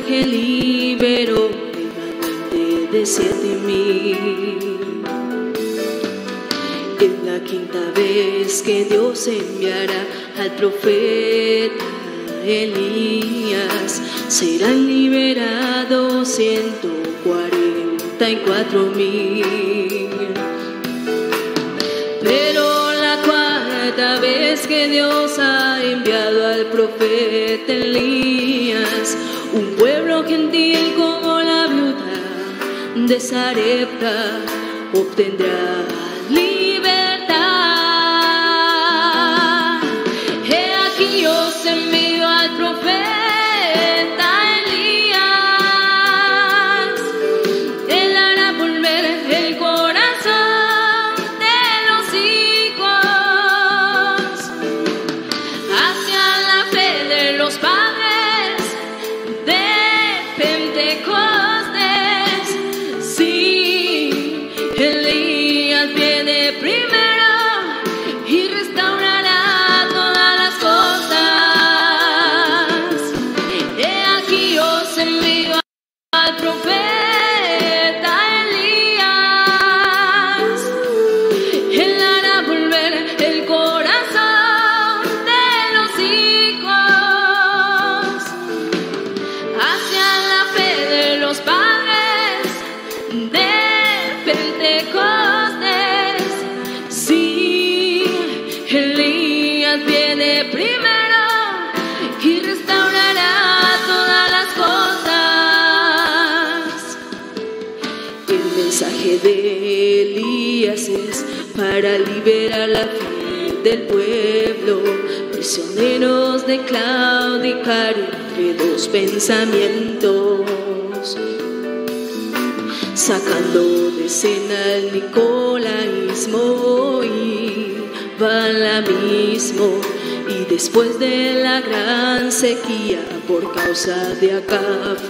ángel liberó de de siete mil. Es la quinta vez que Dios enviará al profeta Elías. Serán liberados ciento cuarenta y cuatro mil. Pero la cuarta vez que Dios ha profeta Elías, un pueblo gentil como la viuda de Sarepta obtendrá por causa de acá.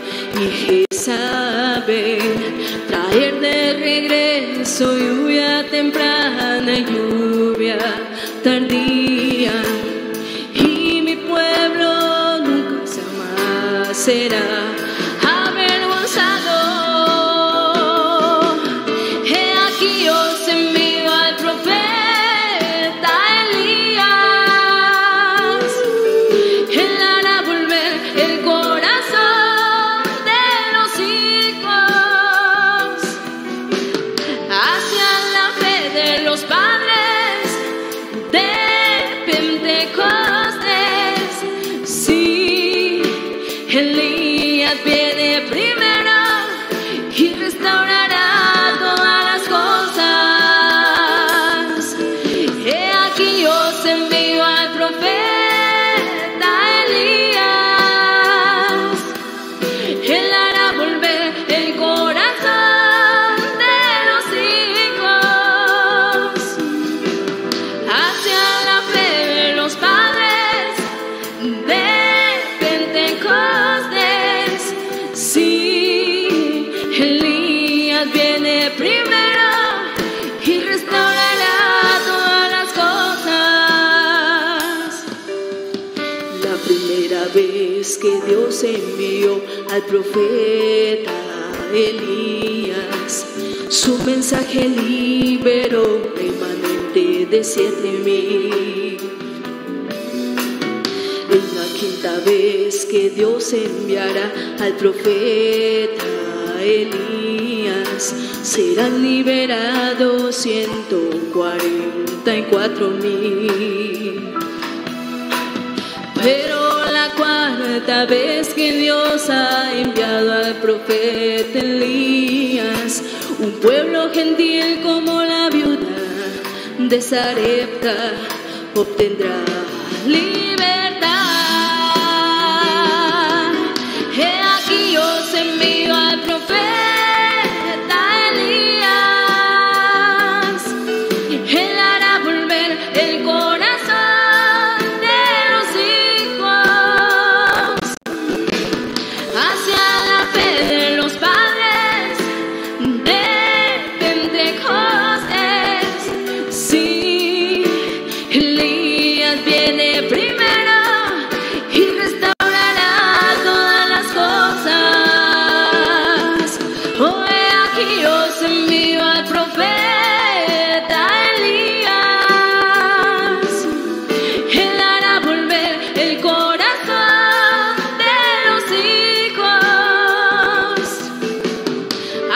el corazón de los hijos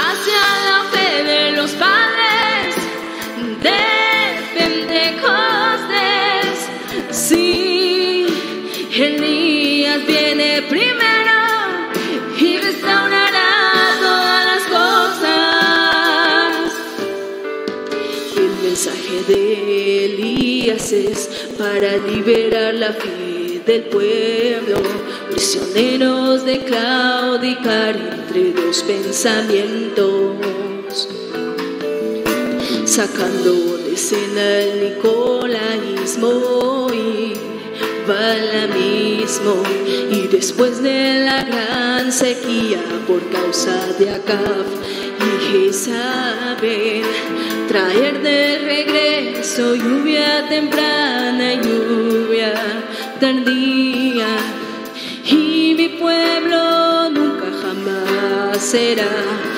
hacia la fe de los padres de Pentecostés. Sí, Elías viene primero y restaurará todas las cosas. El mensaje de Elías es para liberar la vida del pueblo, prisioneros de claudicar entre dos pensamientos, sacando de escena el nicolaísmo y balamismo, y después de la gran sequía por causa de Acab y Jezabel, traer de regreso lluvia temprana, lluvia y mi pueblo nunca jamás será.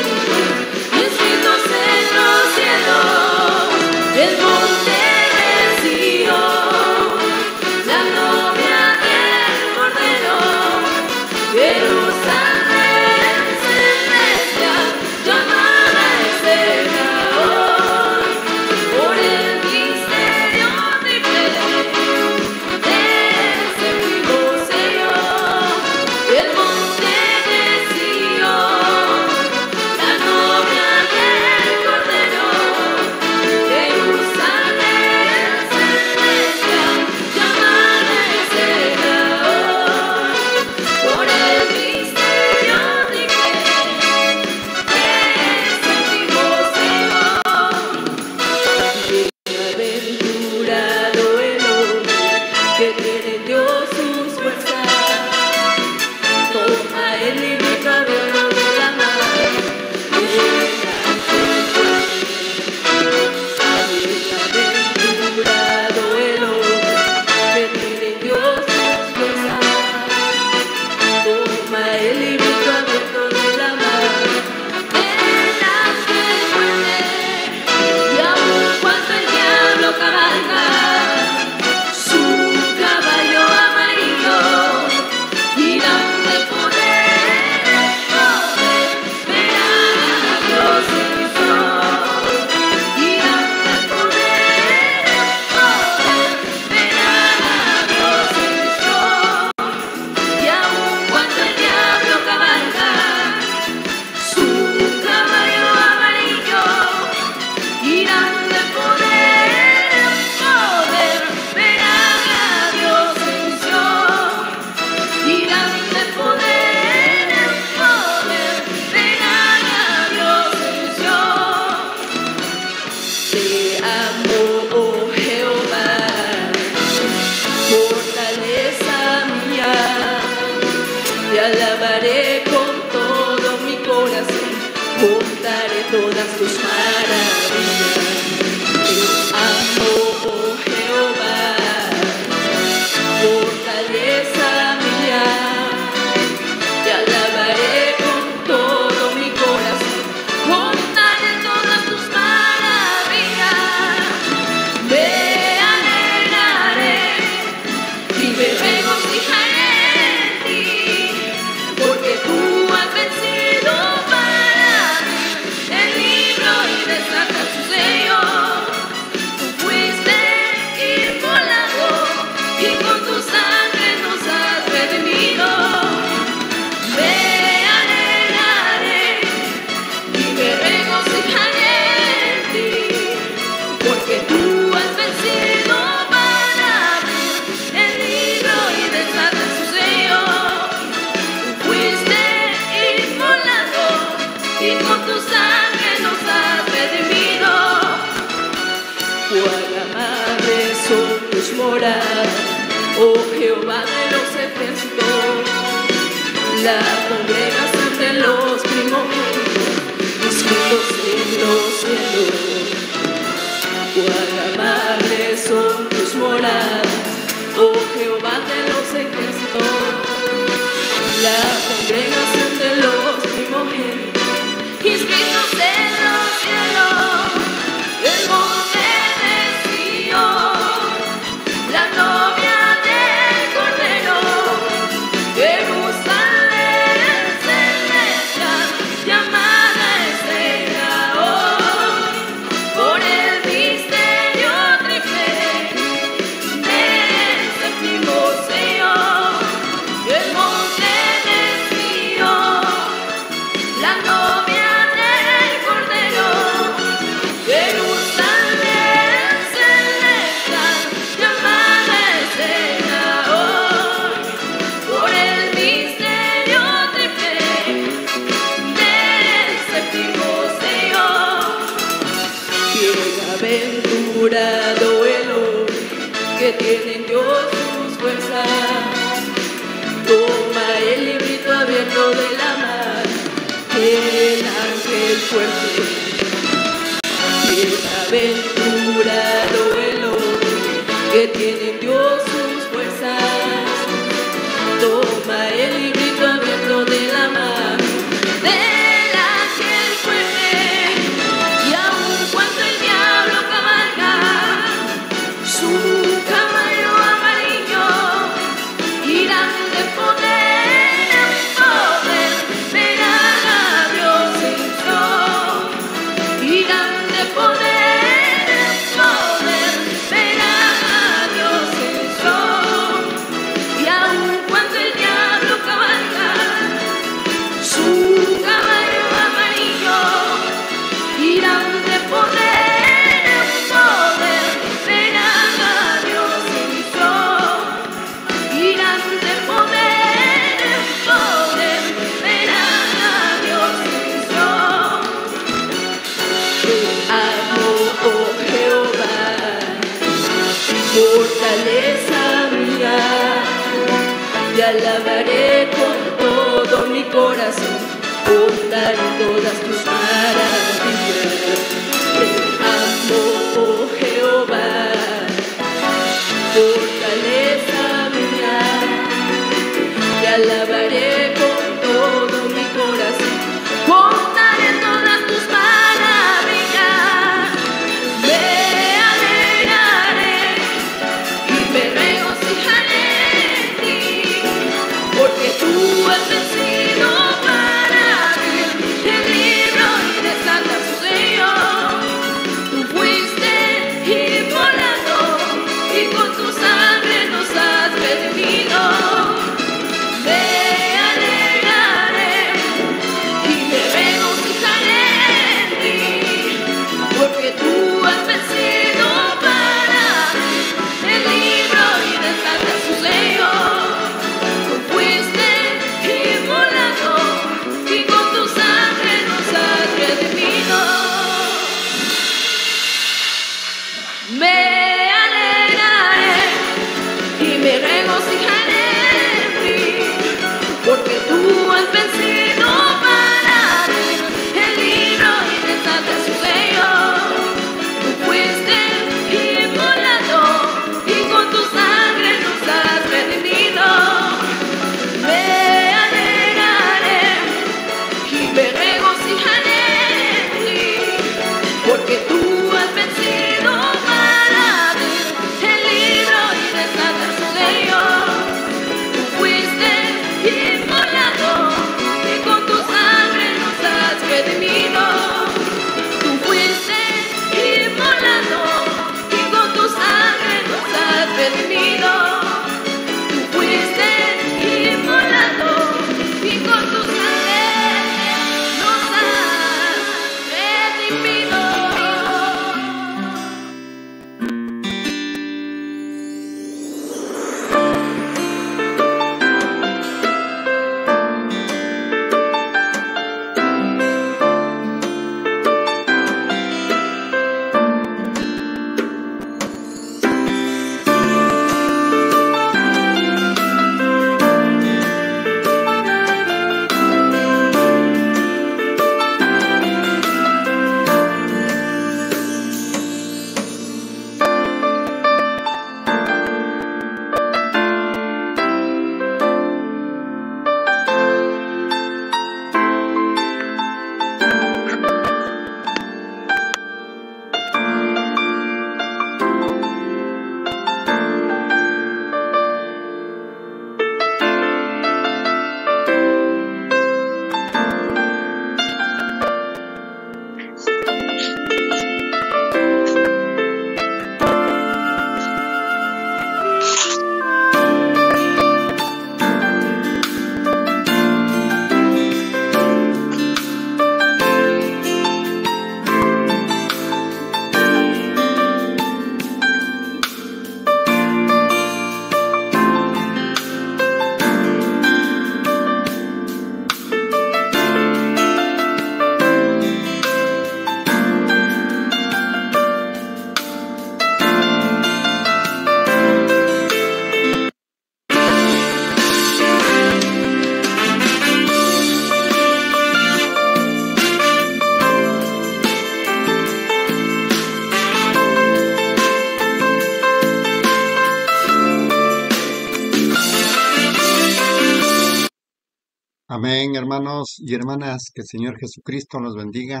Hermanos y hermanas, que el Señor Jesucristo nos bendiga.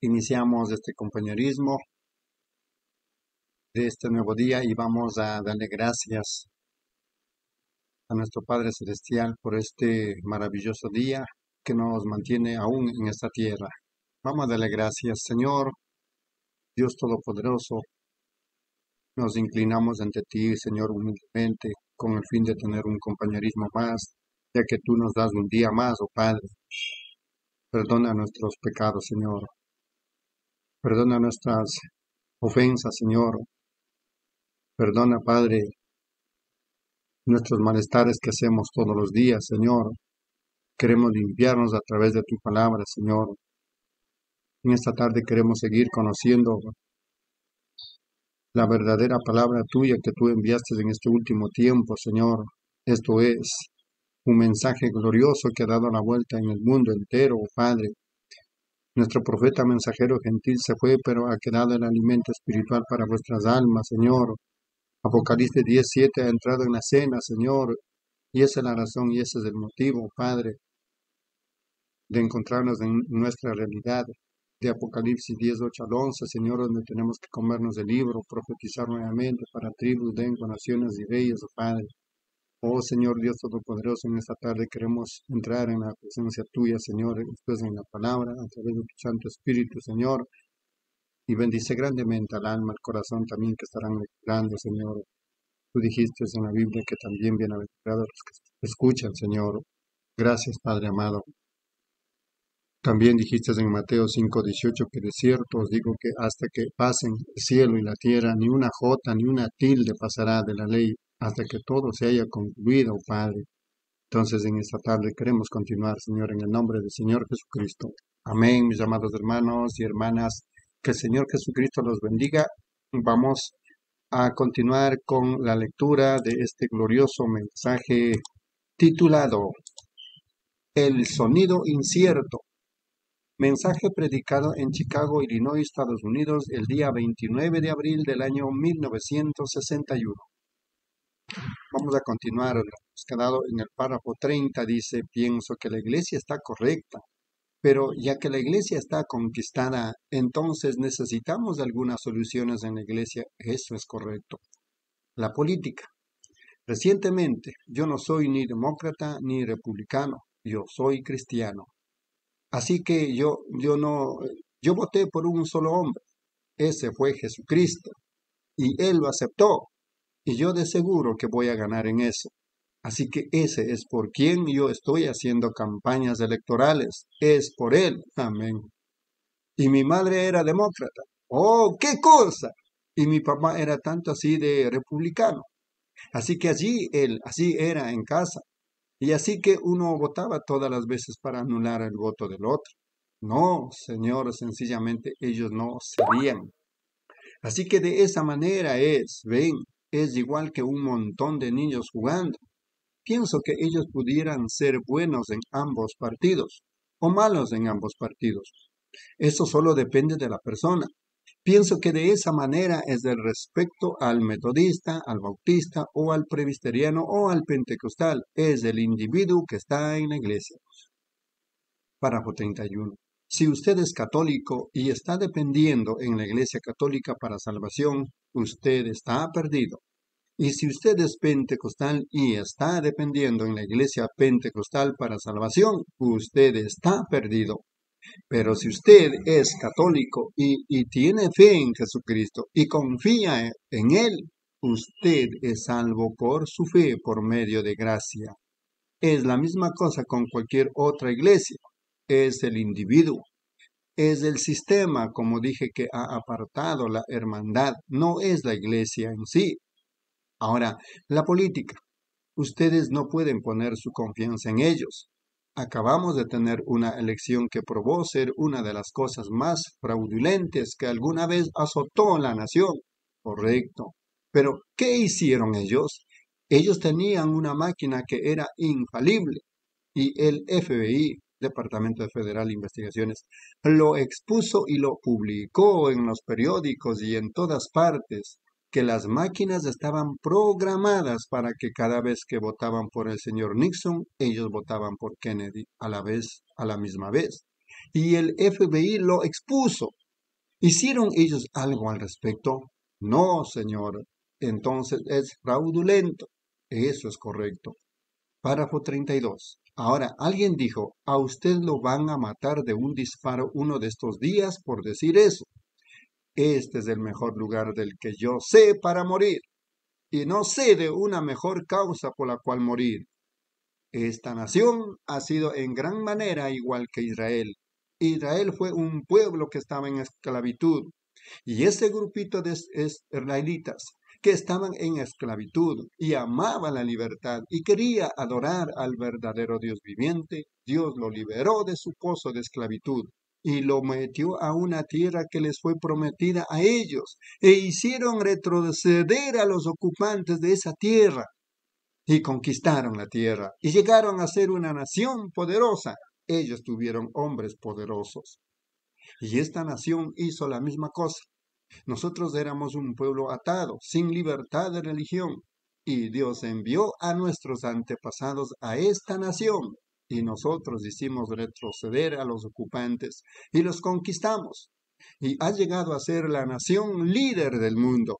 Iniciamos este compañerismo de este nuevo día y vamos a darle gracias a nuestro Padre Celestial por este maravilloso día que nos mantiene aún en esta tierra. Vamos a darle gracias, Señor, Dios Todopoderoso. Nos inclinamos ante ti, Señor, humildemente, con el fin de tener un compañerismo más ya que tú nos das un día más, oh Padre. Perdona nuestros pecados, Señor. Perdona nuestras ofensas, Señor. Perdona, Padre, nuestros malestares que hacemos todos los días, Señor. Queremos limpiarnos a través de tu palabra, Señor. En esta tarde queremos seguir conociendo la verdadera palabra tuya que tú enviaste en este último tiempo, Señor. Esto es un mensaje glorioso que ha dado la vuelta en el mundo entero, oh Padre. Nuestro profeta mensajero gentil se fue, pero ha quedado el alimento espiritual para vuestras almas, Señor. Apocalipsis 17 ha entrado en la cena, Señor, y esa es la razón y ese es el motivo, Padre, de encontrarnos en nuestra realidad. De Apocalipsis 10, 8 al 11, Señor, donde tenemos que comernos el libro, profetizar nuevamente para tribus, dengo, naciones y reyes, oh Padre. Oh Señor Dios Todopoderoso, en esta tarde queremos entrar en la presencia tuya, Señor, después en la palabra, a través de tu Santo Espíritu, Señor, y bendice grandemente al alma, al corazón también que estarán lecturando, Señor. Tú dijiste en la Biblia que también bienaventurados los que escuchan, Señor. Gracias, Padre amado. También dijiste en Mateo 5:18 que de cierto os digo que hasta que pasen el cielo y la tierra, ni una jota ni una tilde pasará de la ley hasta que todo se haya concluido, Padre. Entonces en esta tarde queremos continuar, Señor, en el nombre del Señor Jesucristo. Amén, mis amados hermanos y hermanas. Que el Señor Jesucristo los bendiga. Vamos a continuar con la lectura de este glorioso mensaje titulado El sonido incierto. Mensaje predicado en Chicago, Illinois, Estados Unidos, el día 29 de abril del año 1961. Vamos a continuar. Hemos en el párrafo 30. Dice, pienso que la iglesia está correcta, pero ya que la iglesia está conquistada, entonces necesitamos algunas soluciones en la iglesia. Eso es correcto. La política. Recientemente, yo no soy ni demócrata ni republicano, yo soy cristiano. Así que yo, yo no, yo voté por un solo hombre. Ese fue Jesucristo. Y él lo aceptó. Y yo de seguro que voy a ganar en eso. Así que ese es por quien yo estoy haciendo campañas electorales. Es por él. Amén. Y mi madre era demócrata. ¡Oh, qué cosa! Y mi papá era tanto así de republicano. Así que allí él, así era en casa. Y así que uno votaba todas las veces para anular el voto del otro. No, señor, sencillamente ellos no serían. Así que de esa manera es, ven, es igual que un montón de niños jugando. Pienso que ellos pudieran ser buenos en ambos partidos o malos en ambos partidos. Eso solo depende de la persona. Pienso que de esa manera es del respecto al metodista, al bautista o al presbiteriano o al pentecostal. Es el individuo que está en la iglesia. Párrafo 31. Si usted es católico y está dependiendo en la iglesia católica para salvación, usted está perdido. Y si usted es pentecostal y está dependiendo en la iglesia pentecostal para salvación, usted está perdido. Pero si usted es católico y, tiene fe en Jesucristo y confía en Él, usted es salvo por su fe por medio de gracia. Es la misma cosa con cualquier otra iglesia. Es el individuo es el sistema, como dije, que ha apartado la hermandad, no es la iglesia en sí. Ahora, la política. Ustedes no pueden poner su confianza en ellos. Acabamos de tener una elección que probó ser una de las cosas más fraudulentes que alguna vez azotó la nación. Correcto. Pero, ¿qué hicieron ellos? Ellos tenían una máquina que era infalible y el FBI, Departamento Federal de Investigaciones, lo expuso y lo publicó en los periódicos y en todas partes. que las máquinas estaban programadas para que cada vez que votaban por el señor Nixon, ellos votaban por Kennedy a la vez, a la misma vez. Y el FBI lo expuso. ¿Hicieron ellos algo al respecto? No, señor. Entonces es fraudulento. Eso es correcto. Párrafo 32. Ahora, alguien dijo, a usted lo van a matar de un disparo uno de estos días por decir eso. Este es el mejor lugar del que yo sé para morir, y no sé de una mejor causa por la cual morir. Esta nación ha sido en gran manera igual que Israel. Israel fue un pueblo que estaba en esclavitud, y ese grupito de israelitas que estaban en esclavitud y amaban la libertad y quería adorar al verdadero Dios viviente, Dios lo liberó de su pozo de esclavitud y lo metió a una tierra que les fue prometida a ellos, e hicieron retroceder a los ocupantes de esa tierra, y conquistaron la tierra, y llegaron a ser una nación poderosa. Ellos tuvieron hombres poderosos. Y esta nación hizo la misma cosa. Nosotros éramos un pueblo atado, sin libertad de religión, y Dios envió a nuestros antepasados a esta nación y nosotros hicimos retroceder a los ocupantes y los conquistamos. Y ha llegado a ser la nación líder del mundo.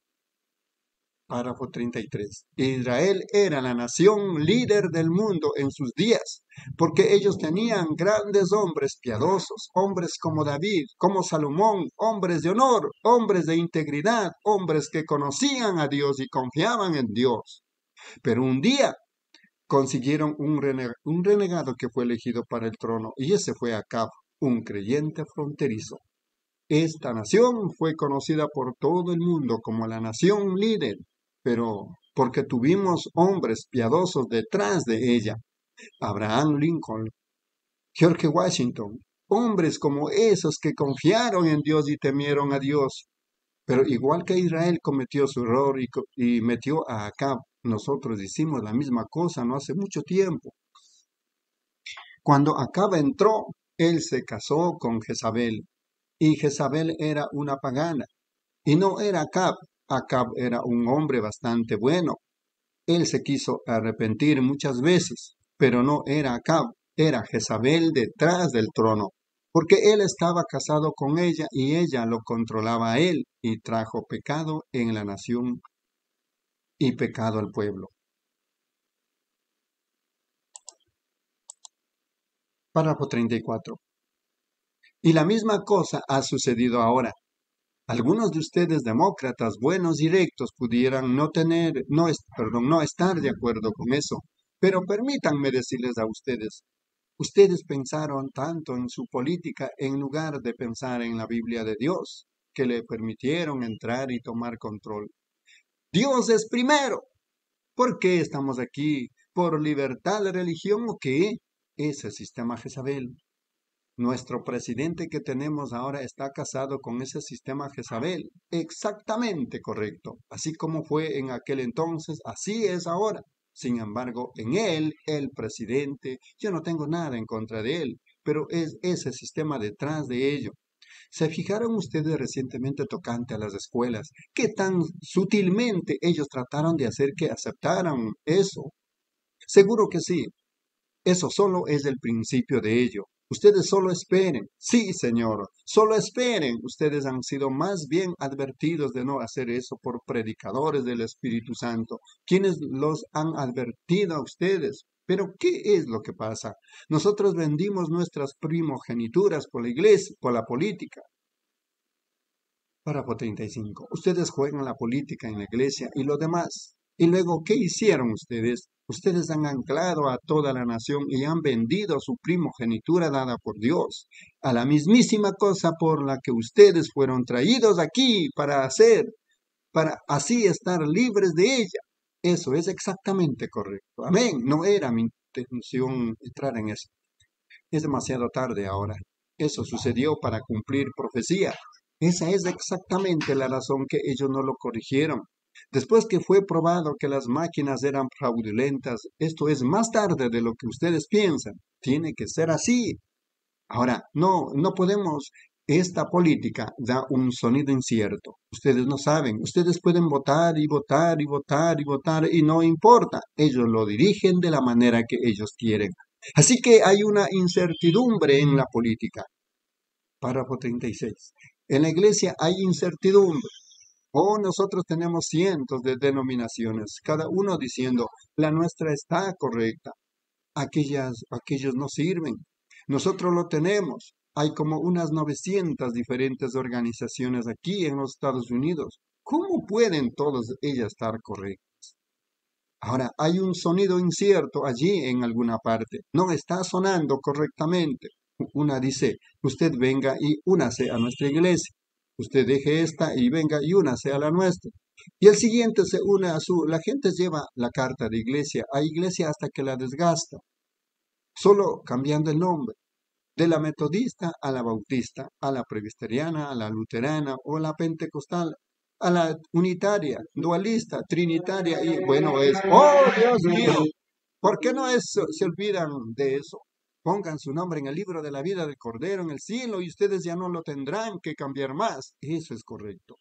Párrafo 33. Israel era la nación líder del mundo en sus días, porque ellos tenían grandes hombres piadosos, hombres como David, como Salomón, hombres de honor, hombres de integridad, hombres que conocían a Dios y confiaban en Dios. Pero un día consiguieron un, renegado que fue elegido para el trono, y ese fue Acab, un creyente fronterizo. Esta nación fue conocida por todo el mundo como la nación líder, pero porque tuvimos hombres piadosos detrás de ella. Abraham Lincoln, George Washington, hombres como esos que confiaron en Dios y temieron a Dios. Pero igual que Israel cometió su error y metió a Acab nosotros hicimos la misma cosa no hace mucho tiempo. Cuando Acab entró, él se casó con Jezabel, y Jezabel era una pagana, y no era Acab, Acab era un hombre bastante bueno. Él se quiso arrepentir muchas veces, pero no era Acab, era Jezabel detrás del trono, porque él estaba casado con ella y ella lo controlaba a él y trajo pecado en la nación y pecado al pueblo. Párrafo 34. Y la misma cosa ha sucedido ahora. Algunos de ustedes demócratas buenos y rectos pudieran no tener, no, perdón, no estar de acuerdo con eso, pero permítanme decirles a ustedes, ustedes pensaron tanto en su política en lugar de pensar en la Biblia de Dios, que le permitieron entrar y tomar control. Dios es primero. ¿Por qué estamos aquí? ¿Por libertad de religión o qué? Ese sistema Jezabel. Nuestro presidente que tenemos ahora está casado con ese sistema Jezabel. Exactamente correcto. Así como fue en aquel entonces, así es ahora. Sin embargo, en él, el presidente, yo no tengo nada en contra de él, pero es ese sistema detrás de ello. ¿Se fijaron ustedes recientemente tocante a las escuelas? ¿Qué tan sutilmente ellos trataron de hacer que aceptaran eso? Seguro que sí. Eso solo es el principio de ello. Ustedes solo esperen. Sí, Señor, solo esperen. Ustedes han sido más bien advertidos de no hacer eso por predicadores del Espíritu Santo, quienes los han advertido a ustedes. Pero, ¿qué es lo que pasa? Nosotros vendimos nuestras primogenituras por la iglesia, por la política. Párrafo 35. Ustedes juegan la política en la iglesia y lo demás. Y luego, ¿qué hicieron ustedes? Ustedes han anclado a toda la nación y han vendido su primogenitura dada por Dios a la mismísima cosa por la que ustedes fueron traídos aquí para hacer, para así estar libres de ella. Eso es exactamente correcto. Amén. No era mi intención entrar en eso. Es demasiado tarde ahora. Eso sucedió para cumplir profecía. Esa es exactamente la razón que ellos no lo corrigieron. Después que fue probado que las máquinas eran fraudulentas, esto es más tarde de lo que ustedes piensan. Tiene que ser así. Ahora, no, no podemos esta política da un sonido incierto. Ustedes no saben, ustedes pueden votar y votar y votar y votar y no importa, ellos lo dirigen de la manera que ellos quieren. Así que hay una incertidumbre en la política. Párrafo 36. En la iglesia hay incertidumbre. Oh, nosotros tenemos cientos de denominaciones, cada uno diciendo, la nuestra está correcta, aquellas, aquellos no sirven. Nosotros lo tenemos, hay como unas 900 diferentes organizaciones aquí en los Estados Unidos. ¿Cómo pueden todas ellas estar correctas? Ahora, hay un sonido incierto allí en alguna parte. No está sonando correctamente. Una dice, usted venga y únase a nuestra iglesia. Usted deje esta y venga y únase a la nuestra. Y el siguiente se une a su... La gente lleva la carta de iglesia a iglesia hasta que la desgasta. Solo cambiando el nombre de la metodista a la bautista, a la presbiteriana, a la luterana o la pentecostal, a la unitaria, dualista, trinitaria y bueno es, oh Dios mío, ¿por qué no es, se olvidan de eso? Pongan su nombre en el libro de la vida del Cordero en el cielo y ustedes ya no lo tendrán que cambiar más. Eso es correcto.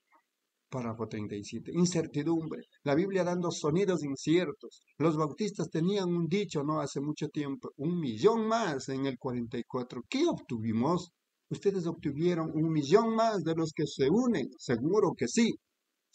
Párrafo 37. Incertidumbre. La Biblia dando sonidos inciertos. Los bautistas tenían un dicho no hace mucho tiempo, un millón más en el 44. ¿Qué obtuvimos? Ustedes obtuvieron un millón más de los que se unen. Seguro que sí.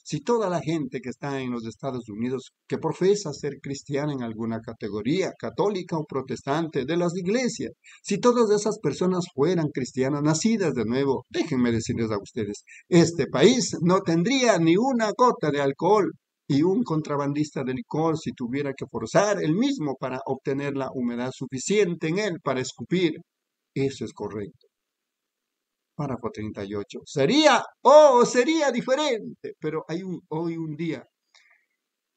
Si toda la gente que está en los Estados Unidos, que profesa ser cristiana en alguna categoría, católica o protestante, de las iglesias, si todas esas personas fueran cristianas nacidas de nuevo, déjenme decirles a ustedes, este país no tendría ni una gota de alcohol y un contrabandista de licor si tuviera que forzar el mismo para obtener la humedad suficiente en él para escupir. Eso es correcto. Párrafo 38. Sería, oh, sería diferente, pero hay un, hoy un día,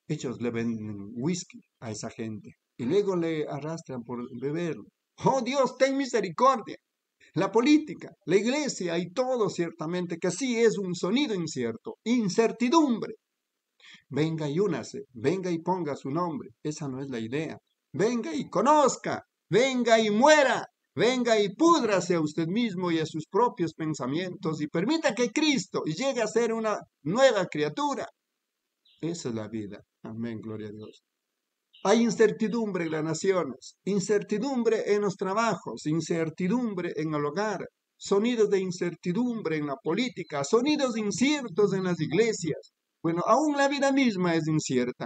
ellos le venden whisky a esa gente y luego le arrastran por beberlo. Oh Dios, ten misericordia. La política, la iglesia y todo ciertamente que sí es un sonido incierto, incertidumbre. Venga y únase, venga y ponga su nombre. Esa no es la idea. Venga y conozca, venga y muera, Venga y púdrase a usted mismo y a sus propios pensamientos y permita que Cristo llegue a ser una nueva criatura. Esa es la vida. Amén, gloria a Dios. Hay incertidumbre en las naciones, incertidumbre en los trabajos, incertidumbre en el hogar, sonidos de incertidumbre en la política, sonidos inciertos en las iglesias. Bueno, aún la vida misma es incierta.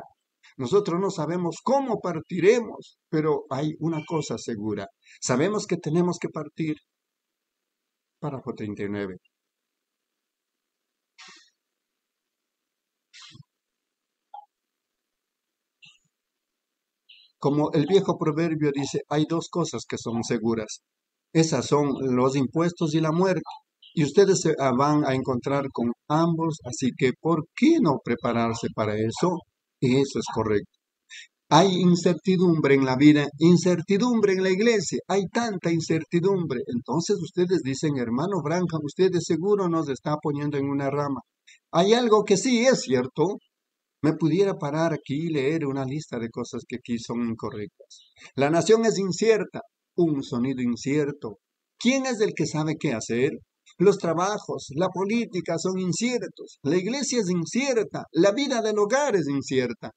Nosotros no sabemos cómo partiremos, pero hay una cosa segura. Sabemos que tenemos que partir. Párrafo 39. Como el viejo proverbio dice, hay dos cosas que son seguras. Esas son los impuestos y la muerte. Y ustedes se van a encontrar con ambos, así que ¿por qué no prepararse para eso? Eso es correcto. Hay incertidumbre en la vida, incertidumbre en la iglesia, hay tanta incertidumbre. Entonces ustedes dicen, hermano Branham, usted de seguro nos está poniendo en una rama. Hay algo que sí es cierto. Me pudiera parar aquí y leer una lista de cosas que aquí son incorrectas. La nación es incierta, un sonido incierto. ¿Quién es el que sabe qué hacer? Los trabajos, la política son inciertos, la iglesia es incierta, la vida del hogar es incierta.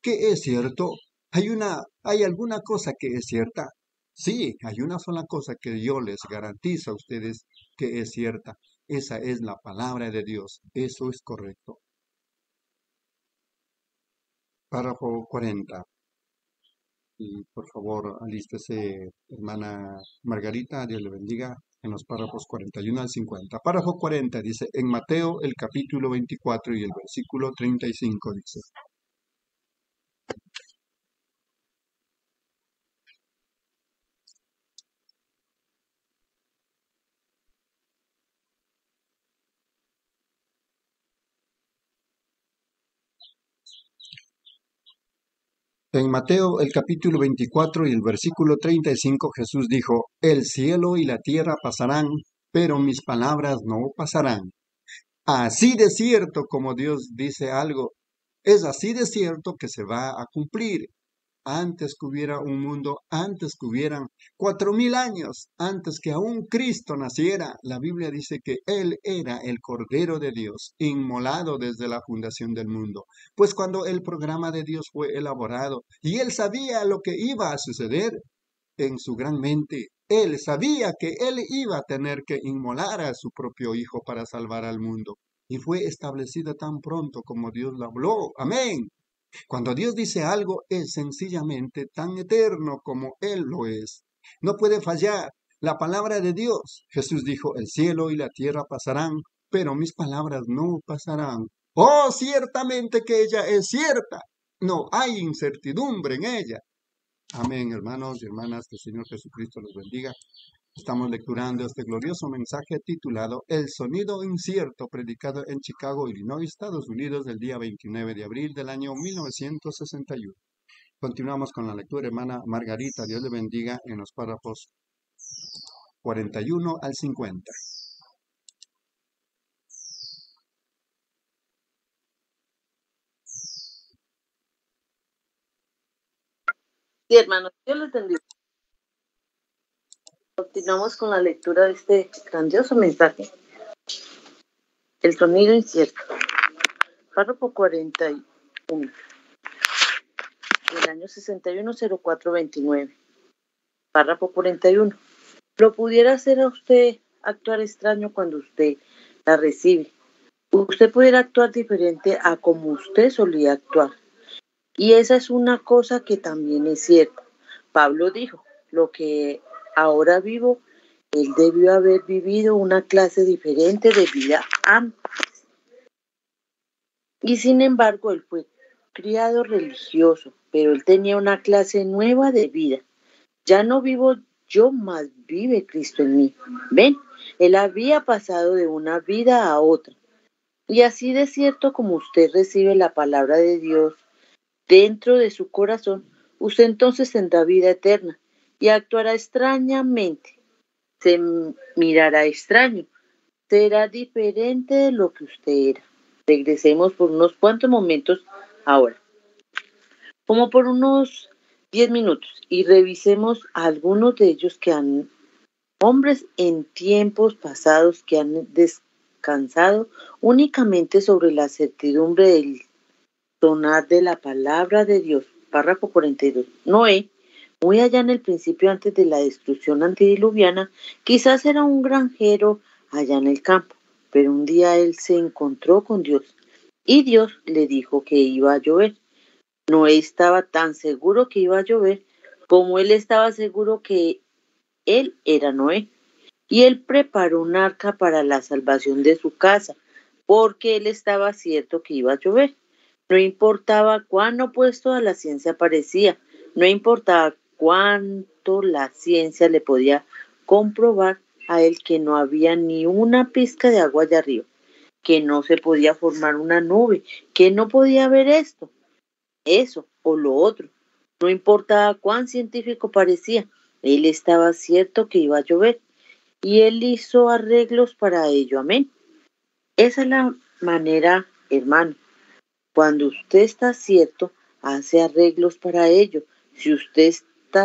¿Qué es cierto? ¿Hay, una, ¿Hay alguna cosa que es cierta? Sí, hay una sola cosa que yo les garantizo a ustedes que es cierta. Esa es la palabra de Dios. Eso es correcto. Párrafo 40. Y por favor, alístese, hermana Margarita, Dios le bendiga en los párrafos 41 al 50. Párrafo 40 dice, en Mateo el capítulo 24 y el versículo 35 dice. En Mateo el capítulo 24 y el versículo 35 Jesús dijo, El cielo y la tierra pasarán, pero mis palabras no pasarán. Así de cierto como Dios dice algo, es así de cierto que se va a cumplir. Antes que hubiera un mundo, antes que hubieran cuatro mil años, antes que aún Cristo naciera. La Biblia dice que Él era el Cordero de Dios, inmolado desde la fundación del mundo. Pues cuando el programa de Dios fue elaborado y Él sabía lo que iba a suceder, en su gran mente, Él sabía que Él iba a tener que inmolar a su propio Hijo para salvar al mundo. Y fue establecido tan pronto como Dios lo habló. Amén. Cuando Dios dice algo es sencillamente tan eterno como Él lo es. No puede fallar. La palabra de Dios. Jesús dijo, el cielo y la tierra pasarán, pero mis palabras no pasarán. Oh, ciertamente que ella es cierta. No hay incertidumbre en ella. Amén, hermanos y hermanas, que el Señor Jesucristo los bendiga. Estamos lecturando este glorioso mensaje titulado El sonido incierto, predicado en Chicago, Illinois, Estados Unidos, el día 29 de abril del año 1961. Continuamos con la lectura, hermana Margarita. Dios le bendiga en los párrafos 41 al 50. Sí, hermanos. Continuamos con la lectura de este grandioso mensaje. El sonido incierto. Párrafo 41. Del año 610429. Párrafo 41. Lo pudiera hacer a usted actuar extraño cuando usted la recibe. Usted pudiera actuar diferente a como usted solía actuar. Y esa es una cosa que también es cierta. Pablo dijo, lo que ahora vivo, él debió haber vivido una clase diferente de vida antes. Y sin embargo, él fue criado religioso, pero él tenía una clase nueva de vida. Ya no vivo yo, más vive Cristo en mí. Ven, él había pasado de una vida a otra. Y así de cierto como usted recibe la palabra de Dios dentro de su corazón, usted entonces tendrá vida eterna y actuará extrañamente. Se mirará extraño. Será diferente de lo que usted era. Regresemos por unos cuantos momentos ahora. Como por unos 10 minutos y revisemos algunos de ellos que han hombres en tiempos pasados que han descansado únicamente sobre la certidumbre del sonar de la palabra de Dios. Párrafo 42. Noé muy allá en el principio antes de la destrucción antediluviana, quizás era un granjero allá en el campo, pero un día él se encontró con Dios y Dios le dijo que iba a llover. Noé estaba tan seguro que iba a llover como él estaba seguro que él era Noé. Y él preparó un arca para la salvación de su casa, porque él estaba cierto que iba a llover. No importaba cuán opuesto a la ciencia parecía, no importaba cuánto la ciencia le podía comprobar a él que no había ni una pizca de agua allá arriba, que no se podía formar una nube, que no podía ver esto, eso o lo otro. No importaba cuán científico parecía, él estaba cierto que iba a llover y él hizo arreglos para ello. Amén. Esa es la manera, hermano. Cuando usted está cierto, hace arreglos para ello. Si usted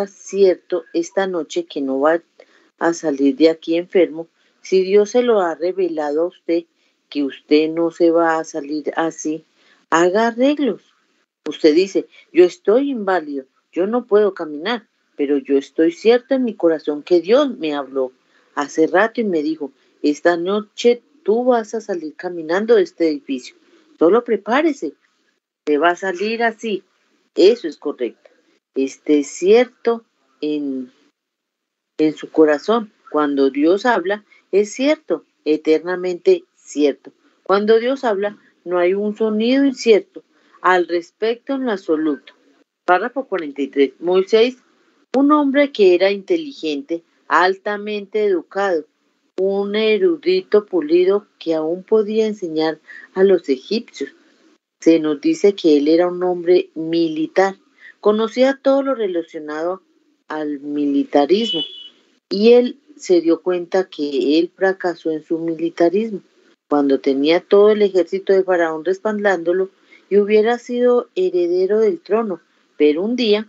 cierto esta noche que no va a salir de aquí enfermo, si Dios se lo ha revelado a usted que usted no se va a salir así, haga arreglos. Usted dice, yo estoy inválido, yo no puedo caminar, pero yo estoy cierto en mi corazón que Dios me habló hace rato y me dijo, esta noche tú vas a salir caminando de este edificio. Solo prepárese, te va a salir así. Eso es correcto esté cierto en, en su corazón. Cuando Dios habla, es cierto, eternamente cierto. Cuando Dios habla, no hay un sonido incierto al respecto en lo absoluto. Párrafo 43. Moisés, un hombre que era inteligente, altamente educado, un erudito pulido que aún podía enseñar a los egipcios. Se nos dice que él era un hombre militar Conocía todo lo relacionado al militarismo y él se dio cuenta que él fracasó en su militarismo cuando tenía todo el ejército de Faraón respaldándolo y hubiera sido heredero del trono. Pero un día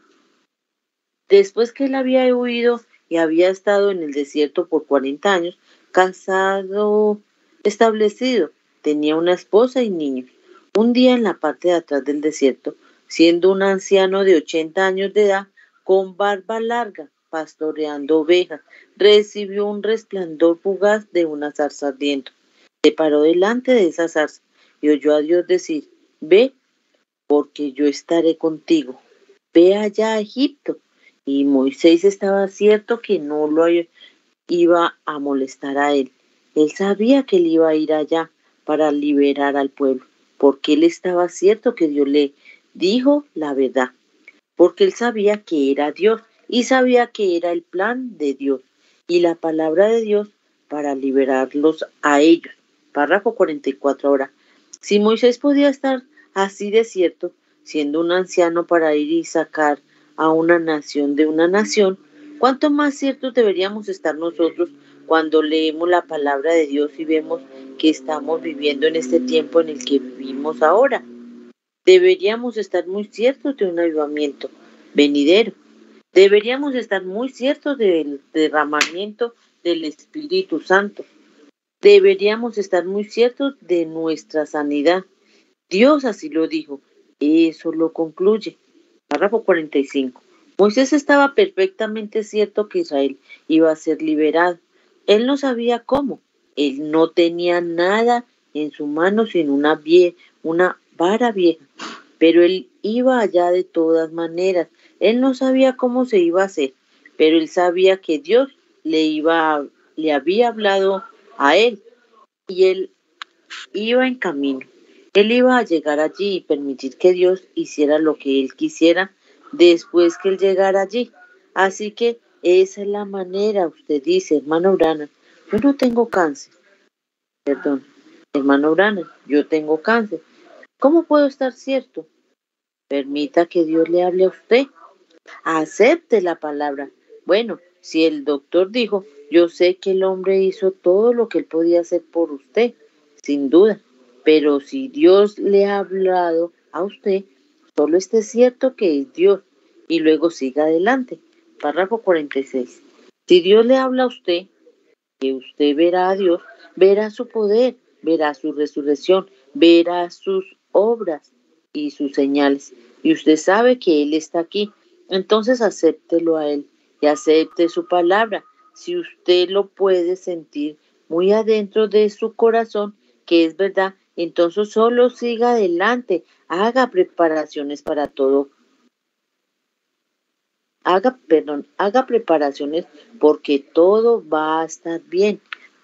Después que él había huido y había estado en el desierto por 40 años, casado, establecido, tenía una esposa y niños. Un día en la parte de atrás del desierto, siendo un anciano de 80 años de edad, con barba larga, pastoreando ovejas, recibió un resplandor fugaz de una zarza ardiente. Se paró delante de esa zarza y oyó a Dios decir, ve, porque yo estaré contigo. Ve allá a Egipto. Y Moisés estaba cierto que no lo iba a molestar a él. Él sabía que él iba a ir allá para liberar al pueblo, porque él estaba cierto que Dios le dijo la verdad, porque él sabía que era Dios y sabía que era el plan de Dios y la palabra de Dios para liberarlos a ellos. Párrafo 44 ahora. Si Moisés podía estar así de cierto, siendo un anciano para ir y sacar a una nación de una nación, ¿cuánto más ciertos deberíamos estar nosotros cuando leemos la palabra de Dios y vemos que estamos viviendo en este tiempo en el que vivimos ahora? Deberíamos estar muy ciertos de un avivamiento venidero Deberíamos estar muy ciertos del derramamiento del Espíritu Santo. Deberíamos estar muy ciertos de nuestra sanidad. Dios así lo dijo. Eso lo concluye. Párrafo 45. Moisés estaba perfectamente cierto que Israel iba a ser liberado. Él no sabía cómo. Él no tenía nada en su mano sino una, vie una vara vieja. Pero él iba allá de todas maneras él no sabía cómo se iba a hacer, pero él sabía que Dios le iba le había hablado a él y él iba en camino. Él iba a llegar allí y permitir que Dios hiciera lo que él quisiera después que él llegara allí. Así que esa es la manera, usted dice, hermano Urana, yo no tengo cáncer. Perdón, hermano Urana, yo tengo cáncer. ¿Cómo puedo estar cierto? Permita que Dios le hable a usted acepte la palabra. Bueno, si el doctor dijo, yo sé que el hombre hizo todo lo que él podía hacer por usted, sin duda, pero si Dios le ha hablado a usted, solo esté cierto que es Dios y luego siga adelante. Párrafo 46. Si Dios le habla a usted, que usted verá a Dios, verá su poder, verá su resurrección, verá sus obras y sus señales. Y usted sabe que Él está aquí entonces acéptelo a Él y acepte su palabra. Si usted lo puede sentir muy adentro de su corazón, que es verdad, entonces solo siga adelante, haga preparaciones para todo. Haga, perdón, haga preparaciones porque todo va a estar bien.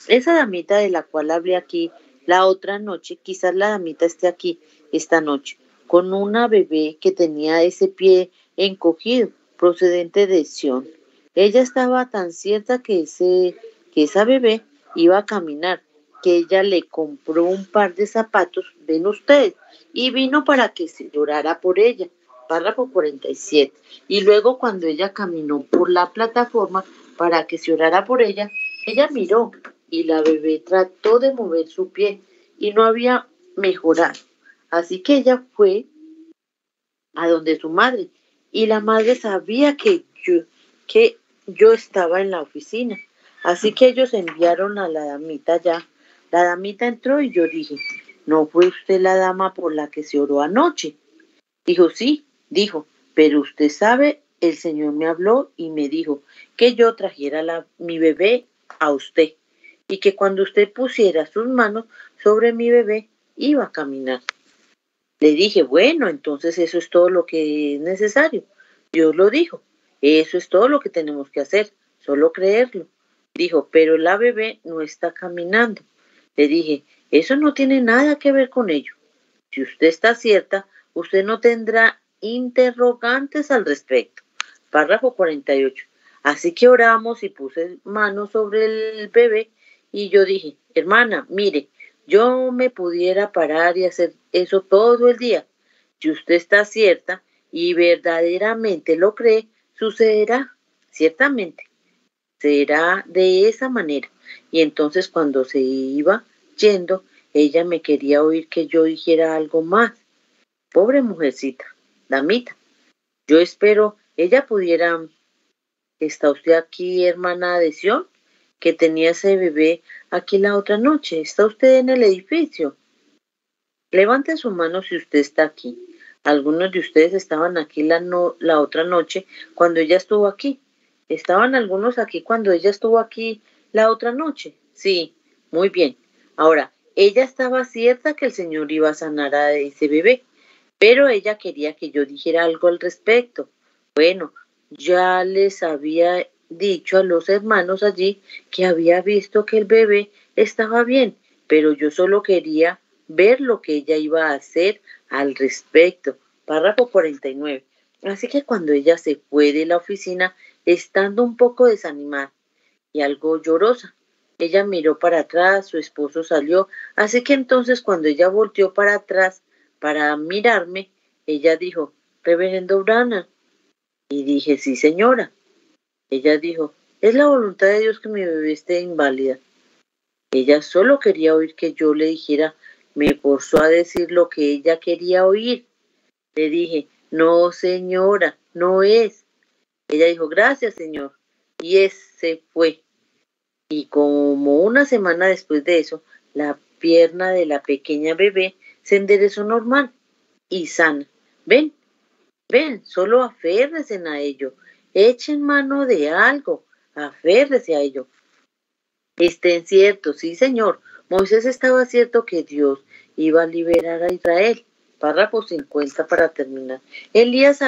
Esa damita de la cual hablé aquí la otra noche, quizás la damita esté aquí esta noche, con una bebé que tenía ese pie encogido, procedente de Sion. Ella estaba tan cierta que, ese, que esa bebé iba a caminar, que ella le compró un par de zapatos, ven ustedes, y vino para que se llorara por ella. Párrafo 47. Y luego cuando ella caminó por la plataforma para que se orara por ella, ella miró y la bebé trató de mover su pie y no había mejorado. Así que ella fue a donde su madre y la madre sabía que yo, que yo estaba en la oficina. Así que ellos enviaron a la damita ya. La damita entró y yo dije, ¿no fue usted la dama por la que se oró anoche? Dijo, sí, dijo, pero usted sabe, el Señor me habló y me dijo que yo trajera la, mi bebé a usted y que cuando usted pusiera sus manos sobre mi bebé iba a caminar. Le dije, bueno, entonces eso es todo lo que es necesario. Dios lo dijo, eso es todo lo que tenemos que hacer, solo creerlo. Dijo, pero la bebé no está caminando. Le dije, eso no tiene nada que ver con ello. Si usted está cierta, usted no tendrá interrogantes al respecto. Párrafo 48. Así que oramos y puse manos sobre el bebé y yo dije, hermana, mire, yo me pudiera parar y hacer eso todo el día. Si usted está cierta y verdaderamente lo cree, sucederá, ciertamente. Será de esa manera. Y entonces cuando se iba yendo, ella me quería oír que yo dijera algo más. Pobre mujercita, damita. Yo espero ella pudiera ¿Está usted aquí, hermana de Sion? Que tenía ese bebé aquí la otra noche. ¿Está usted en el edificio? Levante su mano si usted está aquí. Algunos de ustedes estaban aquí la, la otra noche cuando ella estuvo aquí. ¿Estaban algunos aquí cuando ella estuvo aquí la otra noche? Sí, muy bien. Ahora, ella estaba cierta que el Señor iba a sanar a ese bebé, pero ella quería que yo dijera algo al respecto. Bueno, ya les había dicho a los hermanos allí que había visto que el bebé estaba bien, pero yo solo quería ver lo que ella iba a hacer al respecto. Párrafo 49. Así que cuando ella se fue de la oficina, estando un poco desanimada y algo llorosa, ella miró para atrás, su esposo salió, así que entonces cuando ella volteó para atrás para mirarme, ella dijo, Reverendo Brana. Y dije, sí, señora. Ella dijo, es la voluntad de Dios que mi bebé esté inválida. Ella solo quería oír que yo le dijera, me forzó a decir lo que ella quería oír. Le dije, no, señora, no es. Ella dijo, gracias, señor. Y ese fue. Y como una semana después de eso, la pierna de la pequeña bebé se enderezó normal y sana. Ven, ven, solo aférrense a ello. Echen mano de algo, aférrese a ello. Estén ciertos, sí, señor. Moisés estaba cierto que Dios iba a liberar a Israel. Párrafo 50 para terminar. Elías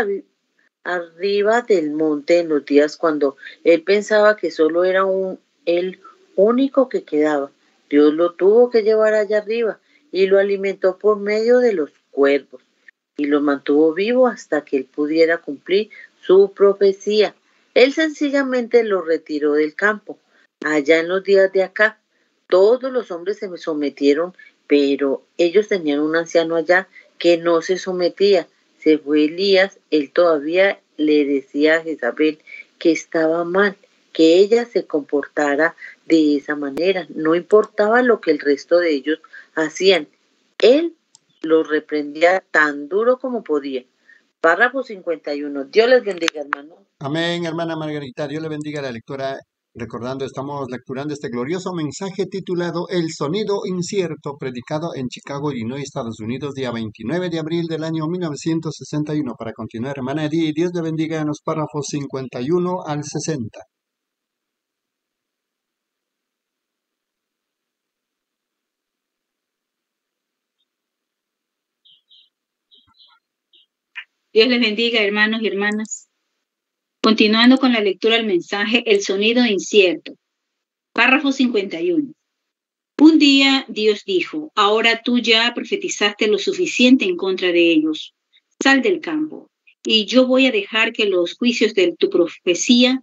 arriba del monte en los días cuando él pensaba que solo era un el único que quedaba. Dios lo tuvo que llevar allá arriba y lo alimentó por medio de los cuervos y lo mantuvo vivo hasta que él pudiera cumplir su profecía. Él sencillamente lo retiró del campo. Allá en los días de acá, todos los hombres se me sometieron, pero ellos tenían un anciano allá que no se sometía. Se fue Elías, él todavía le decía a Jezabel que estaba mal que ella se comportara de esa manera. No importaba lo que el resto de ellos hacían. Él los reprendía tan duro como podía. Párrafo 51. Dios les bendiga, hermano. Amén, hermana Margarita. Dios le bendiga la lectura. Recordando, estamos lecturando este glorioso mensaje titulado El sonido incierto, predicado en Chicago, Illinois, Estados Unidos, día 29 de abril del año 1961. Para continuar, hermana Edith, Dios le bendiga en los párrafos 51 al 60. Dios les bendiga, hermanos y hermanas. Continuando con la lectura del mensaje, el sonido incierto. Párrafo 51. Un día Dios dijo, ahora tú ya profetizaste lo suficiente en contra de ellos. Sal del campo, y yo voy a dejar que los juicios de tu profecía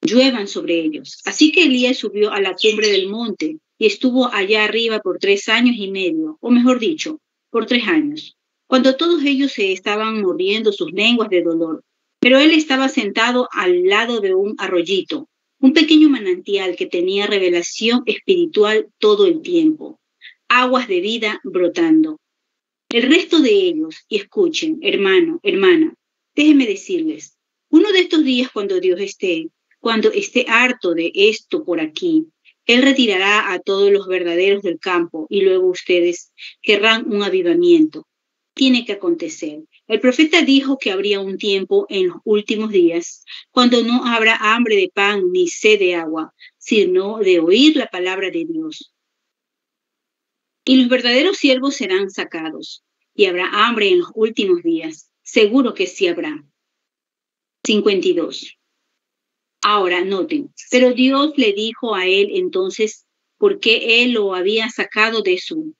lluevan sobre ellos. Así que Elías subió a la cumbre del monte y estuvo allá arriba por tres años y medio, o mejor dicho, por tres años cuando todos ellos se estaban mordiendo sus lenguas de dolor. Pero él estaba sentado al lado de un arroyito, un pequeño manantial que tenía revelación espiritual todo el tiempo, aguas de vida brotando. El resto de ellos, y escuchen, hermano, hermana, déjenme decirles, uno de estos días cuando Dios esté, cuando esté harto de esto por aquí, Él retirará a todos los verdaderos del campo y luego ustedes querrán un avivamiento tiene que acontecer. El profeta dijo que habría un tiempo en los últimos días cuando no habrá hambre de pan ni sed de agua, sino de oír la palabra de Dios. Y los verdaderos siervos serán sacados, y habrá hambre en los últimos días. Seguro que sí habrá. 52. Ahora noten, pero Dios le dijo a él entonces por qué él lo había sacado de su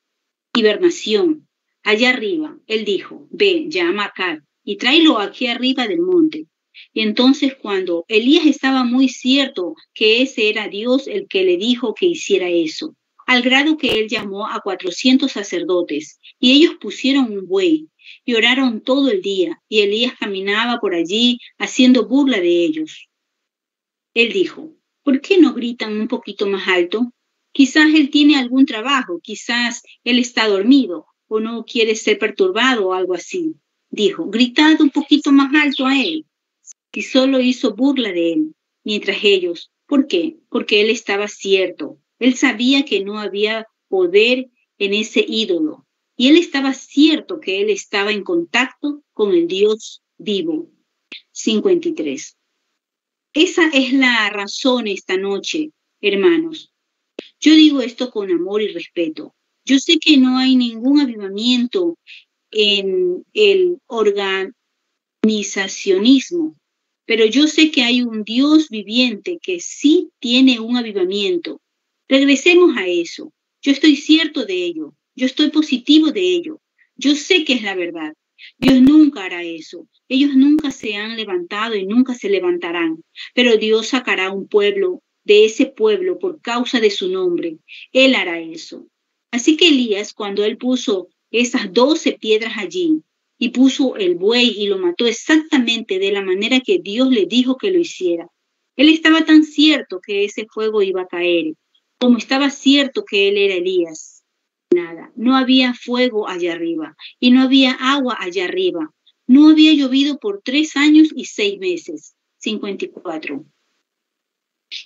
hibernación allá arriba. Él dijo, ve, llama acá y tráelo aquí arriba del monte. Y entonces cuando Elías estaba muy cierto que ese era Dios el que le dijo que hiciera eso, al grado que él llamó a cuatrocientos sacerdotes, y ellos pusieron un buey, y oraron todo el día, y Elías caminaba por allí haciendo burla de ellos. Él dijo, ¿por qué no gritan un poquito más alto? Quizás él tiene algún trabajo, quizás él está dormido, o no quiere ser perturbado o algo así. Dijo, gritad un poquito más alto a él. Y solo hizo burla de él. mientras ellos. ¿Por qué? Porque él estaba cierto. Él sabía que no había poder en ese ídolo. Y él estaba cierto que él estaba en contacto con el Dios vivo. 53. Esa es la razón esta noche, hermanos. Yo digo esto con amor y respeto. Yo sé que no hay ningún avivamiento en el organizacionismo, pero yo sé que hay un Dios viviente que sí tiene un avivamiento. Regresemos a eso. Yo estoy cierto de ello. Yo estoy positivo de ello. Yo sé que es la verdad. Dios nunca hará eso. Ellos nunca se han levantado y nunca se levantarán. Pero Dios sacará un pueblo de ese pueblo por causa de su nombre. Él hará eso. Así que Elías, cuando él puso esas doce piedras allí y puso el buey y lo mató exactamente de la manera que Dios le dijo que lo hiciera, él estaba tan cierto que ese fuego iba a caer, como estaba cierto que él era Elías nada. No había fuego allá arriba y no había agua allá arriba. No había llovido por tres años y seis meses. 54.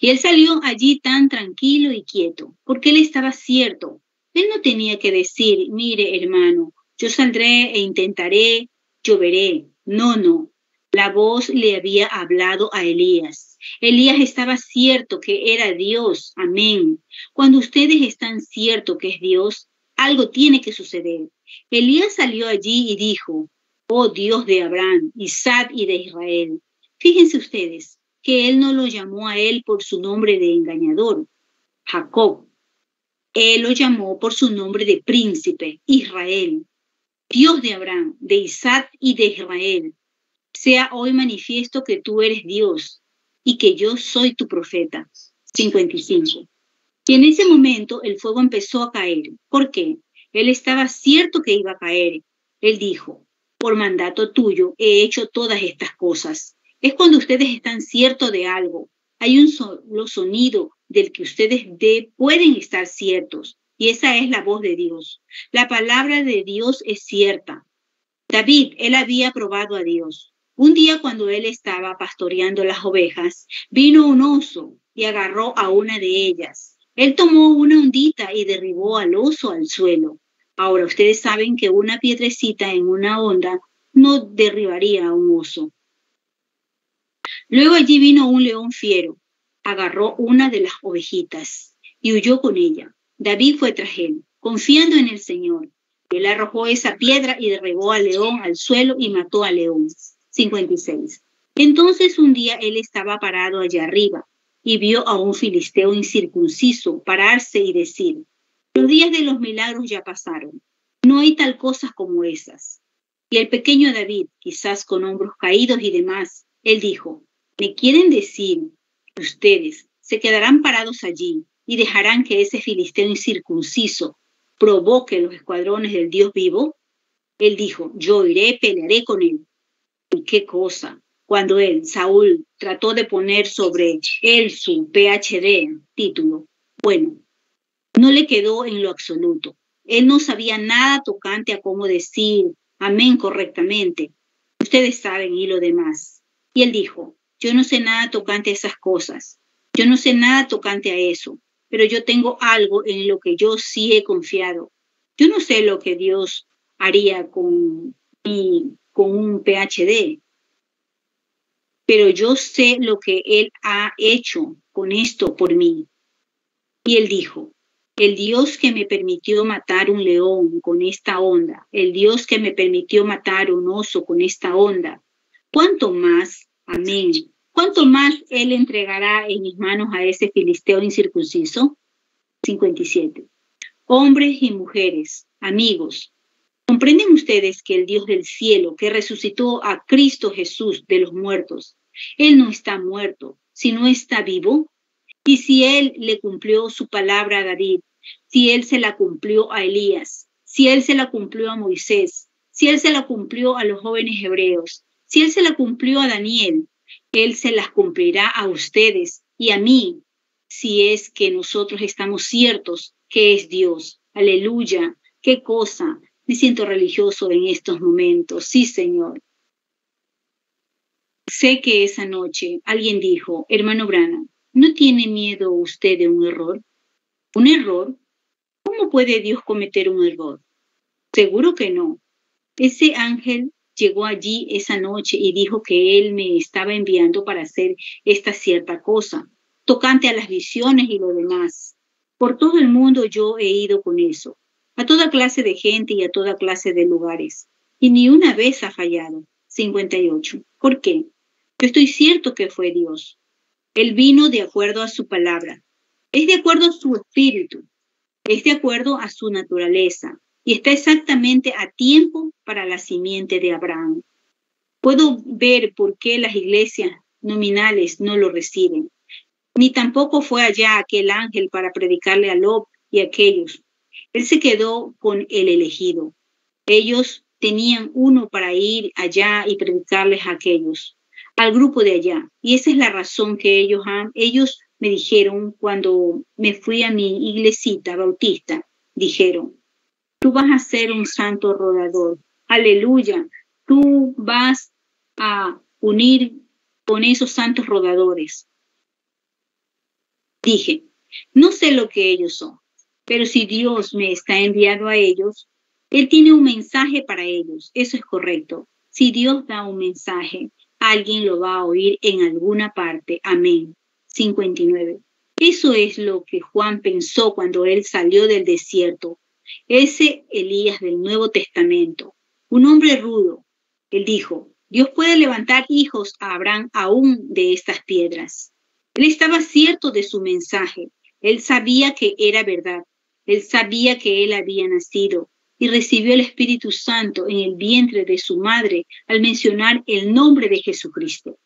Y él salió allí tan tranquilo y quieto, porque él estaba cierto. Él no tenía que decir, mire hermano, yo saldré e intentaré, lloveré. No, no. La voz le había hablado a Elías. Elías estaba cierto que era Dios. Amén. Cuando ustedes están cierto que es Dios, algo tiene que suceder. Elías salió allí y dijo, oh Dios de Abraham, Isaac y de Israel. Fíjense ustedes que él no lo llamó a él por su nombre de engañador, Jacob. Él lo llamó por su nombre de príncipe, Israel. Dios de Abraham, de Isaac y de Israel. Sea hoy manifiesto que tú eres Dios y que yo soy tu profeta. 55. Y en ese momento el fuego empezó a caer. ¿Por qué? Él estaba cierto que iba a caer. Él dijo, por mandato tuyo he hecho todas estas cosas. Es cuando ustedes están ciertos de algo. Hay un solo sonido del que ustedes pueden estar ciertos. Y esa es la voz de Dios. La palabra de Dios es cierta. David, él había probado a Dios. Un día cuando él estaba pastoreando las ovejas, vino un oso y agarró a una de ellas él tomó una ondita y derribó al oso al suelo. Ahora ustedes saben que una piedrecita en una onda no derribaría a un oso. Luego allí vino un león fiero, agarró una de las ovejitas y huyó con ella. David fue tras él, confiando en el Señor. Él arrojó esa piedra y derribó al león al suelo y mató al león. 56. Entonces un día él estaba parado allá arriba y vio a un filisteo incircunciso pararse y decir, los días de los milagros ya pasaron, no hay tal cosas como esas. Y el pequeño David, quizás con hombros caídos y demás, él dijo, ¿me quieren decir ustedes se quedarán parados allí y dejarán que ese filisteo incircunciso provoque los escuadrones del Dios vivo? Él dijo, yo iré, pelearé con él. ¿Y qué cosa? cuando él, Saúl, trató de poner sobre él su PhD título. Bueno, no le quedó en lo absoluto. Él no sabía nada tocante a cómo decir amén correctamente. Ustedes saben y lo demás. Y él dijo, yo no sé nada tocante a esas cosas. Yo no sé nada tocante a eso, pero yo tengo algo en lo que yo sí he confiado. Yo no sé lo que Dios haría con, con un PhD, pero yo sé lo que Él ha hecho con esto por mí. Y Él dijo, el Dios que me permitió matar un león con esta onda, el Dios que me permitió matar un oso con esta onda, ¿cuánto más? Amén. ¿Cuánto más Él entregará en mis manos a ese filisteo incircunciso? 57. Hombres y mujeres, amigos, ¿Comprenden ustedes que el Dios del cielo, que resucitó a Cristo Jesús de los muertos, Él no está muerto, sino está vivo? Y si Él le cumplió su palabra a David, si Él se la cumplió a Elías, si Él se la cumplió a Moisés, si Él se la cumplió a los jóvenes hebreos, si Él se la cumplió a Daniel, Él se las cumplirá a ustedes y a mí, si es que nosotros estamos ciertos que es Dios. Aleluya. ¿Qué cosa? Me siento religioso en estos momentos. Sí, Señor. Sé que esa noche alguien dijo, hermano Brana, ¿no tiene miedo usted de un error? ¿Un error? ¿Cómo puede Dios cometer un error? Seguro que no. Ese ángel llegó allí esa noche y dijo que él me estaba enviando para hacer esta cierta cosa, tocante a las visiones y lo demás. Por todo el mundo yo he ido con eso, a toda clase de gente y a toda clase de lugares, y ni una vez ha fallado. 58. ¿Por qué? Yo estoy cierto que fue Dios. Él vino de acuerdo a su palabra. Es de acuerdo a su espíritu. Es de acuerdo a su naturaleza. Y está exactamente a tiempo para la simiente de Abraham. Puedo ver por qué las iglesias nominales no lo reciben. Ni tampoco fue allá aquel ángel para predicarle a Lob y a aquellos. Él se quedó con el elegido. Ellos tenían uno para ir allá y predicarles a aquellos al grupo de allá. Y esa es la razón que ellos ellos me dijeron cuando me fui a mi iglesita bautista, dijeron, tú vas a ser un santo rodador. Aleluya. Tú vas a unir con esos santos rodadores. Dije, no sé lo que ellos son, pero si Dios me está enviado a ellos, Él tiene un mensaje para ellos. Eso es correcto. Si Dios da un mensaje, alguien lo va a oír en alguna parte. Amén. 59. Eso es lo que Juan pensó cuando él salió del desierto. Ese Elías del Nuevo Testamento, un hombre rudo. Él dijo, Dios puede levantar hijos a Abraham aún de estas piedras. Él estaba cierto de su mensaje. Él sabía que era verdad. Él sabía que él había nacido y recibió el Espíritu Santo en el vientre de su madre al mencionar el nombre de Jesucristo.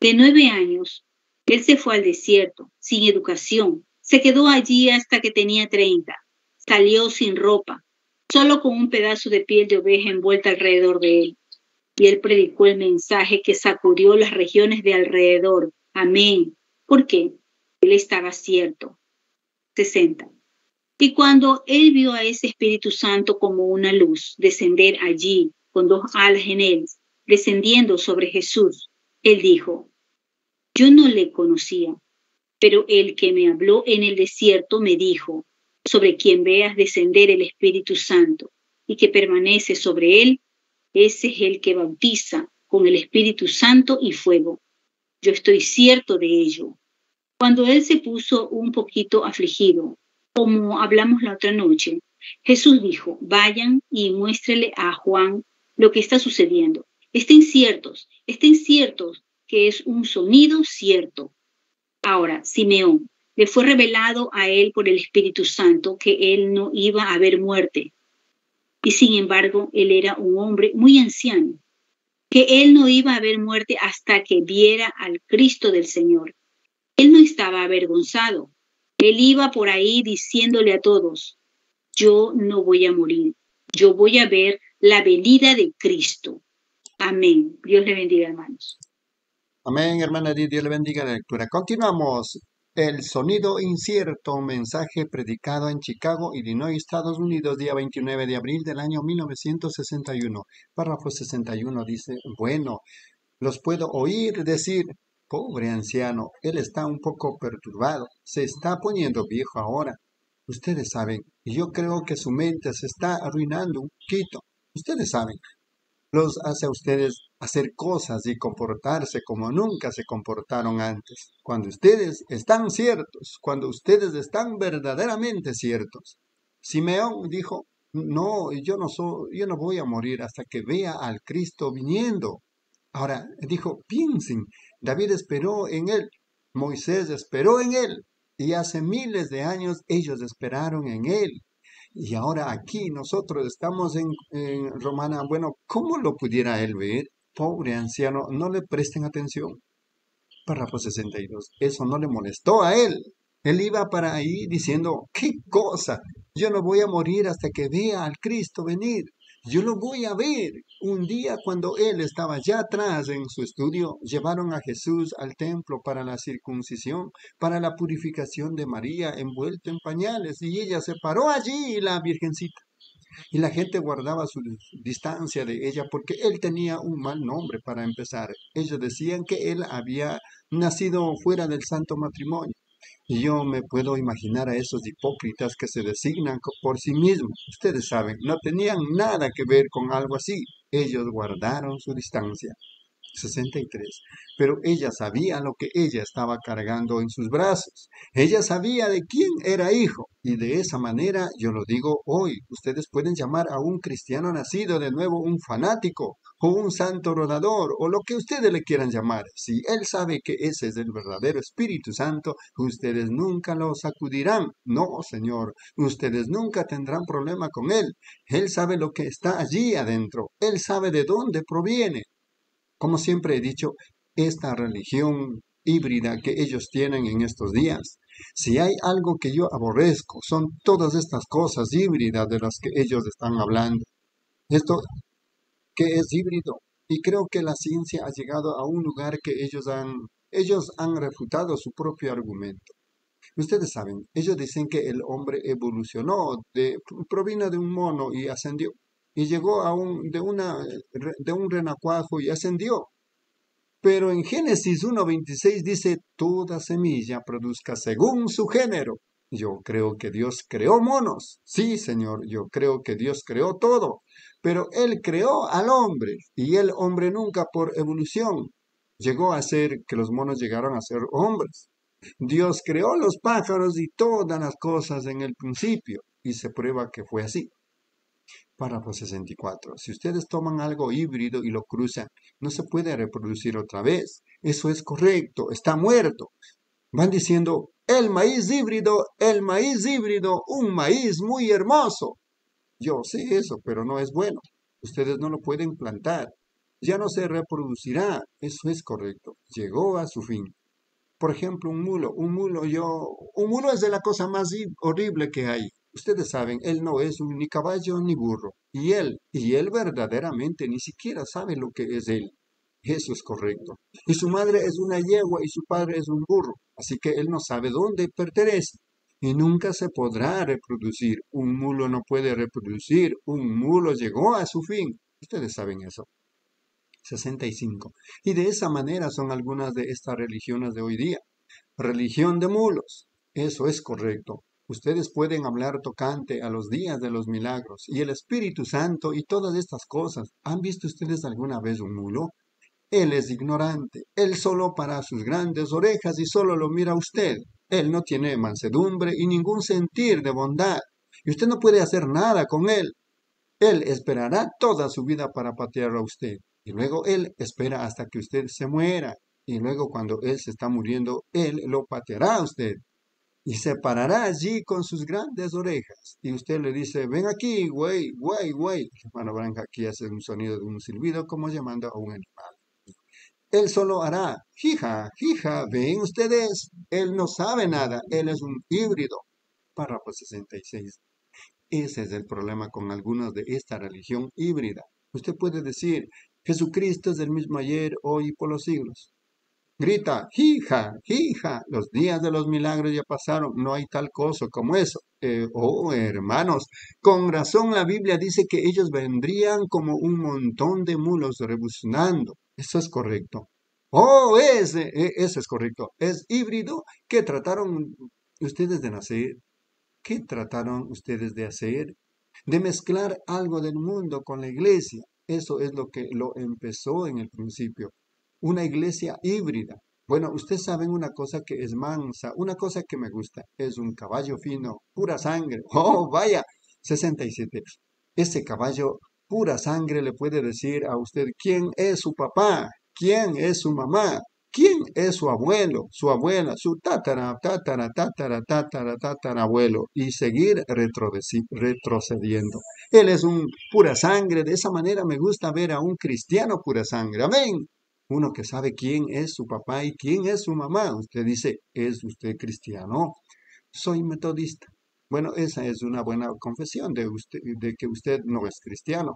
De nueve años, él se fue al desierto, sin educación. Se quedó allí hasta que tenía treinta. Salió sin ropa, solo con un pedazo de piel de oveja envuelta alrededor de él. Y él predicó el mensaje que sacudió las regiones de alrededor. Amén. ¿Por qué? Él estaba cierto. 60. Y cuando él vio a ese Espíritu Santo como una luz descender allí con dos alas en él, descendiendo sobre Jesús, él dijo, yo no le conocía, pero el que me habló en el desierto me dijo, sobre quien veas descender el Espíritu Santo y que permanece sobre él, ese es el que bautiza con el Espíritu Santo y fuego. Yo estoy cierto de ello. Cuando él se puso un poquito afligido, como hablamos la otra noche, Jesús dijo, vayan y muéstrele a Juan lo que está sucediendo. Estén ciertos, estén ciertos que es un sonido cierto. Ahora, Simeón, le fue revelado a él por el Espíritu Santo que él no iba a ver muerte. Y sin embargo, él era un hombre muy anciano, que él no iba a ver muerte hasta que viera al Cristo del Señor. Él no estaba avergonzado, él iba por ahí diciéndole a todos, yo no voy a morir, yo voy a ver la venida de Cristo. Amén. Dios le bendiga, hermanos. Amén, hermana Dios le bendiga la lectura. Continuamos. El sonido incierto, mensaje predicado en Chicago, Illinois, Estados Unidos, día 29 de abril del año 1961. Párrafo 61 dice, bueno, los puedo oír decir, Pobre anciano, él está un poco perturbado, se está poniendo viejo ahora. Ustedes saben, y yo creo que su mente se está arruinando un poquito. Ustedes saben, los hace a ustedes hacer cosas y comportarse como nunca se comportaron antes. Cuando ustedes están ciertos, cuando ustedes están verdaderamente ciertos. Simeón dijo, no, yo no soy, yo no voy a morir hasta que vea al Cristo viniendo. Ahora dijo, piensen, David esperó en él, Moisés esperó en él, y hace miles de años ellos esperaron en él. Y ahora aquí nosotros estamos en, Romana. Bueno, ¿cómo lo pudiera él ver? Pobre anciano, no le presten atención. Párrafo 62. Eso no le molestó a él. Él iba para ahí diciendo, ¿qué cosa? Yo no voy a morir hasta que vea al Cristo venir. Yo lo voy a ver. Un día cuando él estaba ya atrás en su estudio, llevaron a Jesús al templo para la circuncisión, para la purificación de María envuelta en pañales, y ella se paró allí, la virgencita. Y la gente guardaba su distancia de ella porque él tenía un mal nombre para empezar. Ellos decían que él había nacido fuera del santo matrimonio. Y yo me puedo imaginar a esos hipócritas que se designan por sí mismos. Ustedes saben, no tenían nada que ver con algo así. Ellos guardaron su distancia. 63. Pero ella sabía lo que ella estaba cargando en sus brazos. Ella sabía de quién era hijo. Y de esa manera yo lo digo hoy. Ustedes pueden llamar a un cristiano nacido de nuevo un fanático o un santo rodador o lo que ustedes le quieran llamar. Si él sabe que ese es el verdadero Espíritu Santo, ustedes nunca lo sacudirán. No, Señor, ustedes nunca tendrán problema con él. Él sabe lo que está allí adentro. Él sabe de dónde proviene. Como siempre he dicho, esta religión híbrida que ellos tienen en estos días, si hay algo que yo aborrezco, son todas estas cosas híbridas de las que ellos están hablando. Esto que es híbrido. Y creo que la ciencia ha llegado a un lugar que ellos han, ellos han refutado su propio argumento. Ustedes saben, ellos dicen que el hombre evolucionó, de, provino de un mono y ascendió y llegó a un, de, una, de un renacuajo y ascendió. Pero en Génesis 1.26 dice, toda semilla produzca según su género. Yo creo que Dios creó monos. Sí, Señor, yo creo que Dios creó todo. Pero Él creó al hombre y el hombre nunca por evolución llegó a ser que los monos llegaron a ser hombres. Dios creó los pájaros y todas las cosas en el principio y se prueba que fue así. Párrafo 64. Si ustedes toman algo híbrido y lo cruzan, no se puede reproducir otra vez. Eso es correcto, está muerto. Van diciendo, el maíz híbrido, el maíz híbrido, un maíz muy hermoso. Yo sé eso, pero no es bueno. Ustedes no lo pueden plantar. Ya no se reproducirá. Eso es correcto. Llegó a su fin. Por ejemplo, un mulo. Un mulo yo... Un mulo es de la cosa más horrible que hay. Ustedes saben, él no es ni caballo ni burro. Y él, y él verdaderamente ni siquiera sabe lo que es él. Eso es correcto. Y su madre es una yegua y su padre es un burro. Así que él no sabe dónde pertenece. Y nunca se podrá reproducir. Un mulo no puede reproducir. Un mulo llegó a su fin. Ustedes saben eso. 65. Y de esa manera son algunas de estas religiones de hoy día. Religión de mulos. Eso es correcto. Ustedes pueden hablar tocante a los días de los milagros y el Espíritu Santo y todas estas cosas. ¿Han visto ustedes alguna vez un mulo? Él es ignorante. Él solo para sus grandes orejas y solo lo mira usted. Él no tiene mansedumbre y ningún sentir de bondad. Y usted no puede hacer nada con él. Él esperará toda su vida para patear a usted. Y luego él espera hasta que usted se muera. Y luego cuando él se está muriendo, él lo pateará a usted y se parará allí con sus grandes orejas. Y usted le dice, ven aquí, güey, güey, güey. Hermano Branca aquí hace un sonido de un silbido como llamando a un animal. Él solo hará, hija, hija, ven ustedes. Él no sabe nada, él es un híbrido. Párrafo 66. Ese es el problema con algunos de esta religión híbrida. Usted puede decir, Jesucristo es el mismo ayer, hoy y por los siglos. Grita, hija, hija, los días de los milagros ya pasaron, no hay tal cosa como eso. Eh, oh, hermanos, con razón la Biblia dice que ellos vendrían como un montón de mulos rebuznando. Eso es correcto. Oh, ese, e, eso es correcto. Es híbrido. ¿Qué trataron ustedes de nacer? ¿Qué trataron ustedes de hacer? De mezclar algo del mundo con la iglesia. Eso es lo que lo empezó en el principio una iglesia híbrida. Bueno, ustedes saben una cosa que es mansa, una cosa que me gusta, es un caballo fino, pura sangre. Oh, vaya, 67. Ese caballo pura sangre le puede decir a usted quién es su papá, quién es su mamá, quién es su abuelo, su abuela, su tatara, tatara, tatara, tatara, tatara abuelo y seguir retrocediendo. Él es un pura sangre, de esa manera me gusta ver a un cristiano pura sangre. Amén uno que sabe quién es su papá y quién es su mamá. Usted dice, ¿es usted cristiano? Soy metodista. Bueno, esa es una buena confesión de, usted, de que usted no es cristiano.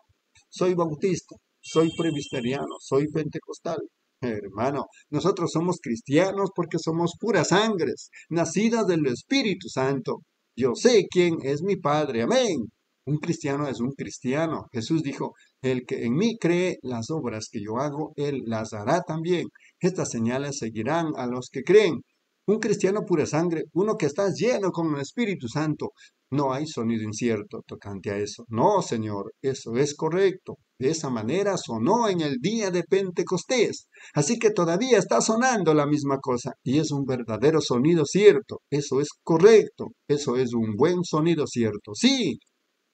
Soy bautista, soy presbiteriano, soy pentecostal. Hermano, nosotros somos cristianos porque somos puras sangres, nacidas del Espíritu Santo. Yo sé quién es mi Padre, amén. Un cristiano es un cristiano. Jesús dijo, el que en mí cree las obras que yo hago, él las hará también. Estas señales seguirán a los que creen. Un cristiano pura sangre, uno que está lleno con el Espíritu Santo. No hay sonido incierto tocante a eso. No, Señor, eso es correcto. De esa manera sonó en el día de Pentecostés. Así que todavía está sonando la misma cosa. Y es un verdadero sonido cierto. Eso es correcto. Eso es un buen sonido cierto. Sí.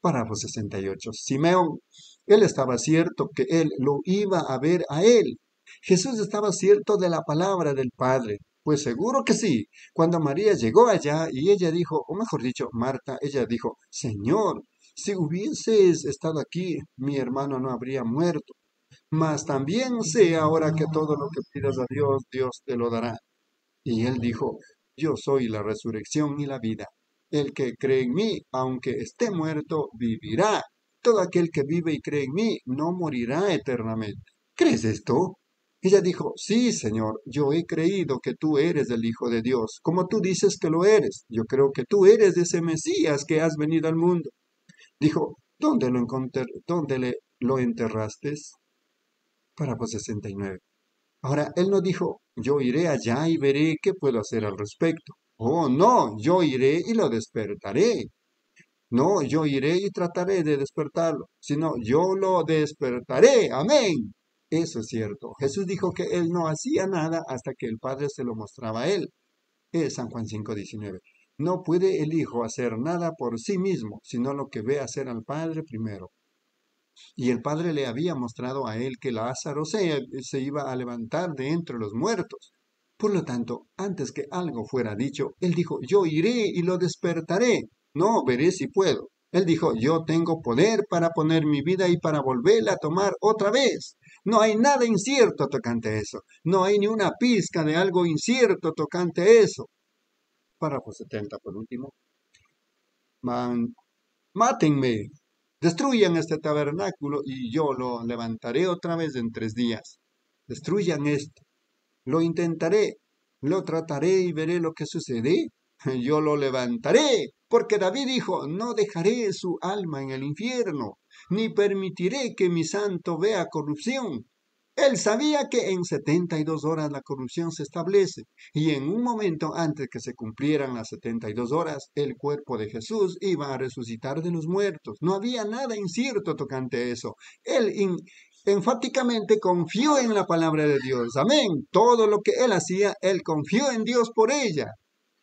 Párrafo 68. Simeón, él estaba cierto que él lo iba a ver a él. Jesús estaba cierto de la palabra del Padre. Pues seguro que sí. Cuando María llegó allá y ella dijo, o mejor dicho, Marta, ella dijo, Señor, si hubieses estado aquí, mi hermano no habría muerto. Mas también sé ahora que todo lo que pidas a Dios, Dios te lo dará. Y él dijo, Yo soy la resurrección y la vida. El que cree en mí, aunque esté muerto, vivirá. Todo aquel que vive y cree en mí, no morirá eternamente. ¿Crees esto? Ella dijo, sí, Señor, yo he creído que tú eres el Hijo de Dios, como tú dices que lo eres. Yo creo que tú eres ese Mesías que has venido al mundo. Dijo, ¿dónde lo, dónde le, lo enterraste? Párrafo 69. Ahora, él no dijo, yo iré allá y veré qué puedo hacer al respecto. Oh, no, yo iré y lo despertaré. No, yo iré y trataré de despertarlo, sino yo lo despertaré. Amén. Eso es cierto. Jesús dijo que él no hacía nada hasta que el Padre se lo mostraba a él. Es San Juan 5:19. No puede el Hijo hacer nada por sí mismo, sino lo que ve hacer al Padre primero. Y el Padre le había mostrado a él que Lázaro se, se iba a levantar de entre los muertos. Por lo tanto, antes que algo fuera dicho, él dijo, yo iré y lo despertaré. No, veré si puedo. Él dijo, yo tengo poder para poner mi vida y para volverla a tomar otra vez. No hay nada incierto tocante eso. No hay ni una pizca de algo incierto tocante eso. Párrafo 70 por último. Man, mátenme, destruyan este tabernáculo y yo lo levantaré otra vez en tres días. Destruyan esto. Lo intentaré, lo trataré y veré lo que sucede. Yo lo levantaré porque David dijo, no dejaré su alma en el infierno, ni permitiré que mi santo vea corrupción. Él sabía que en setenta y dos horas la corrupción se establece, y en un momento antes que se cumplieran las setenta y dos horas, el cuerpo de Jesús iba a resucitar de los muertos. No había nada incierto tocante eso. Él enfáticamente confió en la palabra de Dios. Amén. Todo lo que él hacía, él confió en Dios por ella.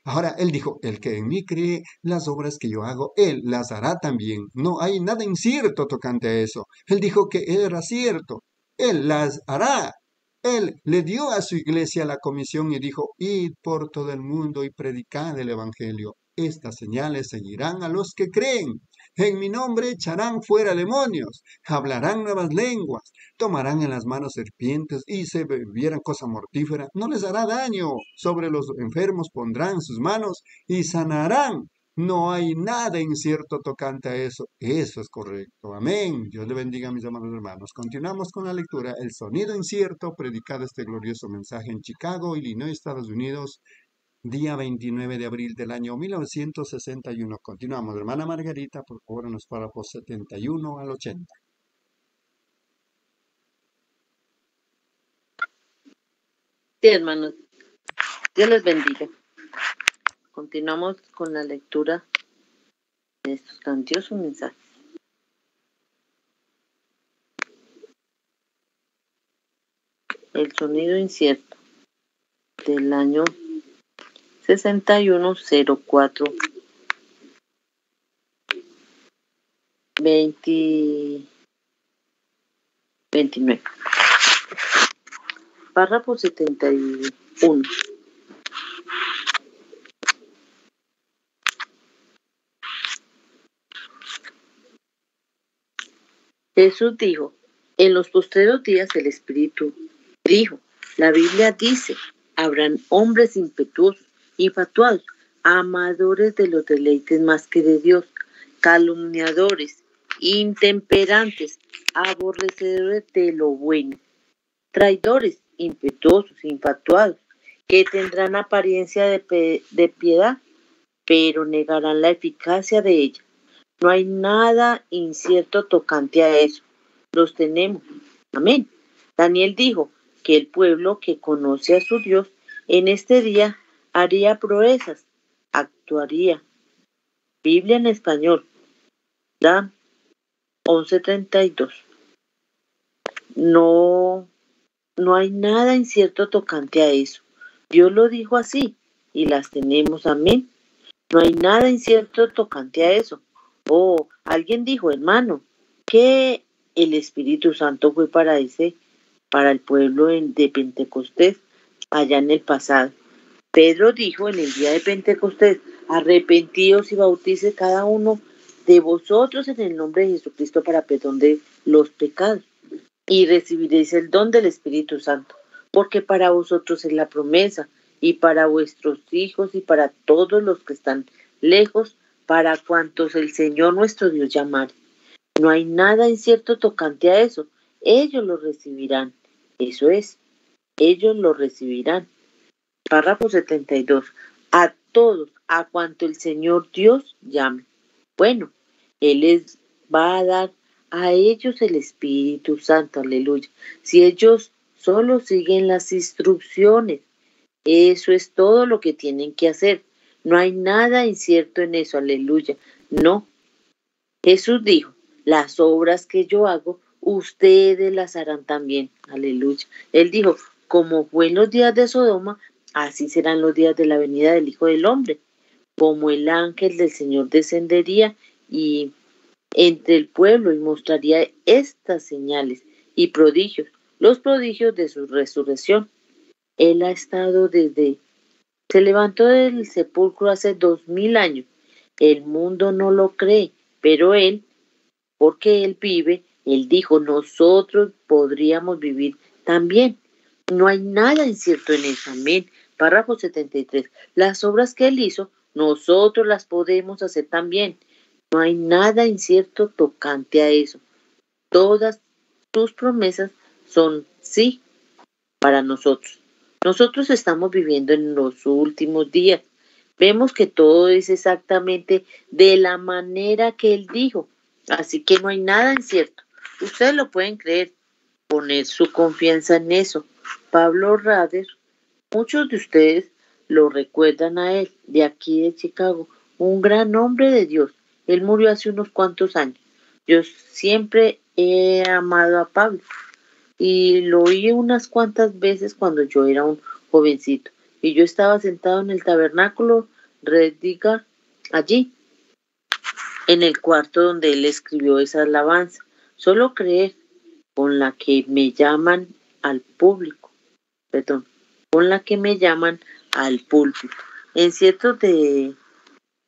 Ahora él dijo, el que en mí cree las obras que yo hago, él las hará también. No hay nada incierto tocante a eso. Él dijo que era cierto. Él las hará. Él le dio a su iglesia la comisión y dijo, id por todo el mundo y predicad el Evangelio. Estas señales seguirán a los que creen. En mi nombre echarán fuera demonios, hablarán nuevas lenguas, tomarán en las manos serpientes y se bebieran cosa mortífera, no les hará daño. Sobre los enfermos pondrán sus manos y sanarán. No hay nada incierto tocante a eso. Eso es correcto. Amén. Dios le bendiga mis amados hermanos. Continuamos con la lectura. El sonido incierto, predicado este glorioso mensaje en Chicago, Illinois, Estados Unidos, día 29 de abril del año 1961. Continuamos, hermana Margarita, por favor, en los párrafos 71 al 80. Sí, hermanos. Dios les bendiga. Continuamos con la lectura de estos grandiosos mensajes. El sonido incierto del año 6104 20 29 párrafo 71 Jesús dijo, en los postreros días el Espíritu dijo, la Biblia dice, habrán hombres impetuosos, infatuados, amadores de los deleites más que de Dios, calumniadores, intemperantes, aborrecedores de lo bueno, traidores, impetuosos, infatuados, que tendrán apariencia de, de piedad, pero negarán la eficacia de ella. No hay nada incierto tocante a eso. Los tenemos. Amén. Daniel dijo que el pueblo que conoce a su Dios en este día haría proezas, actuaría. Biblia en español. Da 1132. No, no hay nada incierto tocante a eso. Dios lo dijo así y las tenemos. Amén. No hay nada incierto tocante a eso. Oh, alguien dijo, hermano, que el Espíritu Santo fue para ese, para el pueblo de Pentecostés allá en el pasado. Pedro dijo en el día de Pentecostés, arrepentidos y bautice cada uno de vosotros en el nombre de Jesucristo para perdón de los pecados y recibiréis el don del Espíritu Santo, porque para vosotros es la promesa y para vuestros hijos y para todos los que están lejos, para cuantos el Señor nuestro Dios llamare. No hay nada incierto tocante a eso. Ellos lo recibirán. Eso es, ellos lo recibirán. Párrafo 72. A todos, a cuanto el Señor Dios llame. Bueno, Él les va a dar a ellos el Espíritu Santo, aleluya. Si ellos solo siguen las instrucciones, eso es todo lo que tienen que hacer. No hay nada incierto en eso, aleluya. No. Jesús dijo, las obras que yo hago, ustedes las harán también, aleluya. Él dijo, como fue en los días de Sodoma, así serán los días de la venida del Hijo del Hombre. Como el ángel del Señor descendería y entre el pueblo y mostraría estas señales y prodigios, los prodigios de su resurrección. Él ha estado desde se levantó del sepulcro hace dos mil años. El mundo no lo cree, pero él, porque él vive, él dijo, nosotros podríamos vivir también. No hay nada incierto en eso. Amén. Párrafo 73. Las obras que él hizo, nosotros las podemos hacer también. No hay nada incierto tocante a eso. Todas tus promesas son sí para nosotros. Nosotros estamos viviendo en los últimos días. Vemos que todo es exactamente de la manera que Él dijo. Así que no hay nada incierto. Ustedes lo pueden creer, poner su confianza en eso. Pablo Rader, muchos de ustedes lo recuerdan a él, de aquí de Chicago, un gran hombre de Dios. Él murió hace unos cuantos años. Yo siempre he amado a Pablo y lo oí unas cuantas veces cuando yo era un jovencito y yo estaba sentado en el tabernáculo Rediga allí en el cuarto donde él escribió esa alabanza. Solo creer con la que me llaman al público, perdón, con la que me llaman al púlpito. En de,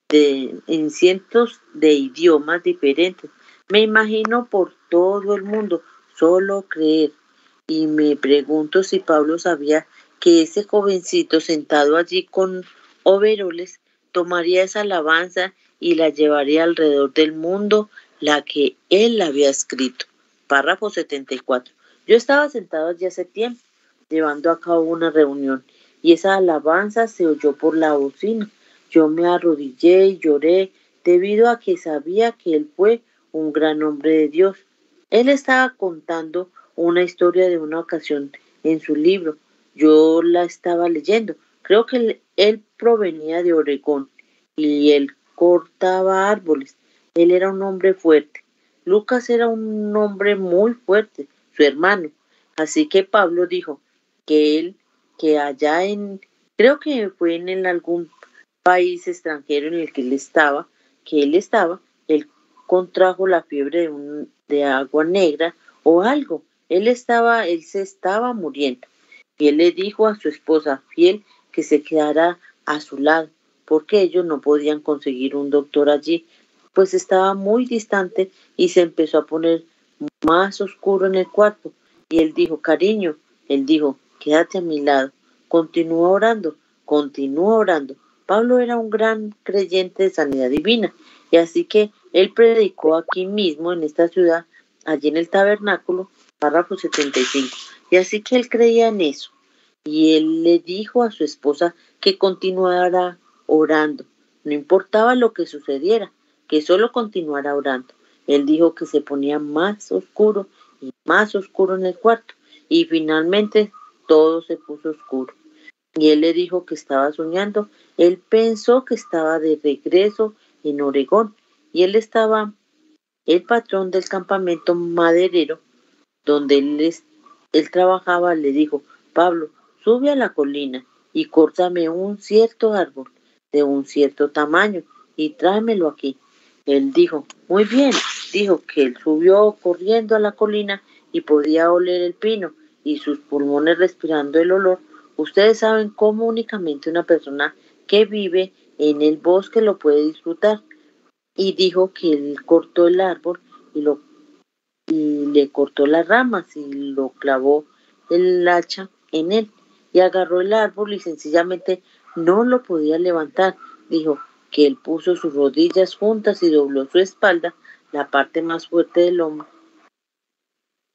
de, en cientos de idiomas diferentes. Me imagino por todo el mundo, solo creer y me pregunto si Pablo sabía que ese jovencito sentado allí con overoles tomaría esa alabanza y la llevaría alrededor del mundo, la que él había escrito. Párrafo 74. Yo estaba sentado allí hace tiempo, llevando a cabo una reunión, y esa alabanza se oyó por la bocina. Yo me arrodillé y lloré debido a que sabía que él fue un gran hombre de Dios. Él estaba contando una historia de una ocasión en su libro. Yo la estaba leyendo. Creo que él, provenía de Oregón y él cortaba árboles. Él era un hombre fuerte. Lucas era un hombre muy fuerte, su hermano. Así que Pablo dijo que él, que allá en, creo que fue en, algún país extranjero en el que él estaba, que él estaba, él contrajo la fiebre de, un, de agua negra o algo. Él estaba, él se estaba muriendo. Y él le dijo a su esposa fiel que se quedara a su lado, porque ellos no podían conseguir un doctor allí, pues estaba muy distante y se empezó a poner más oscuro en el cuarto. Y él dijo, cariño, él dijo, quédate a mi lado, continúa orando, continúa orando. Pablo era un gran creyente de sanidad divina, y así que él predicó aquí mismo en esta ciudad, allí en el tabernáculo, párrafo 75. Y así que él creía en eso. Y él le dijo a su esposa que continuara orando, no importaba lo que sucediera, que solo continuara orando. Él dijo que se ponía más oscuro y más oscuro en el cuarto y finalmente todo se puso oscuro. Y él le dijo que estaba soñando. Él pensó que estaba de regreso en Oregón y él estaba el patrón del campamento maderero donde él, trabajaba le dijo, Pablo, sube a la colina y córtame un cierto árbol de un cierto tamaño y tráemelo aquí. Él dijo, muy bien, dijo que él subió corriendo a la colina y podía oler el pino y sus pulmones respirando el olor. Ustedes saben cómo únicamente una persona que vive en el bosque lo puede disfrutar. Y dijo que él cortó el árbol y, lo, y le cortó las ramas y lo clavó el hacha en él y agarró el árbol y sencillamente no lo podía levantar. Dijo que él puso sus rodillas juntas y dobló su espalda, la parte más fuerte del hombro.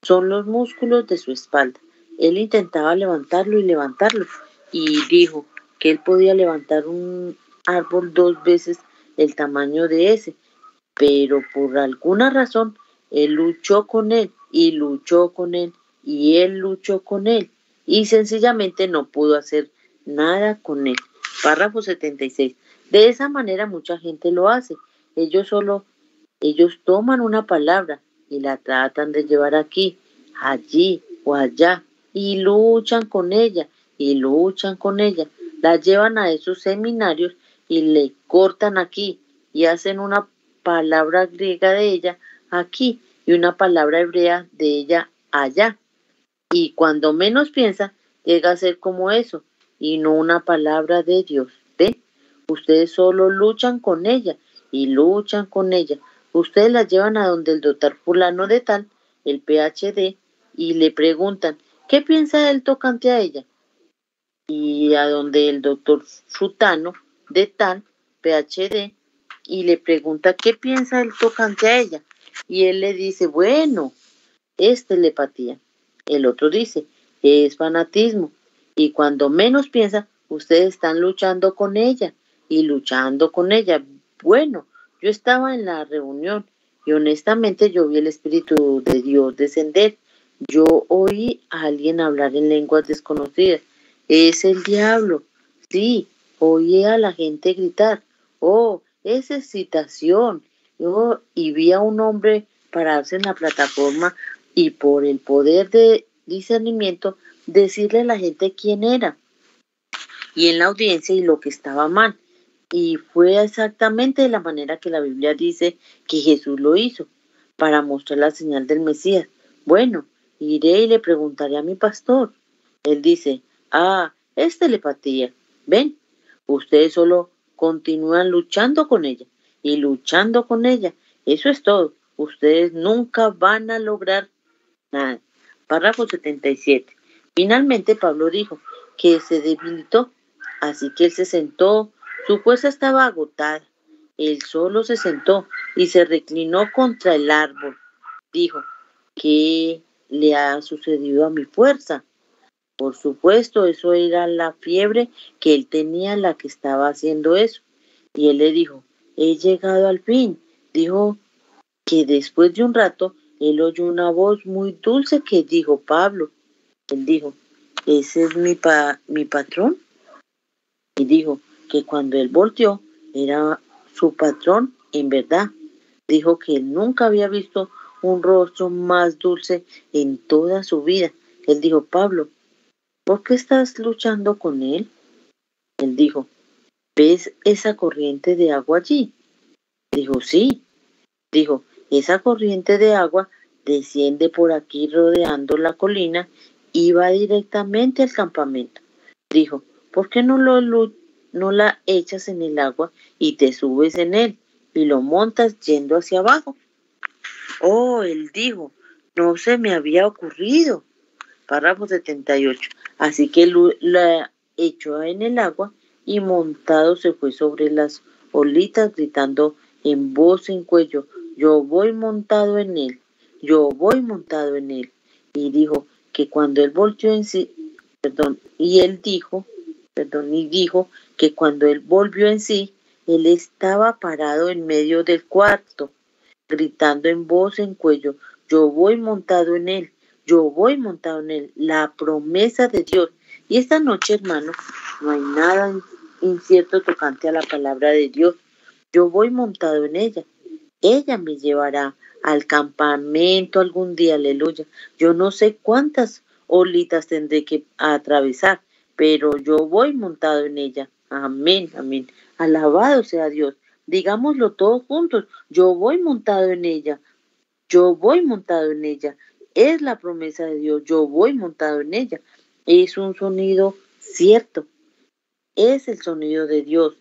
Son los músculos de su espalda. Él intentaba levantarlo y levantarlo y dijo que él podía levantar un árbol dos veces el tamaño de ese, pero por alguna razón él luchó con él y luchó con él y él luchó con él y sencillamente no pudo hacer nada con él. Párrafo 76. De esa manera mucha gente lo hace. Ellos solo, ellos toman una palabra y la tratan de llevar aquí, allí o allá y luchan con ella y luchan con ella. La llevan a esos seminarios y le cortan aquí y hacen una palabra griega de ella aquí y una palabra hebrea de ella allá. Y cuando menos piensa, llega a ser como eso y no una palabra de Dios. Ustedes solo luchan con ella y luchan con ella. Ustedes la llevan a donde el doctor fulano de tal, el PhD, y le preguntan, ¿qué piensa él tocante a ella? Y a donde el doctor Frutano de tal, PhD, y le pregunta, ¿qué piensa él tocante a ella? Y él le dice, bueno, es telepatía. El otro dice, es fanatismo. Y cuando menos piensa, ustedes están luchando con ella y luchando con ella. Bueno, yo estaba en la reunión y honestamente yo vi el Espíritu de Dios descender. Yo oí a alguien hablar en lenguas desconocidas. Es el diablo. Sí, oí a la gente gritar. Oh, es excitación. Y vi a un hombre pararse en la plataforma y por el poder de discernimiento decirle a la gente quién era y en la audiencia y lo que estaba mal. Y fue exactamente de la manera que la Biblia dice que Jesús lo hizo, para mostrar la señal del Mesías. Bueno, iré y le preguntaré a mi pastor. Él dice, ah, es telepatía. Ven, ustedes solo continúan luchando con ella y luchando con ella. Eso es todo. Ustedes nunca van a lograr nada. Párrafo 77. Finalmente Pablo dijo que se debilitó, así que él se sentó, su fuerza estaba agotada. Él solo se sentó y se reclinó contra el árbol. Dijo, ¿qué le ha sucedido a mi fuerza? Por supuesto, eso era la fiebre que él tenía la que estaba haciendo eso. Y él le dijo, he llegado al fin. Dijo que después de un rato, él oyó una voz muy dulce que dijo, Pablo, él dijo, ¿ese es mi, pa mi patrón? Y dijo que cuando él volteó era su patrón en verdad. Dijo que él nunca había visto un rostro más dulce en toda su vida. Él dijo, Pablo, ¿por qué estás luchando con él? Él dijo, ¿ves esa corriente de agua allí? Dijo, sí. Dijo, esa corriente de agua desciende por aquí rodeando la colina y va directamente al campamento. Dijo, ¿por qué no, lo, no la echas en el agua y te subes en él y lo montas yendo hacia abajo? Oh, él dijo, no se me había ocurrido. Párrafo 78. Así que la echó en el agua y montado se fue sobre las olitas gritando en voz en cuello, yo voy montado en él, yo voy montado en él. Y dijo, que cuando él volvió en sí, perdón, y él dijo, perdón, y dijo que cuando él volvió en sí, Él estaba parado en medio del cuarto, gritando en voz en cuello, yo voy montado en él, yo voy montado en él, la promesa de Dios. Y esta noche, hermano, no hay nada incierto tocante a la palabra de Dios. Yo voy montado en ella. Ella me llevará al campamento algún día, aleluya. Yo no sé cuántas olitas tendré que atravesar, pero yo voy montado en ella. Amén, amén. Alabado sea Dios. Digámoslo todos juntos. Yo voy montado en ella. Yo voy montado en ella. Es la promesa de Dios. Yo voy montado en ella. Es un sonido cierto. Es el sonido de Dios.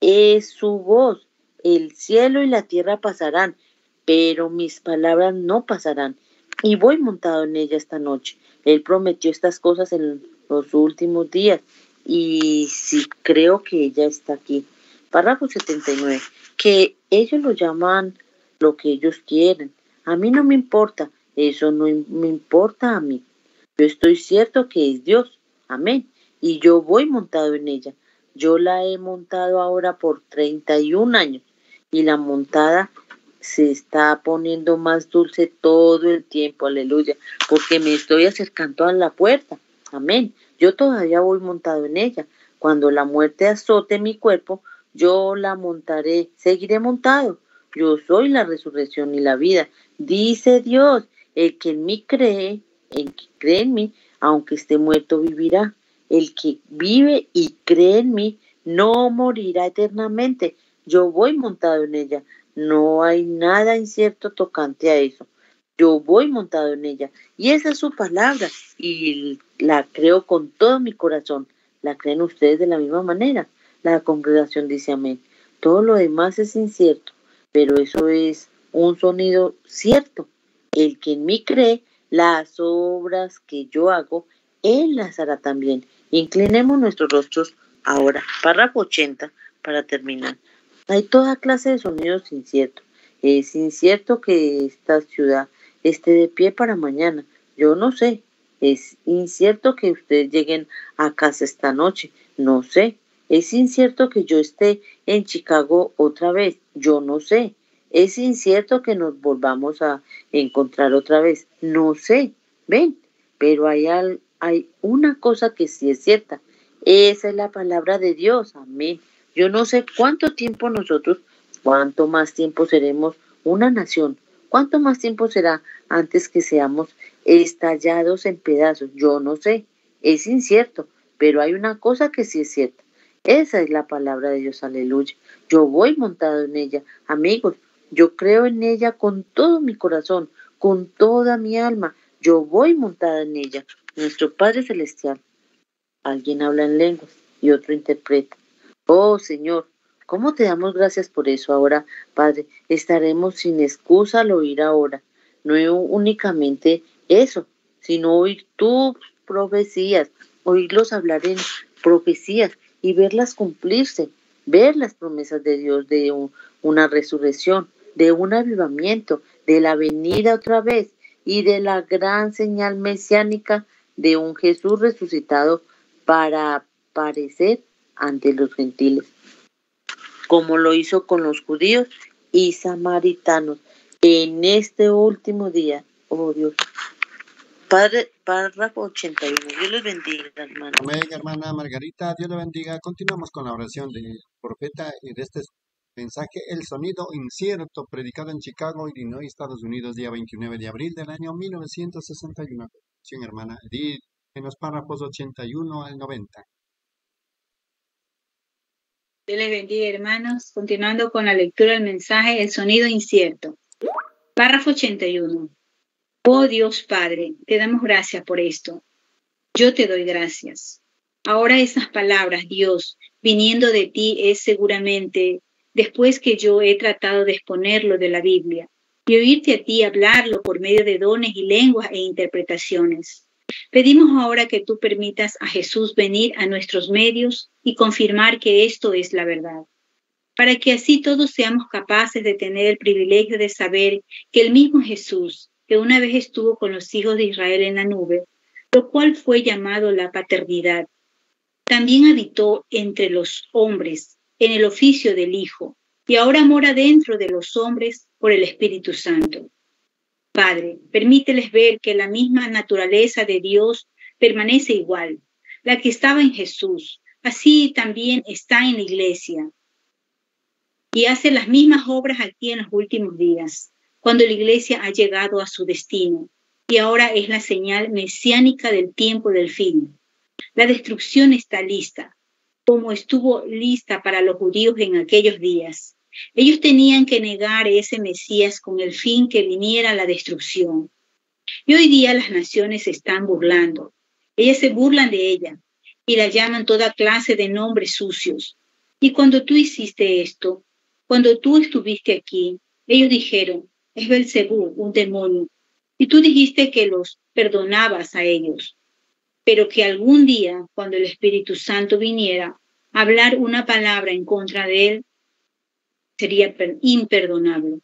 Es su voz. El cielo y la tierra pasarán, pero mis palabras no pasarán. Y voy montado en ella esta noche. Él prometió estas cosas en los últimos días y sí creo que ella está aquí. Párrafo 79. Que ellos lo llaman lo que ellos quieren. A mí no me importa. Eso no me importa a mí. Yo estoy cierto que es Dios. Amén. Y yo voy montado en ella. Yo la he montado ahora por 31 años. Y la montada se está poniendo más dulce todo el tiempo, aleluya, porque me estoy acercando a la puerta. Amén. Yo todavía voy montado en ella. Cuando la muerte azote mi cuerpo, yo la montaré, seguiré montado. Yo soy la resurrección y la vida. Dice Dios, el que en mí cree, el que cree en mí, aunque esté muerto, vivirá. El que vive y cree en mí, no morirá eternamente. Yo voy montado en ella. No hay nada incierto tocante a eso. Yo voy montado en ella. Y esa es su palabra. Y la creo con todo mi corazón. ¿La creen ustedes de la misma manera? La congregación dice amén. Todo lo demás es incierto, pero eso es un sonido cierto. El que en mí cree, las obras que yo hago, él las hará también. Inclinemos nuestros rostros ahora. Párrafo 80 para terminar. Hay toda clase de sonidos inciertos. Es incierto que esta ciudad esté de pie para mañana. Yo no sé. Es incierto que ustedes lleguen a casa esta noche. No sé. Es incierto que yo esté en Chicago otra vez. Yo no sé. Es incierto que nos volvamos a encontrar otra vez. No sé. Ven. Pero hay, hay una cosa que sí es cierta. Esa es la palabra de Dios. Amén. Yo no sé cuánto tiempo nosotros, cuánto más tiempo seremos una nación, cuánto más tiempo será antes que seamos estallados en pedazos. Yo no sé, es incierto, pero hay una cosa que sí es cierta. Esa es la palabra de Dios, aleluya. Yo voy montado en ella. Amigos, yo creo en ella con todo mi corazón, con toda mi alma. Yo voy montada en ella. Nuestro Padre Celestial. Alguien habla en lenguas y otro interpreta. Oh Señor, ¿cómo te damos gracias por eso ahora, Padre? Estaremos sin excusa al oír ahora. No únicamente eso, sino oír tus profecías, oírlos hablar en profecías y verlas cumplirse, ver las promesas de Dios de una resurrección, de un avivamiento, de la venida otra vez y de la gran señal mesiánica de un Jesús resucitado para aparecer ante los gentiles, como lo hizo con los judíos y samaritanos en este último día. Oh Dios. Padre, párrafo 81. Dios les bendiga, hermano. Amén, hermana Margarita. Dios le bendiga. Continuamos con la oración del profeta y de este mensaje, El sonido incierto, predicado en Chicago, Illinois, Estados Unidos, día 29 de abril del año 1961. hermana Edith, en los párrafos 81 al 90. Dios les bendiga, hermanos. Continuando con la lectura del mensaje, el sonido incierto. Párrafo 81. Oh Dios Padre, te damos gracias por esto. Yo te doy gracias. Ahora esas palabras, Dios, viniendo de ti es seguramente después que yo he tratado de exponerlo de la Biblia y oírte a ti hablarlo por medio de dones y lenguas e interpretaciones. Pedimos ahora que tú permitas a Jesús venir a nuestros medios y confirmar que esto es la verdad, para que así todos seamos capaces de tener el privilegio de saber que el mismo Jesús, que una vez estuvo con los hijos de Israel en la nube, lo cual fue llamado la paternidad, también habitó entre los hombres en el oficio del Hijo y ahora mora dentro de los hombres por el Espíritu Santo. Padre, permíteles ver que la misma naturaleza de Dios permanece igual, la que estaba en Jesús, así también está en la iglesia. Y hace las mismas obras aquí en los últimos días, cuando la iglesia ha llegado a su destino, y ahora es la señal mesiánica del tiempo del fin. La destrucción está lista, como estuvo lista para los judíos en aquellos días. Ellos tenían que negar ese Mesías con el fin que viniera la destrucción. Y hoy día las naciones se están burlando. Ellas se burlan de ella y la llaman toda clase de nombres sucios. Y cuando tú hiciste esto, cuando tú estuviste aquí, ellos dijeron, es Belcebú, un demonio. Y tú dijiste que los perdonabas a ellos, pero que algún día, cuando el Espíritu Santo viniera hablar una palabra en contra de él, sería imperdonable.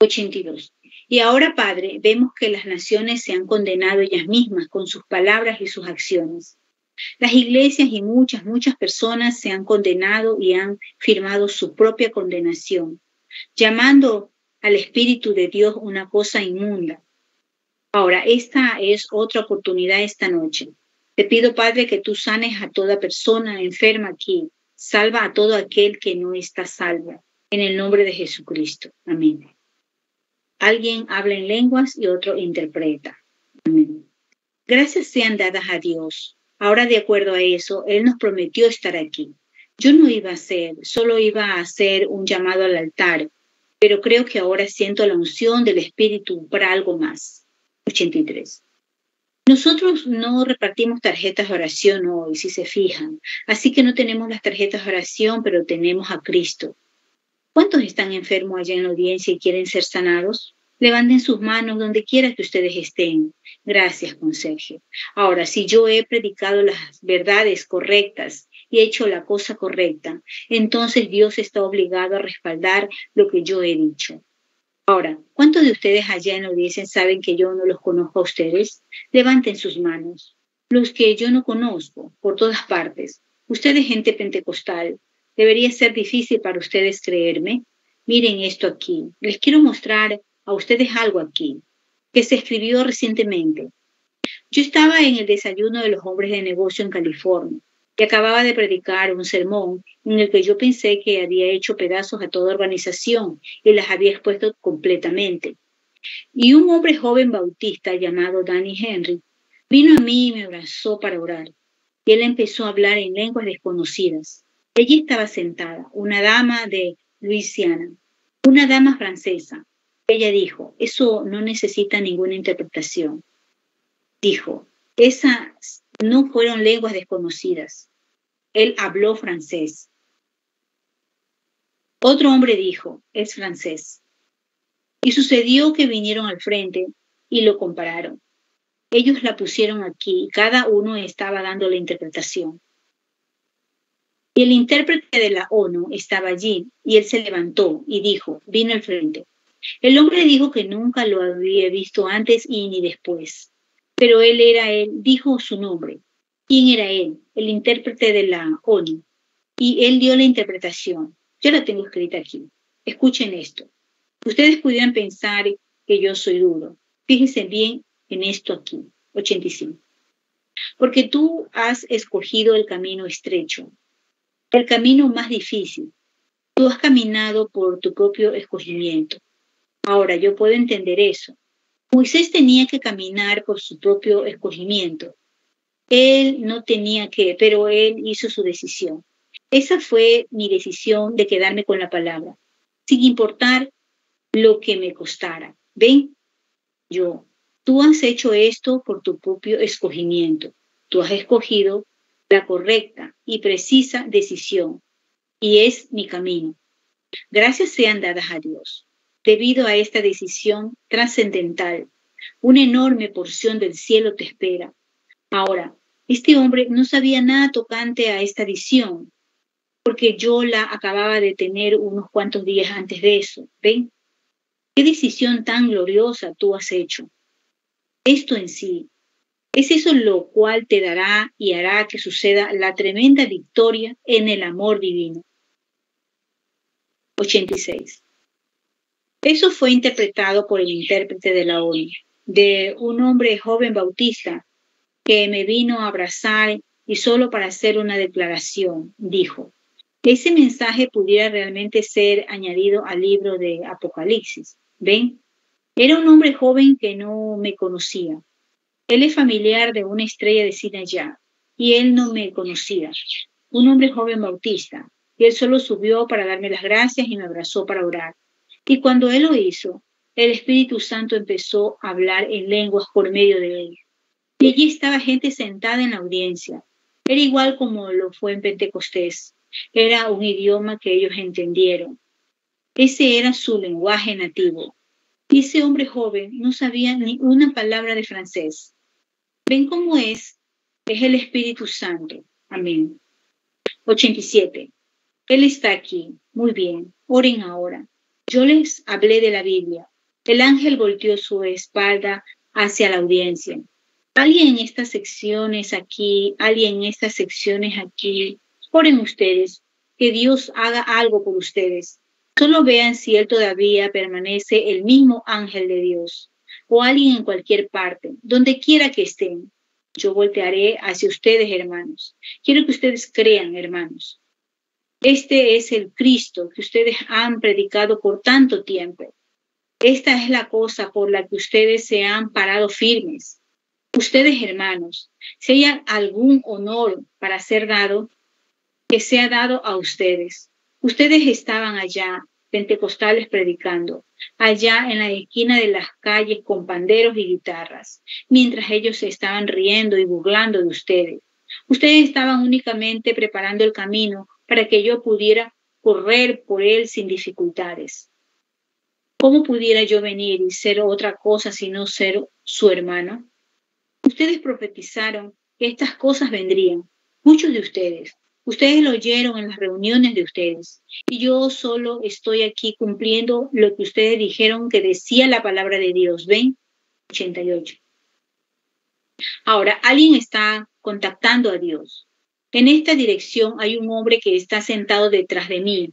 82. Y ahora, Padre, vemos que las naciones se han condenado ellas mismas con sus palabras y sus acciones. Las iglesias y muchas, muchas personas se han condenado y han firmado su propia condenación, llamando al Espíritu de Dios una cosa inmunda. Ahora, esta es otra oportunidad esta noche. Te pido, Padre, que tú sanes a toda persona enferma aquí, Salva a todo aquel que no está salvo. En el nombre de Jesucristo. Amén. Alguien habla en lenguas y otro interpreta. Amén. Gracias sean dadas a Dios. Ahora, de acuerdo a eso, Él nos prometió estar aquí. Yo no iba a ser, solo iba a hacer un llamado al altar, pero creo que ahora siento la unción del Espíritu para algo más. 83. Nosotros no repartimos tarjetas de oración hoy, si se fijan, así que no tenemos las tarjetas de oración, pero tenemos a Cristo. ¿Cuántos están enfermos allá en la audiencia y quieren ser sanados? Levanten sus manos donde quiera que ustedes estén. Gracias, conserje. Ahora, si yo he predicado las verdades correctas y he hecho la cosa correcta, entonces Dios está obligado a respaldar lo que yo he dicho. Ahora, ¿cuántos de ustedes allá en la audiencia saben que yo no los conozco a ustedes? Levanten sus manos. Los que yo no conozco, por todas partes. Ustedes, gente pentecostal, debería ser difícil para ustedes creerme. Miren esto aquí. Les quiero mostrar a ustedes algo aquí, que se escribió recientemente. Yo estaba en el desayuno de los hombres de negocio en California y acababa de predicar un sermón en el que yo pensé que había hecho pedazos a toda organización y las había expuesto completamente. Y un hombre joven bautista llamado Danny Henry vino a mí y me abrazó para orar. Y él empezó a hablar en lenguas desconocidas. Ella estaba sentada, una dama de Luisiana, una dama francesa. Ella dijo, eso no necesita ninguna interpretación. Dijo, esas no fueron lenguas desconocidas. Él habló francés. Otro hombre dijo, es francés. Y sucedió que vinieron al frente y lo compararon. Ellos la pusieron aquí y cada uno estaba dando la interpretación. Y el intérprete de la ONU estaba allí y él se levantó y dijo, vino al frente. El hombre dijo que nunca lo había visto antes y ni después pero él era él, dijo su nombre. ¿Quién era él? El intérprete de la ONU. Y él dio la interpretación. Yo la tengo escrita aquí. Escuchen esto. Ustedes pudieran pensar que yo soy duro. Fíjense bien en esto aquí. 85. Porque tú has escogido el camino estrecho, el camino más difícil. Tú has caminado por tu propio escogimiento. Ahora, yo puedo entender eso, Moisés tenía que caminar por su propio escogimiento. Él no tenía que, pero él hizo su decisión. Esa fue mi decisión de quedarme con la palabra, sin importar lo que me costara. Ven, yo, tú has hecho esto por tu propio escogimiento. Tú has escogido la correcta y precisa decisión, y es mi camino. Gracias sean dadas a Dios. Debido a esta decisión trascendental, una enorme porción del cielo te espera. Ahora, este hombre no sabía nada tocante a esta visión, porque yo la acababa de tener unos cuantos días antes de eso. ¿Ven? ¿Qué decisión tan gloriosa tú has hecho? Esto en sí Es eso lo cual te dará y hará que suceda la tremenda victoria en el amor divino. 86. Eso fue interpretado por el intérprete de la ONU, de un hombre joven bautista que me vino a abrazar y solo para hacer una declaración, dijo, ese mensaje pudiera realmente ser añadido al libro de Apocalipsis. ¿Ven? Era un hombre joven que no me conocía. Él es familiar de una estrella de cine allá y él no me conocía. Un hombre joven bautista. Y él solo subió para darme las gracias y me abrazó para orar. Y cuando él lo hizo, el Espíritu Santo empezó a hablar en lenguas por medio de él. Y allí estaba gente sentada en la audiencia. Era igual como lo fue en Pentecostés. Era un idioma que ellos entendieron. Ese era su lenguaje nativo. Y ese hombre joven no sabía ni una palabra de francés. ¿Ven cómo es? Es el Espíritu Santo. Amén. 87. Él está aquí. Muy bien. Oren ahora. Yo les hablé de la Biblia. El ángel volteó su espalda hacia la audiencia. Alguien en estas secciones aquí, alguien en estas secciones aquí, oren ustedes, que Dios haga algo por ustedes. Solo vean si Él todavía permanece el mismo ángel de Dios o alguien en cualquier parte, donde quiera que estén. Yo voltearé hacia ustedes, hermanos. Quiero que ustedes crean, hermanos. Este es el Cristo que ustedes han predicado por tanto tiempo. Esta es la cosa por la que ustedes se han parado firmes. Ustedes, hermanos, si hay algún honor para ser dado, que sea dado a ustedes. Ustedes estaban allá, pentecostales predicando, allá en la esquina de las calles con panderos y guitarras, mientras ellos se estaban riendo y burlando de ustedes. Ustedes estaban únicamente preparando el camino para que yo pudiera correr por él sin dificultades. ¿Cómo pudiera yo venir y ser otra cosa sino ser su hermano? Ustedes profetizaron que estas cosas vendrían, muchos de ustedes. Ustedes lo oyeron en las reuniones de ustedes. Y yo solo estoy aquí cumpliendo lo que ustedes dijeron que decía la palabra de Dios. ¿Ven? 88. Ahora, alguien está contactando a Dios. En esta dirección hay un hombre que está sentado detrás de mí.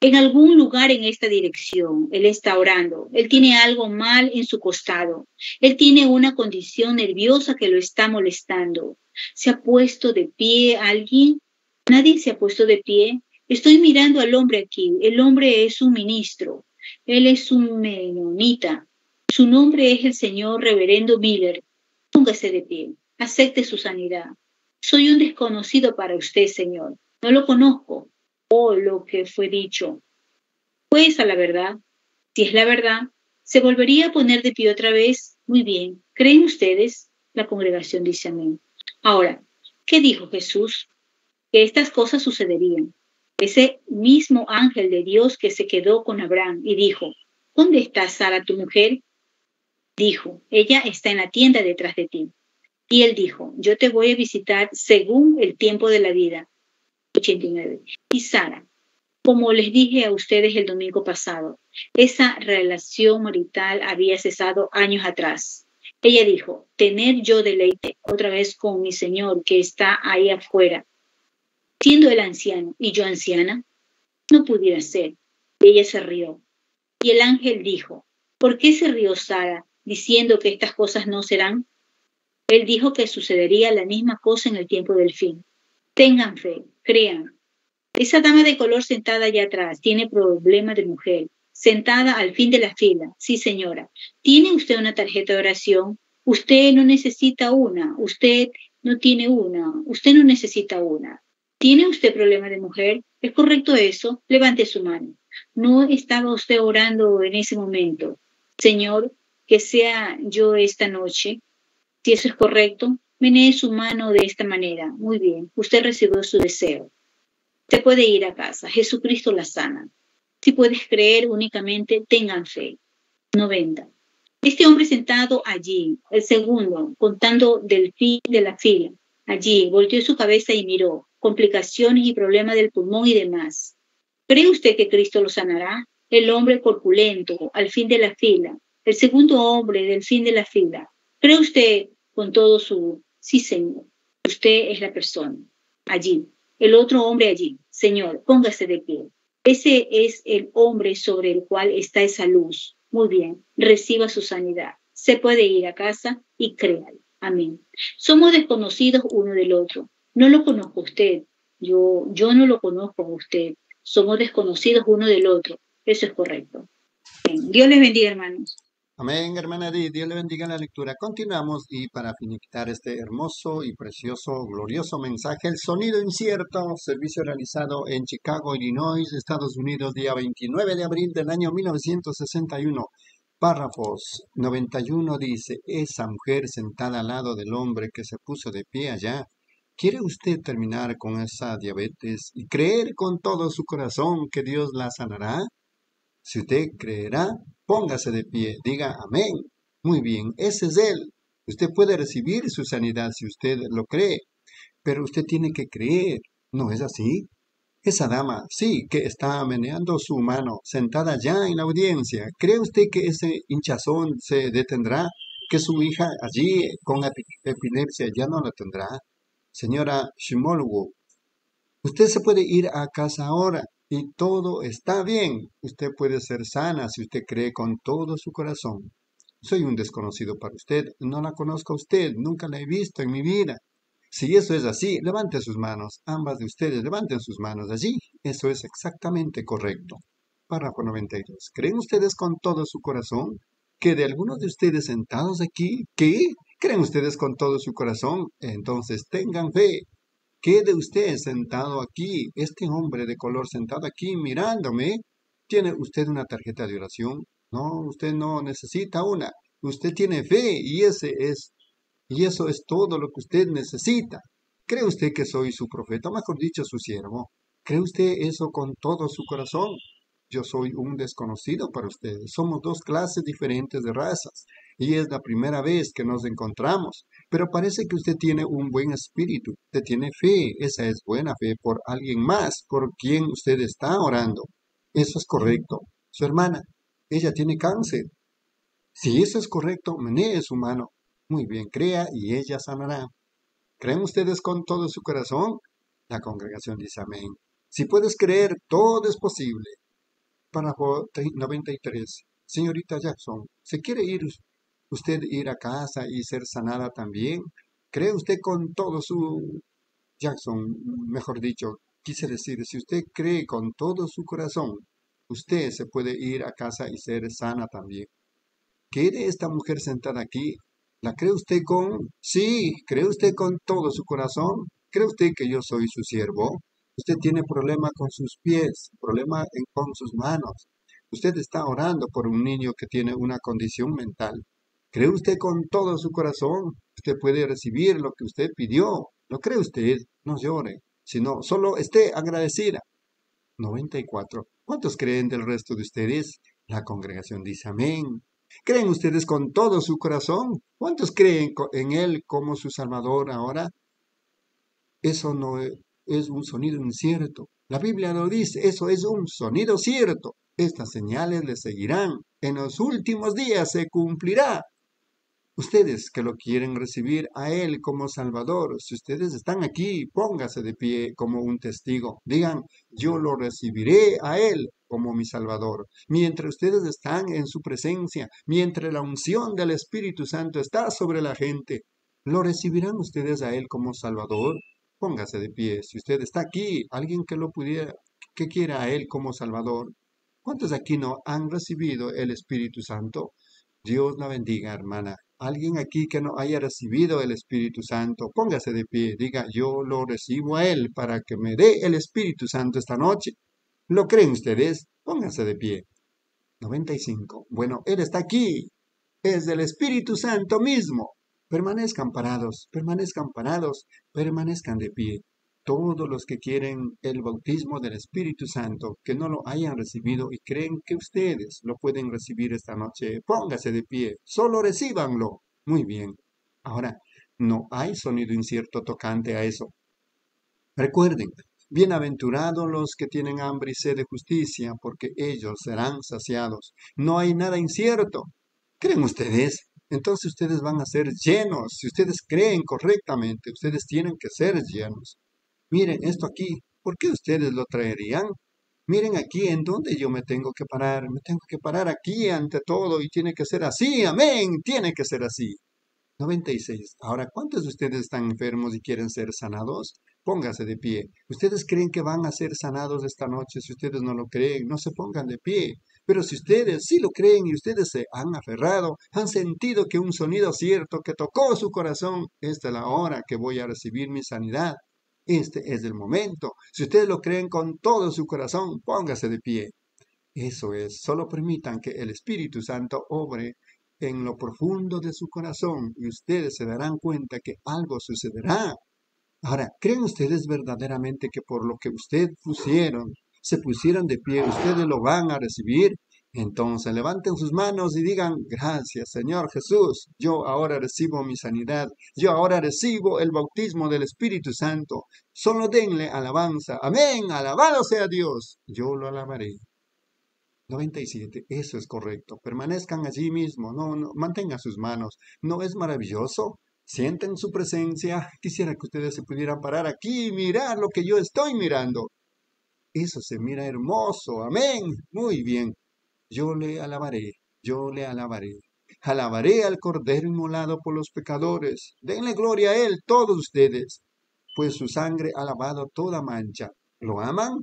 En algún lugar en esta dirección, Él está orando. Él tiene algo mal en su costado. Él tiene una condición nerviosa que lo está molestando. ¿Se ha puesto de pie alguien? Nadie se ha puesto de pie. Estoy mirando al hombre aquí. El hombre es un ministro. Él es un menonita. Su nombre es el señor Reverendo Miller. Póngase de pie. Acepte su sanidad. Soy un desconocido para usted, Señor. No lo conozco. O lo que fue dicho. Pues a la verdad, si es la verdad, se volvería a poner de pie otra vez. Muy bien. ¿Creen ustedes? La congregación dice amén. Ahora, ¿qué dijo Jesús? Que estas cosas sucederían. Ese mismo ángel de Dios que se quedó con Abraham y dijo, ¿dónde está Sara, tu mujer? Dijo, ella está en la tienda detrás de ti. Y él dijo, yo te voy a visitar según el tiempo de la vida. 89. Y Sara, como les dije a ustedes el domingo pasado, esa relación marital había cesado años atrás. Ella dijo, tener yo deleite otra vez con mi Señor que está ahí afuera, siendo él anciano y yo anciana, no pudiera ser. ella se rió. Y el ángel dijo, ¿por qué se rió Sara diciendo que estas cosas no serán? Él dijo que sucedería la misma cosa en el tiempo del fin. Tengan fe, crean. Esa dama de color sentada allá atrás tiene problema de mujer, sentada al fin de la fila. Sí, señora. ¿Tiene usted una tarjeta de oración? Usted no necesita una. Usted no tiene una. Usted no necesita una. ¿Tiene usted problema de mujer? ¿Es correcto eso? Levante su mano. ¿No estaba usted orando en ese momento? Señor, que sea yo esta noche si eso es correcto, menee su mano de esta manera. Muy bien, usted recibió su deseo. Se puede ir a casa. Jesucristo la sana. Si puedes creer únicamente, tengan fe. 90. Este hombre sentado allí, el segundo, contando del fin de la fila, allí, volteó su cabeza y miró, complicaciones y problemas del pulmón y demás. ¿Cree usted que Cristo lo sanará? El hombre corpulento, al fin de la fila, el segundo hombre del fin de la fila. ¿Cree usted con todo su, sí Señor, usted es la persona, allí, el otro hombre allí, Señor, póngase de pie. Ese es el hombre sobre el cual está esa luz. Muy bien, reciba su sanidad. Se puede ir a casa y créalo. Amén. Somos desconocidos uno del otro. No lo conozco usted. Yo, yo no lo conozco a usted. Somos desconocidos uno del otro. Eso es correcto. Dios les bendiga, hermanos. Amén, hermana Di, Dios le bendiga la lectura. Continuamos y para finiquitar este hermoso y precioso, glorioso mensaje, el sonido incierto, servicio realizado en Chicago, Illinois, Estados Unidos, día 29 de abril del año 1961. Párrafos 91 dice, esa mujer sentada al lado del hombre que se puso de pie allá, ¿quiere usted terminar con esa diabetes y creer con todo su corazón que Dios la sanará? Si usted creerá, póngase de pie, diga amén. Muy bien, ese es Él. Usted puede recibir su sanidad si usted lo cree, pero usted tiene que creer. ¿No es así? Esa dama, sí, que está meneando su mano, sentada ya en la audiencia, ¿cree usted que ese hinchazón se detendrá? ¿Que su hija allí con epilepsia ya no la tendrá? Señora Shimolwu, usted se puede ir a casa ahora y todo está bien. Usted puede ser sana si usted cree con todo su corazón. Soy un desconocido para usted, no la conozco a usted, nunca la he visto en mi vida. Si eso es así, levante sus manos, ambas de ustedes levanten sus manos allí. Eso es exactamente correcto. Párrafo 92. ¿Creen ustedes con todo su corazón que de algunos de ustedes sentados aquí, ¿qué? ¿Creen ustedes con todo su corazón? Entonces tengan fe Quede usted sentado aquí, este hombre de color sentado aquí mirándome. ¿Tiene usted una tarjeta de oración? No, usted no necesita una. Usted tiene fe y ese es y eso es todo lo que usted necesita. ¿Cree usted que soy su profeta, mejor dicho, su siervo? ¿Cree usted eso con todo su corazón? Yo soy un desconocido para ustedes. Somos dos clases diferentes de razas y es la primera vez que nos encontramos. Pero parece que usted tiene un buen espíritu, usted tiene fe, esa es buena fe por alguien más, por quien usted está orando. Eso es correcto. Su hermana, ella tiene cáncer. Si eso es correcto, menee su mano. Muy bien, crea y ella sanará. ¿Creen ustedes con todo su corazón? La congregación dice amén. Si puedes creer, todo es posible. Párrafo 93. Señorita Jackson, ¿se quiere ir usted ir a casa y ser sanada también? ¿Cree usted con todo su... Jackson, mejor dicho, quise decir, si usted cree con todo su corazón, usted se puede ir a casa y ser sana también. ¿Quiere esta mujer sentada aquí? ¿La cree usted con? Sí, ¿cree usted con todo su corazón? ¿Cree usted que yo soy su siervo? Usted tiene problema con sus pies, problema con sus manos. Usted está orando por un niño que tiene una condición mental. ¿Cree usted con todo su corazón? Usted puede recibir lo que usted pidió. ¿Lo cree usted? No llore, sino solo esté agradecida. 94. ¿Cuántos creen del resto de ustedes? La congregación dice amén. ¿Creen ustedes con todo su corazón? ¿Cuántos creen en Él como su Salvador ahora? Eso no e, es un sonido incierto. La Biblia lo dice, eso es un sonido cierto. Estas señales le seguirán. En los últimos días se cumplirá Ustedes que lo quieren recibir a Él como Salvador, si ustedes están aquí, póngase de pie como un testigo. Digan, yo lo recibiré a Él como mi Salvador. Mientras ustedes están en su presencia, mientras la unción del Espíritu Santo está sobre la gente, ¿lo recibirán ustedes a Él como Salvador? Póngase de pie. Si usted está aquí, alguien que lo pudiera, que quiera a Él como Salvador. ¿Cuántos aquí no han recibido el Espíritu Santo? Dios la bendiga, hermana. Alguien aquí que no haya recibido el Espíritu Santo, póngase de pie, diga, yo lo recibo a Él para que me dé el Espíritu Santo esta noche. ¿Lo creen ustedes? Pónganse de pie. 95. Bueno, Él está aquí. Es del Espíritu Santo mismo. Permanezcan parados, permanezcan parados, permanezcan de pie todos los que quieren el bautismo del Espíritu Santo, que no lo hayan recibido y creen que ustedes lo pueden recibir esta noche, póngase de pie, solo recíbanlo. Muy bien. Ahora, no hay sonido incierto tocante a eso. Recuerden, bienaventurados los que tienen hambre y sed de justicia, porque ellos serán saciados. No hay nada incierto. ¿Creen ustedes? entonces ustedes van a ser llenos. Si ustedes creen correctamente, ustedes tienen que ser llenos. Miren esto aquí, ¿por qué ustedes lo traerían? Miren aquí en donde yo me tengo que parar. Me tengo que parar aquí ante todo y tiene que ser así. Amén. Tiene que ser así. 96. Ahora, ¿cuántos de ustedes están enfermos y quieren ser sanados? Póngase de pie. ¿Ustedes creen que van a ser sanados esta noche? Si ustedes no lo creen, no se pongan de pie. Pero si ustedes sí lo creen y ustedes se han aferrado, han sentido que un sonido cierto que tocó su corazón, esta es la hora que voy a recibir mi sanidad. Este es el momento. Si ustedes lo creen con todo su corazón, póngase de pie. Eso es, solo permitan que el Espíritu Santo obre en lo profundo de su corazón y ustedes se darán cuenta que algo sucederá. Ahora, ¿creen ustedes verdaderamente que por lo que ustedes pusieron, se pusieron de pie, ustedes lo van a recibir? Entonces levanten sus manos y digan, gracias Señor Jesús, yo ahora recibo mi sanidad, yo ahora recibo el bautismo del Espíritu Santo. Solo denle alabanza. Amén, alabado sea Dios. Yo lo alabaré. 97, eso es correcto. Permanezcan allí mismo, no, no, mantengan sus manos. ¿No es maravilloso? Sienten su presencia. Quisiera que ustedes se pudieran parar aquí y mirar lo que yo estoy mirando. Eso se mira hermoso. Amén. Muy bien yo le alabaré, yo le alabaré. Alabaré al Cordero inmolado por los pecadores. Denle gloria a Él todos ustedes, pues su sangre ha lavado toda mancha. ¿Lo aman?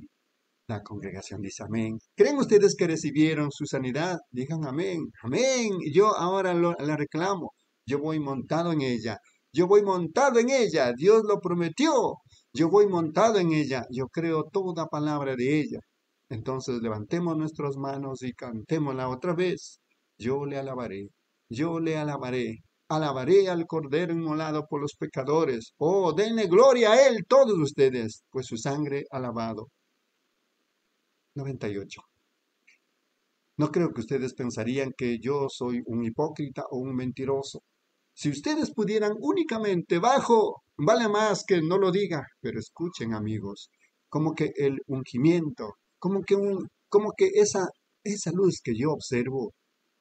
La congregación dice amén. ¿Creen ustedes que recibieron su sanidad? Digan amén, amén. Yo ahora la reclamo. Yo voy montado en ella. Yo voy montado en ella. Dios lo prometió. Yo voy montado en ella. Yo creo toda palabra de ella. Entonces levantemos nuestras manos y cantémosla otra vez. Yo le alabaré, yo le alabaré, alabaré al Cordero inmolado por los pecadores. Oh, denle gloria a Él todos ustedes, pues su sangre ha lavado. 98. No creo que ustedes pensarían que yo soy un hipócrita o un mentiroso. Si ustedes pudieran únicamente bajo, vale más que no lo diga, pero escuchen amigos, como que el ungimiento, como que, un, como que esa, esa luz que yo observo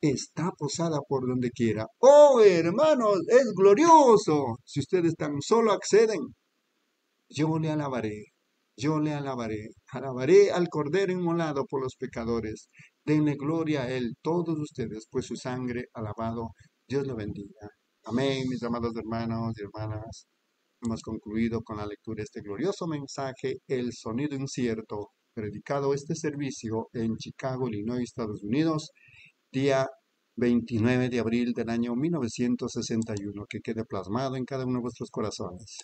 está posada por donde quiera. Oh, hermanos, es glorioso. Si ustedes tan solo acceden, yo le alabaré, yo le alabaré, alabaré al Cordero inmolado por los pecadores. Denle gloria a Él, todos ustedes, pues su sangre alabado. Dios lo bendiga. Amén, mis amados hermanos y hermanas. Hemos concluido con la lectura de este glorioso mensaje, El sonido incierto predicado este servicio en Chicago, Illinois, Estados Unidos, día 29 de abril del año 1961, que quede plasmado en cada uno de vuestros corazones.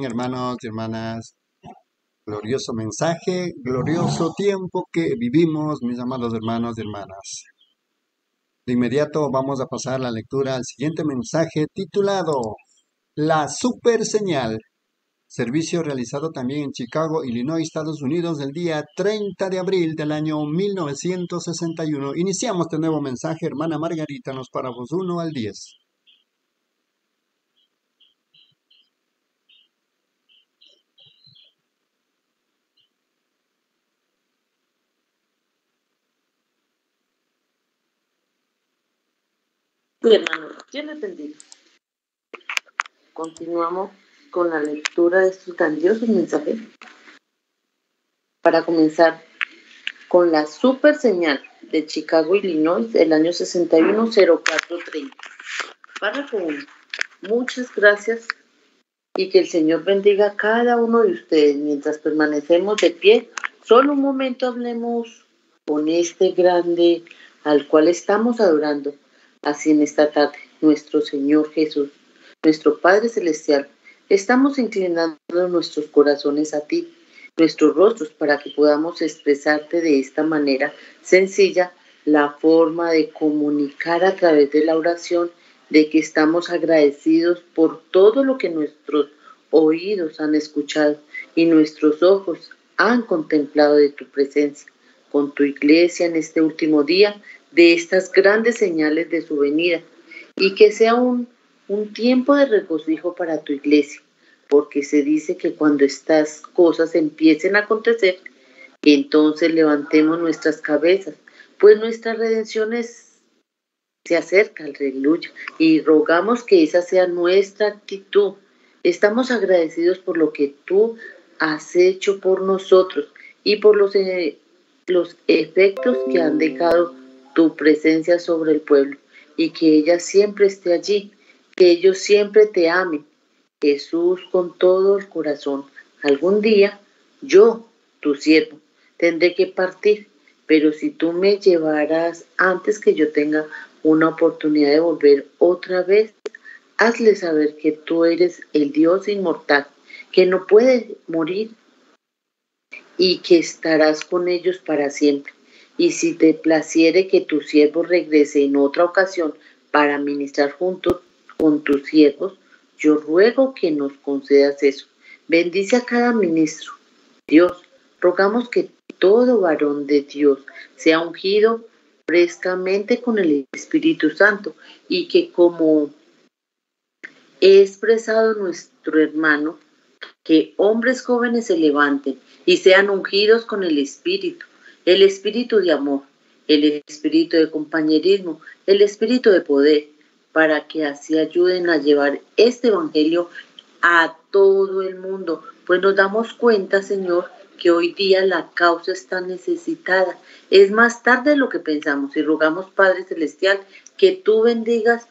Hermanos y hermanas. Glorioso mensaje, glorioso tiempo que vivimos, mis amados hermanos y hermanas. De inmediato vamos a pasar la lectura al siguiente mensaje titulado La super señal. Servicio realizado también en Chicago, Illinois, Estados Unidos, el día 30 de abril del año 1961. Iniciamos este nuevo mensaje, hermana Margarita, en los párrafos 1 al 10. Hermano, ¿quién bendiga. Continuamos con la lectura de estos grandiosos mensajes. Para comenzar con la super señal de Chicago, Illinois, el año 610430. Párrafo 1. Muchas gracias y que el Señor bendiga a cada uno de ustedes mientras permanecemos de pie. Solo un momento hablemos con este grande al cual estamos adorando, así en esta tarde, nuestro Señor Jesús, nuestro Padre Celestial, estamos inclinando nuestros corazones a ti, nuestros rostros, para que podamos expresarte de esta manera sencilla la forma de comunicar a través de la oración de que estamos agradecidos por todo lo que nuestros oídos han escuchado y nuestros ojos han contemplado de tu presencia. Con tu iglesia en este último día de estas grandes señales de su venida y que sea un, un tiempo de regocijo para tu iglesia, porque se dice que cuando estas cosas empiecen a acontecer, entonces levantemos nuestras cabezas, pues nuestra redención se acerca, aleluya, y rogamos que esa sea nuestra actitud. Estamos agradecidos por lo que tú has hecho por nosotros y por los, eh, los efectos que han dejado tu presencia sobre el pueblo y que ella siempre esté allí, que ellos siempre te amen. Jesús con todo el corazón. Algún día yo, tu siervo, tendré que partir, pero si tú me llevarás antes que yo tenga una oportunidad de volver otra vez, hazle saber que tú eres el Dios inmortal que no puede morir y que estarás con ellos para siempre. Y si te placiere que tu siervo regrese en otra ocasión para ministrar junto con tus siervos, yo ruego que nos concedas eso. Bendice a cada ministro. Dios, rogamos que todo varón de Dios sea ungido frescamente con el Espíritu Santo y que como he expresado nuestro hermano, que hombres jóvenes se levanten y sean ungidos con el Espíritu, el Espíritu de amor, el Espíritu de compañerismo, el Espíritu de poder, para que así ayuden a llevar este Evangelio a todo el mundo. Pues nos damos cuenta, Señor, que hoy día la causa está necesitada. Es más tarde de lo que pensamos y rogamos, Padre Celestial, que tú bendigas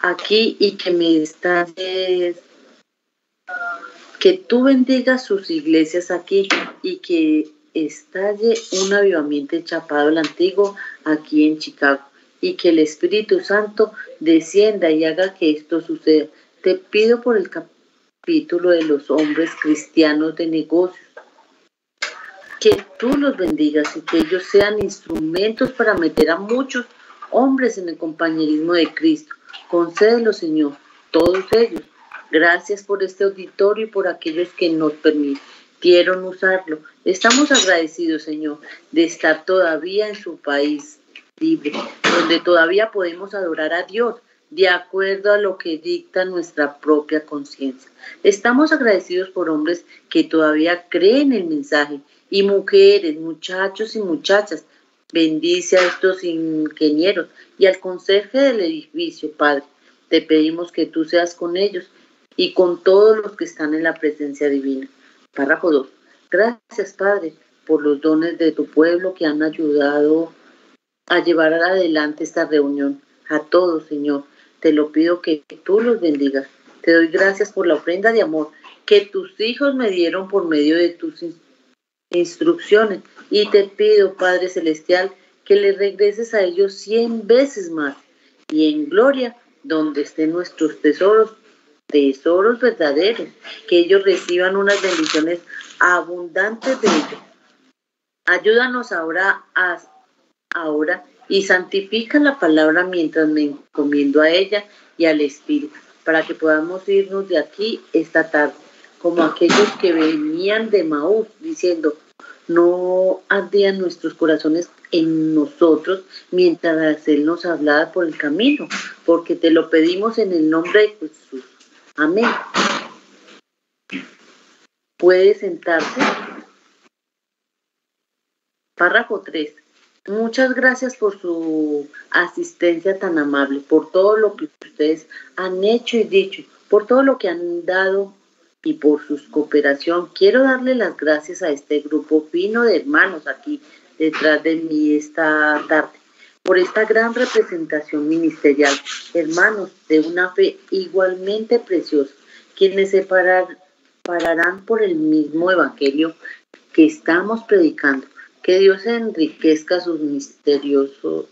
aquí y que me estás que tú bendigas sus iglesias aquí y que estalle un avivamiento chapado el antiguo aquí en Chicago y que el Espíritu Santo descienda y haga que esto suceda. Te pido por el capítulo de los hombres cristianos de negocios, que tú los bendigas y que ellos sean instrumentos para meter a muchos hombres en el compañerismo de Cristo. Concédelo, Señor, todos ellos Gracias por este auditorio y por aquellos que nos permitieron usarlo. Estamos agradecidos, Señor, de estar todavía en su país libre, donde todavía podemos adorar a Dios de acuerdo a lo que dicta nuestra propia conciencia. Estamos agradecidos por hombres que todavía creen el mensaje y mujeres, muchachos y muchachas. Bendice a estos ingenieros y al conserje del edificio, Padre. Te pedimos que tú seas con ellos y con todos los que están en la presencia divina. Párrafo 2. Gracias, Padre, por los dones de tu pueblo que han ayudado a llevar adelante esta reunión. A todos, Señor, te lo pido que tú los bendigas. Te doy gracias por la ofrenda de amor que tus hijos me dieron por medio de tus instrucciones. Y te pido, Padre Celestial, que le regreses a ellos cien veces más y en gloria donde estén nuestros tesoros tesoros verdaderos, que ellos reciban unas bendiciones abundantes de ellos. Ayúdanos ahora, a, ahora y santifica la palabra mientras me encomiendo a ella y al Espíritu, para que podamos irnos de aquí esta tarde, como aquellos que venían de Maús diciendo, no ardían nuestros corazones en nosotros mientras Él nos hablaba por el camino, porque te lo pedimos en el nombre de Jesús. Amén. Puede sentarse. Párrafo 3. Muchas gracias por su asistencia tan amable, por todo lo que ustedes han hecho y dicho, por todo lo que han dado y por su cooperación. Quiero darle las gracias a este grupo fino de hermanos aquí detrás de mí esta tarde por esta gran representación ministerial, hermanos de una fe igualmente preciosa, quienes se pararán por el mismo evangelio que estamos predicando. Que Dios enriquezca sus misteriosos,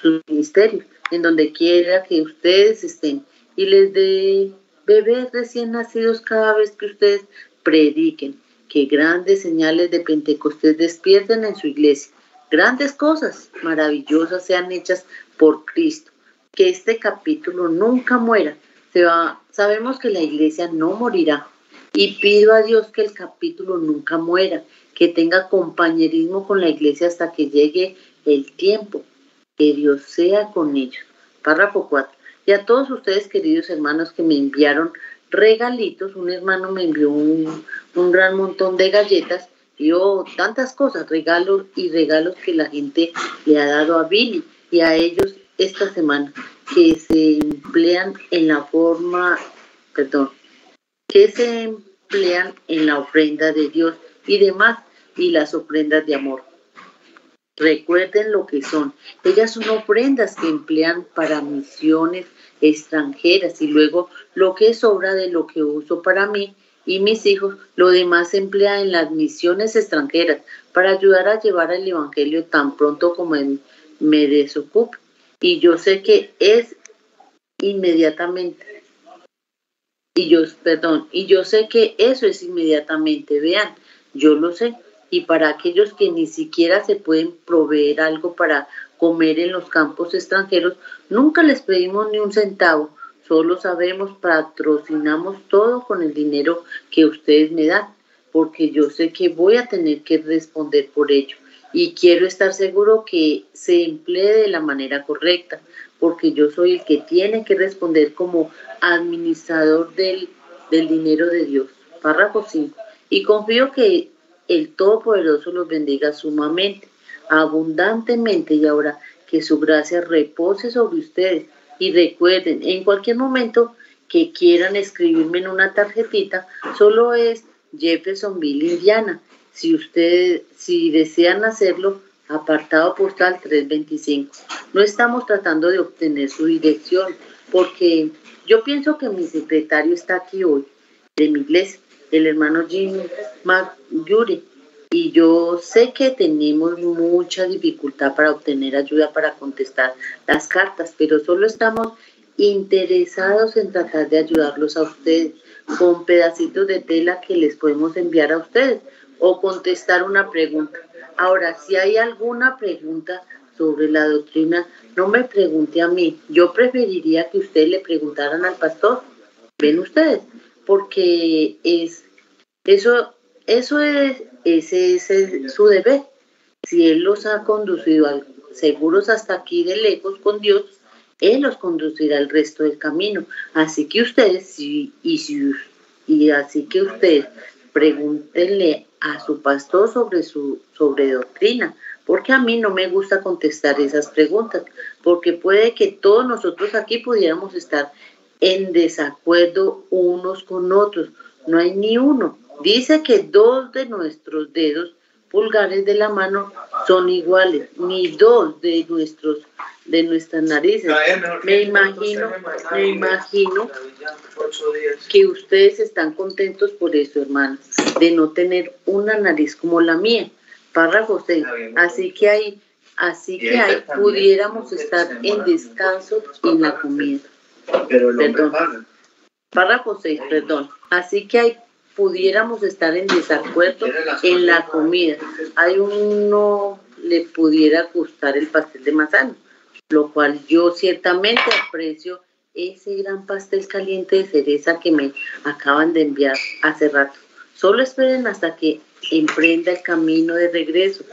sus misterios, en donde quiera que ustedes estén y les dé bebés recién nacidos cada vez que ustedes prediquen. Que grandes señales de Pentecostés despierten en su iglesia. Grandes cosas maravillosas sean hechas por Cristo. Que este capítulo nunca muera. Se va, sabemos que la iglesia no morirá. Y pido a Dios que el capítulo nunca muera, que tenga compañerismo con la iglesia hasta que llegue el tiempo. Que Dios sea con ellos. Párrafo 4. Y a todos ustedes, queridos hermanos, que me enviaron regalitos, un hermano me envió un, un gran montón de galletas, dio tantas cosas, regalos y regalos que la gente le ha dado a Billy y a ellos esta semana, que se emplean en la forma, perdón, que se emplean en la ofrenda de Dios y demás, y las ofrendas de amor. Recuerden lo que son. Ellas son ofrendas que emplean para misiones extranjeras y luego lo que sobra de lo que uso para mí y mis hijos, lo demás se emplea en las misiones extranjeras para ayudar a llevar el Evangelio tan pronto como me desocupe. Y yo sé que es inmediatamente. Y yo, perdón, y yo sé que eso es inmediatamente. Vean, yo lo sé. Y para aquellos que ni siquiera se pueden proveer algo para comer en los campos extranjeros, nunca les pedimos ni un centavo, solo sabemos, patrocinamos todo con el dinero que ustedes me dan, porque yo sé que voy a tener que responder por ello y quiero estar seguro que se emplee de la manera correcta, porque yo soy el que tiene que responder como administrador del, del dinero de Dios. Párrafo 5. Y confío que el Todopoderoso los bendiga sumamente abundantemente y ahora que su gracia repose sobre ustedes. Y recuerden, en cualquier momento que quieran escribirme en una tarjetita, solo es Jeffersonville, Indiana. Si ustedes, si desean hacerlo, apartado postal 325. No estamos tratando de obtener su dirección, porque yo pienso que mi secretario está aquí hoy, de mi iglesia, el hermano Jim McGury y yo sé que tenemos mucha dificultad para obtener ayuda para contestar las cartas, pero solo estamos interesados en tratar de ayudarlos a ustedes con pedacitos de tela que les podemos enviar a ustedes o contestar una pregunta. Ahora, si hay alguna pregunta sobre la doctrina, no me pregunte a mí. Yo preferiría que ustedes le preguntaran al pastor. ¿Ven ustedes? Porque es eso eso es ese es su deber. Si Él los ha conducido seguros hasta aquí de lejos con Dios, Él los conducirá el resto del camino. Así que ustedes, y, si, y así que ustedes, pregúntenle a su pastor sobre su sobre doctrina, porque a mí no me gusta contestar esas preguntas, porque puede que todos nosotros aquí pudiéramos estar en desacuerdo unos con otros. No hay ni uno Dice que dos de nuestros dedos pulgares de la mano son iguales, ni dos de nuestros de nuestras narices. Me imagino, me imagino que ustedes están contentos por eso, hermano, de no tener una nariz como la mía. Párrafo 6. Así que hay, así que hay, pudiéramos estar en descanso en la comida. Perdón. Párrafo 6, perdón. Así que hay pudiéramos estar en desacuerdo en la comida. Hay uno le pudiera gustar el pastel de manzana, lo cual yo ciertamente aprecio ese gran pastel caliente de cereza que me acaban de enviar hace rato. Solo esperen hasta que emprenda el camino de regreso.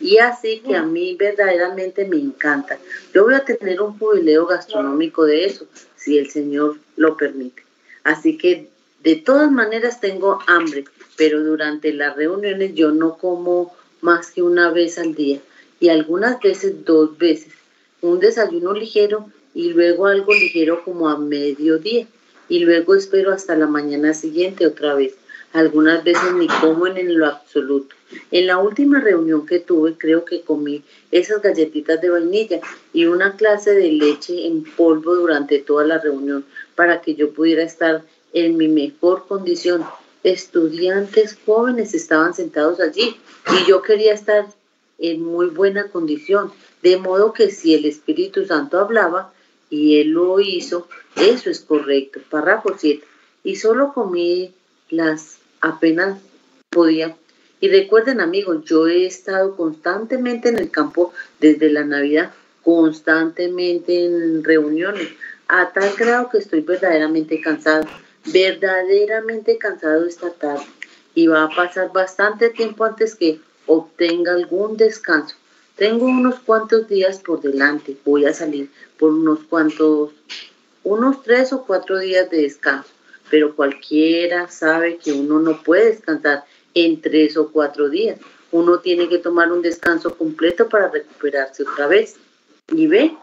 Y así que a mí verdaderamente me encanta. Yo voy a tener un jubileo gastronómico de eso, si el Señor lo permite. Así que de todas maneras tengo hambre, pero durante las reuniones yo no como más que una vez al día y algunas veces dos veces. Un desayuno ligero y luego algo ligero como a mediodía y luego espero hasta la mañana siguiente otra vez. Algunas veces ni como en lo absoluto. En la última reunión que tuve creo que comí esas galletitas de vainilla y una clase de leche en polvo durante toda la reunión para que yo pudiera estar en mi mejor condición. Estudiantes jóvenes estaban sentados allí y yo quería estar en muy buena condición, de modo que si el Espíritu Santo hablaba y él lo hizo, eso es correcto. Párrafo 7. Y solo comí las apenas podía. Y recuerden amigos, yo he estado constantemente en el campo desde la Navidad, constantemente en reuniones, a tal grado que estoy verdaderamente cansado, verdaderamente cansado esta tarde. Y va a pasar bastante tiempo antes que obtenga algún descanso. Tengo unos cuantos días por delante, voy a salir por unos cuantos, unos tres o cuatro días de descanso, pero cualquiera sabe que uno no puede descansar en tres o cuatro días. Uno tiene que tomar un descanso completo para recuperarse otra vez. Y ve,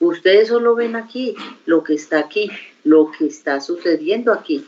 ustedes solo ven aquí lo que está aquí, lo que está sucediendo aquí.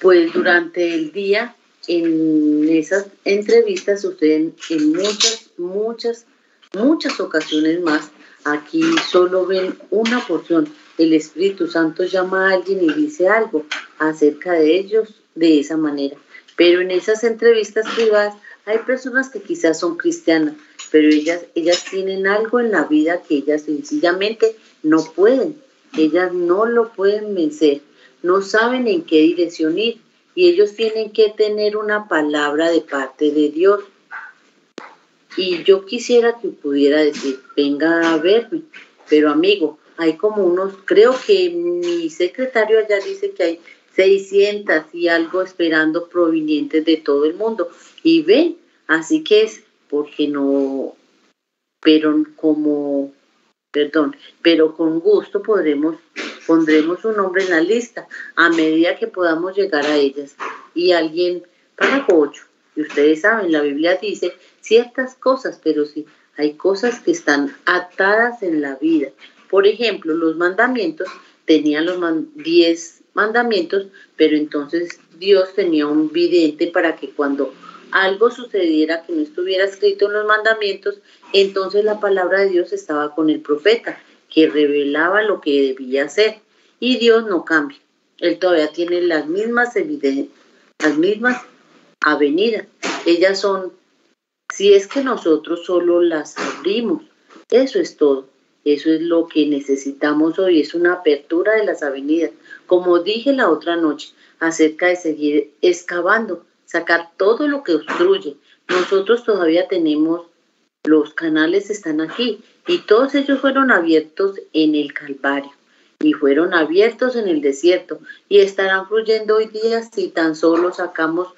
Pues durante el día en esas entrevistas suceden en muchas, muchas, muchas ocasiones más. Aquí solo ven una porción. El Espíritu Santo llama a alguien y dice algo acerca de ellos de esa manera. Pero en esas entrevistas privadas hay personas que quizás son cristianas, pero ellas, ellas tienen algo en la vida que ellas sencillamente no pueden. Ellas no lo pueden vencer, no saben en qué dirección ir y ellos tienen que tener una palabra de parte de Dios. Y yo quisiera que pudiera decir, venga a verme, pero amigo, hay como unos, creo que mi secretario allá dice que hay 600 y algo esperando provenientes de todo el mundo. Y ven, así que es porque no, pero como, perdón, pero con gusto podremos pondremos un nombre en la lista a medida que podamos llegar a ellas. Y alguien, para ocho, y ustedes saben, la Biblia dice ciertas cosas, pero sí, hay cosas que están atadas en la vida. Por ejemplo, los mandamientos, tenían los diez mandamientos, pero entonces Dios tenía un vidente para que cuando algo sucediera que no estuviera escrito en los mandamientos, entonces la palabra de Dios estaba con el profeta que revelaba lo que debía hacer. Y Dios no cambia. Él todavía tiene las mismas evidencias, las mismas avenidas. Ellas son, si es que nosotros solo las abrimos, eso es todo. Eso es lo que necesitamos hoy, es una apertura de las avenidas. Como dije la otra noche, acerca de seguir excavando, sacar todo lo que obstruye. Nosotros todavía tenemos, los canales están aquí y todos ellos fueron abiertos en el Calvario y fueron abiertos en el desierto y estarán fluyendo hoy día si tan solo sacamos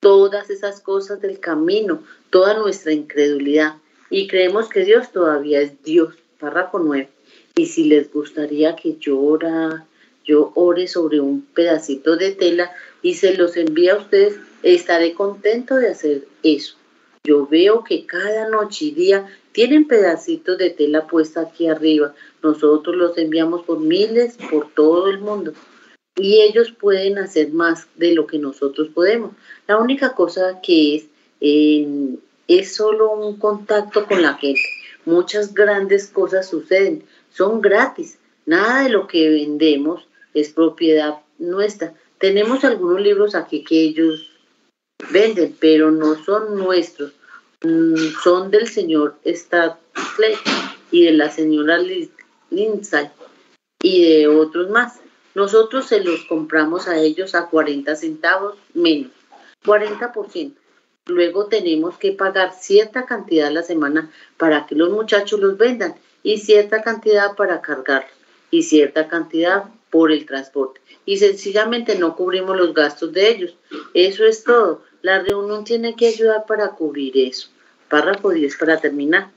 todas esas cosas del camino, toda nuestra incredulidad y creemos que Dios todavía es Dios. Párrafo 9. Y si les gustaría que yo, ora, yo ore sobre un pedacito de tela y se los envíe a ustedes, estaré contento de hacer eso. Yo veo que cada noche y día tienen pedacitos de tela puesta aquí arriba. Nosotros los enviamos por miles por todo el mundo. Y ellos pueden hacer más de lo que nosotros podemos. La única cosa que es es solo un contacto con la gente. Muchas grandes cosas suceden. Son gratis. Nada de lo que vendemos es propiedad nuestra. Tenemos algunos libros aquí que ellos venden, pero no son nuestros, mm, son del señor Stadley y de la señora Lindsay y de otros más. Nosotros se los compramos a ellos a 40 centavos menos, 40%. Luego tenemos que pagar cierta cantidad a la semana para que los muchachos los vendan y cierta cantidad para cargarlos y cierta cantidad por el transporte. Y sencillamente no cubrimos los gastos de ellos. Eso es todo. La reunión tiene que ayudar para cubrir eso. Párrafo 10 para terminar.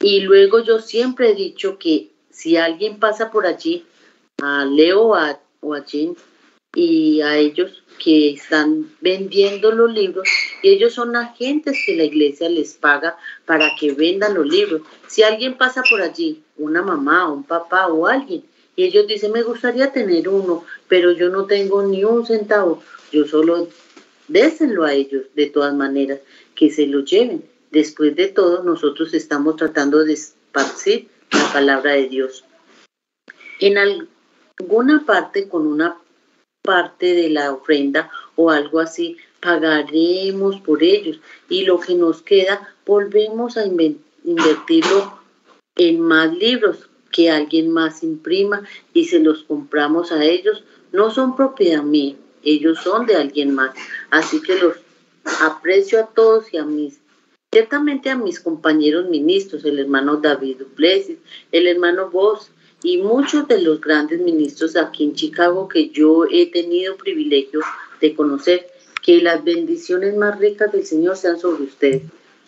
Y luego yo siempre he dicho que si alguien pasa por allí, a Leo o a Jim y a ellos que están vendiendo los libros, y ellos son agentes que la iglesia les paga para que vendan los libros. Si alguien pasa por allí, una mamá, un papá o alguien, y ellos dicen, me gustaría tener uno, pero yo no tengo ni un centavo, yo solo désenlo a ellos de todas maneras, que se lo lleven. Después de todo, nosotros estamos tratando de esparcir la palabra de Dios. En alguna parte, con una parte de la ofrenda o algo así, pagaremos por ellos y lo que nos queda volvemos a invertirlo en más libros que alguien más imprima y se los compramos a ellos. No son propiedad mía, ellos son de alguien más. Así que los aprecio a todos y a mis, ciertamente a mis compañeros ministros, el hermano David Duplessis, el hermano Voss y muchos de los grandes ministros aquí en Chicago que yo he tenido privilegio de conocer. Que las bendiciones más ricas del Señor sean sobre ustedes,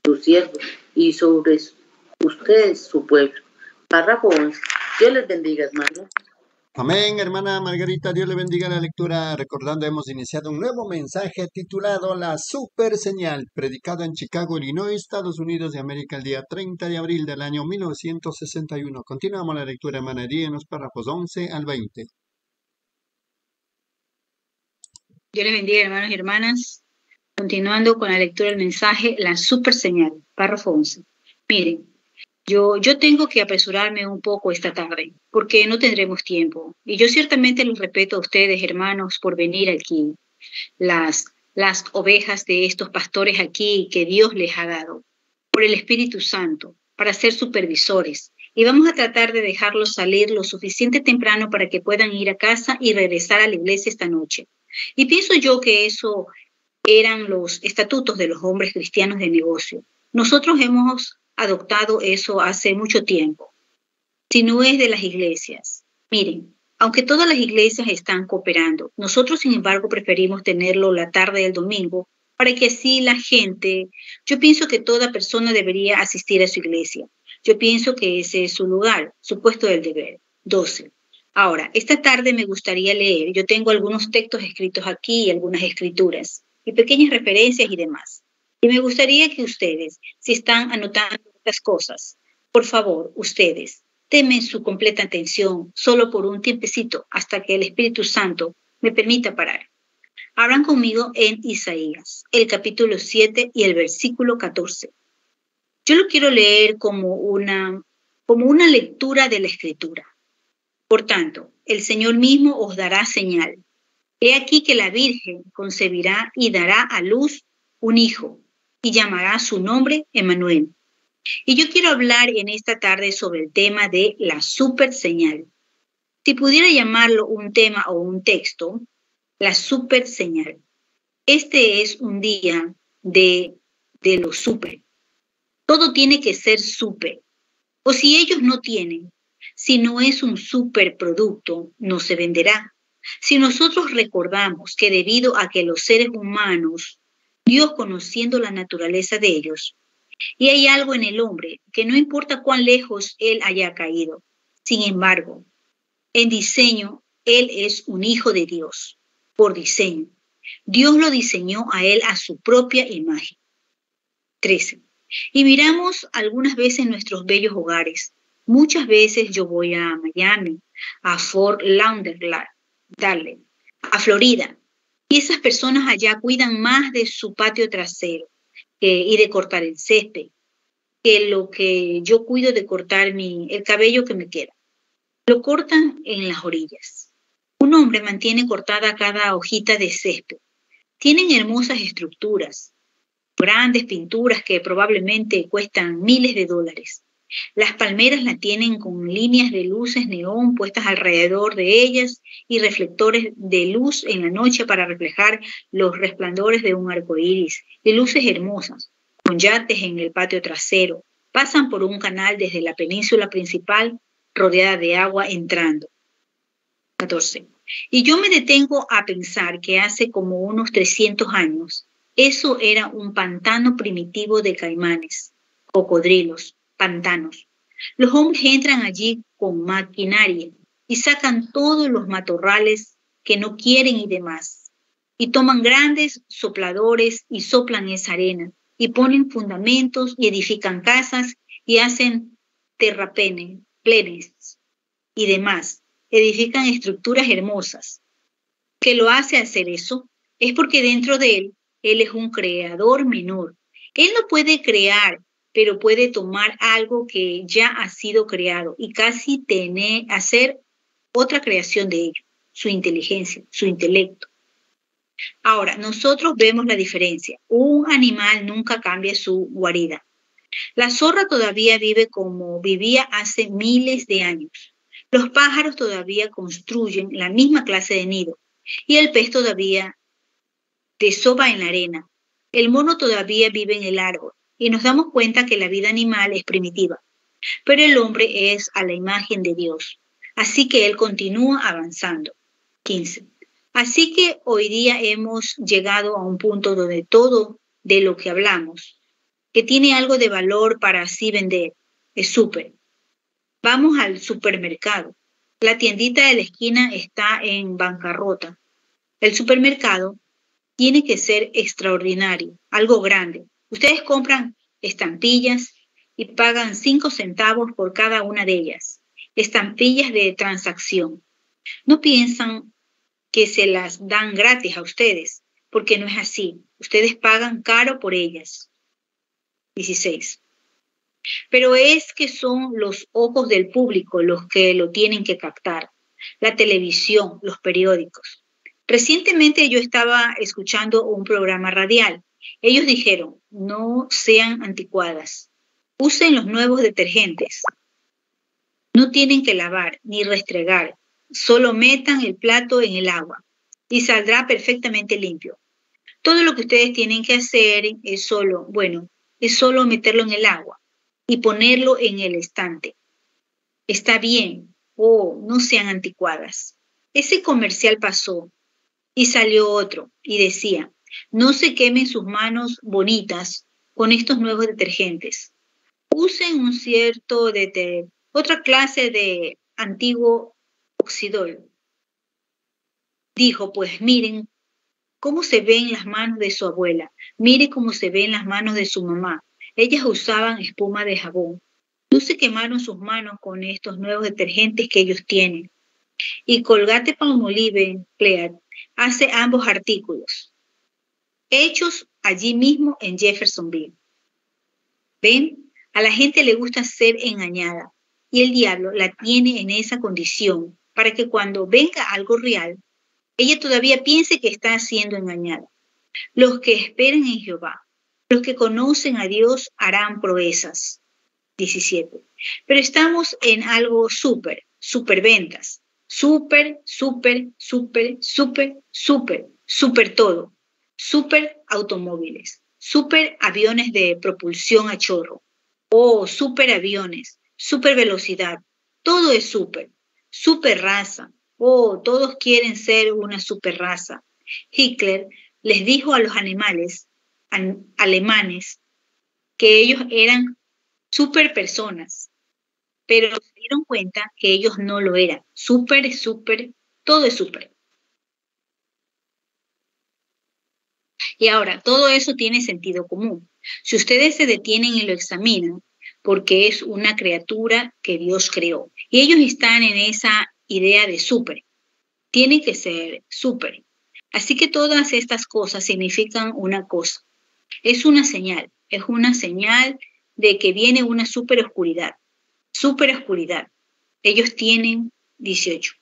sus siervos, y sobre ustedes, su pueblo. Párrafo 11. Dios les bendiga, hermano. Amén, hermana Margarita, Dios le bendiga la lectura. Recordando, hemos iniciado un nuevo mensaje titulado La Super Señal, predicado en Chicago, Illinois, Estados Unidos de América, el día 30 de abril del año 1961. Continuamos la lectura, hermana en los párrafos 11 al 20. Dios les bendiga, hermanos y hermanas. Continuando con la lectura del mensaje, La Super Señal, párrafo 11. Miren, yo, yo tengo que apresurarme un poco esta tarde, porque no tendremos tiempo. Y yo ciertamente les respeto a ustedes, hermanos, por venir aquí. Las, las ovejas de estos pastores aquí que Dios les ha dado, por el Espíritu Santo, para ser supervisores. Y vamos a tratar de dejarlos salir lo suficiente temprano para que puedan ir a casa y regresar a la iglesia esta noche. Y pienso yo que eso eran los estatutos de los hombres cristianos de negocio. Nosotros hemos adoptado eso hace mucho tiempo, si no es de las iglesias. Miren, aunque todas las iglesias están cooperando, nosotros sin embargo preferimos tenerlo la tarde del domingo para que así la gente, yo pienso que toda persona debería asistir a su iglesia. Yo pienso que ese es su lugar, su puesto del deber. 12. Ahora, esta tarde me gustaría leer, yo tengo algunos textos escritos aquí, algunas escrituras y pequeñas referencias y demás. Y me gustaría que ustedes, si están anotando estas cosas, por favor, ustedes, temen su completa atención solo por un tiempecito hasta que el Espíritu Santo me permita parar. Abran conmigo en Isaías, el capítulo 7 y el versículo 14. Yo lo quiero leer como una, como una lectura de la Escritura. Por tanto, el Señor mismo os dará señal. He aquí que la Virgen concebirá y dará a luz un hijo y llamará su nombre Emanuel. Y yo quiero hablar en esta tarde sobre el tema de la super señal. Si pudiera llamarlo un tema o un texto, la super señal. Este es un día de, de lo super. Todo tiene que ser super. O si ellos no tienen, si no es un superproducto, no se venderá. Si nosotros recordamos que debido a que los seres humanos Dios conociendo la naturaleza de ellos. Y hay algo en el hombre que no importa cuán lejos él haya caído. Sin embargo, en diseño, él es un hijo de Dios, por diseño. Dios lo diseñó a él a su propia imagen. 13. Y miramos algunas veces nuestros bellos hogares. Muchas veces yo voy a Miami, a Fort Lauderdale, a Florida, esas personas allá cuidan más de su patio trasero y de cortar el césped que lo que yo cuido de cortar mi, el cabello que me queda. Lo cortan en las orillas. Un hombre mantiene cortada cada hojita de césped. Tienen hermosas estructuras, grandes pinturas que probablemente cuestan miles de dólares. Las palmeras la tienen con líneas de luces neón puestas alrededor de ellas y reflectores de luz en la noche para reflejar los resplandores de un arco iris, de luces hermosas, con yates en el patio trasero. Pasan por un canal desde la península principal rodeada de agua entrando. 14. Y yo me detengo a pensar que hace como unos 300 años, eso era un pantano primitivo de caimanes, cocodrilos, pantanos. Los hombres entran allí con maquinaria y sacan todos los matorrales que no quieren y demás. Y toman grandes sopladores y soplan esa arena y ponen fundamentos y edifican casas y hacen terrapenes, plenes y demás. Edifican estructuras hermosas. Que lo hace hacer eso es porque dentro de él, él es un creador menor. Él no puede crear pero puede tomar algo que ya ha sido creado y casi tener, hacer otra creación de ello, su inteligencia, su intelecto. Ahora, nosotros vemos la diferencia. Un animal nunca cambia su guarida. La zorra todavía vive como vivía hace miles de años. Los pájaros todavía construyen la misma clase de nido y el pez todavía desova en la arena. El mono todavía vive en el árbol y nos damos cuenta que la vida animal es primitiva, pero el hombre es a la imagen de Dios. Así que él continúa avanzando. 15. Así que hoy día hemos llegado a un punto donde todo de lo que hablamos, que tiene algo de valor para así vender, es súper. Vamos al supermercado. La tiendita de la esquina está en bancarrota. El supermercado tiene que ser extraordinario, algo grande. Ustedes compran estampillas y pagan cinco centavos por cada una de ellas. Estampillas de transacción. No piensan que se las dan gratis a ustedes, porque no es así. Ustedes pagan caro por ellas. 16. Pero es que son los ojos del público los que lo tienen que captar, la televisión, los periódicos. Recientemente yo estaba escuchando un programa radial. Ellos dijeron, no sean anticuadas, usen los nuevos detergentes. No tienen que lavar ni restregar, Solo metan el plato en el agua y saldrá perfectamente limpio. Todo lo que ustedes tienen que hacer es solo, bueno, es solo meterlo en el agua y ponerlo en el estante. Está bien, oh, no sean anticuadas. Ese comercial pasó y salió otro y decía, no se quemen sus manos bonitas con estos nuevos detergentes. Usen un cierto de otra clase de antiguo Oxidol. Dijo, pues miren cómo se ven las manos de su abuela, mire cómo se ven las manos de su mamá. Ellas usaban espuma de jabón. No se quemaron sus manos con estos nuevos detergentes que ellos tienen. Y Colgate Palmolive Clear hace ambos artículos, hechos allí mismo en Jeffersonville. ¿Ven? A la gente le gusta ser engañada y el diablo la tiene en esa condición para que cuando venga algo real, ella todavía piense que está siendo engañada. Los que esperen en Jehová, los que conocen a Dios harán proezas. 17. Pero estamos en algo súper, súper ventas. Súper, súper, súper, súper, súper, súper todo. Súper automóviles, súper aviones de propulsión a chorro. Oh, súper aviones, súper velocidad. Todo es súper super raza. Oh, todos quieren ser una super raza. Hitler les dijo a los animales alemanes que ellos eran super personas, pero se dieron cuenta que ellos no lo eran. Super, super, todo es super. Y ahora, todo eso tiene sentido común. Si ustedes se detienen y lo examinan, porque es una criatura que Dios creó. Y ellos están en esa idea de súper. Tiene que ser súper. Así que todas estas cosas significan una cosa. Es una señal, es una señal de que viene una super oscuridad. Super oscuridad. Ellos tienen 18.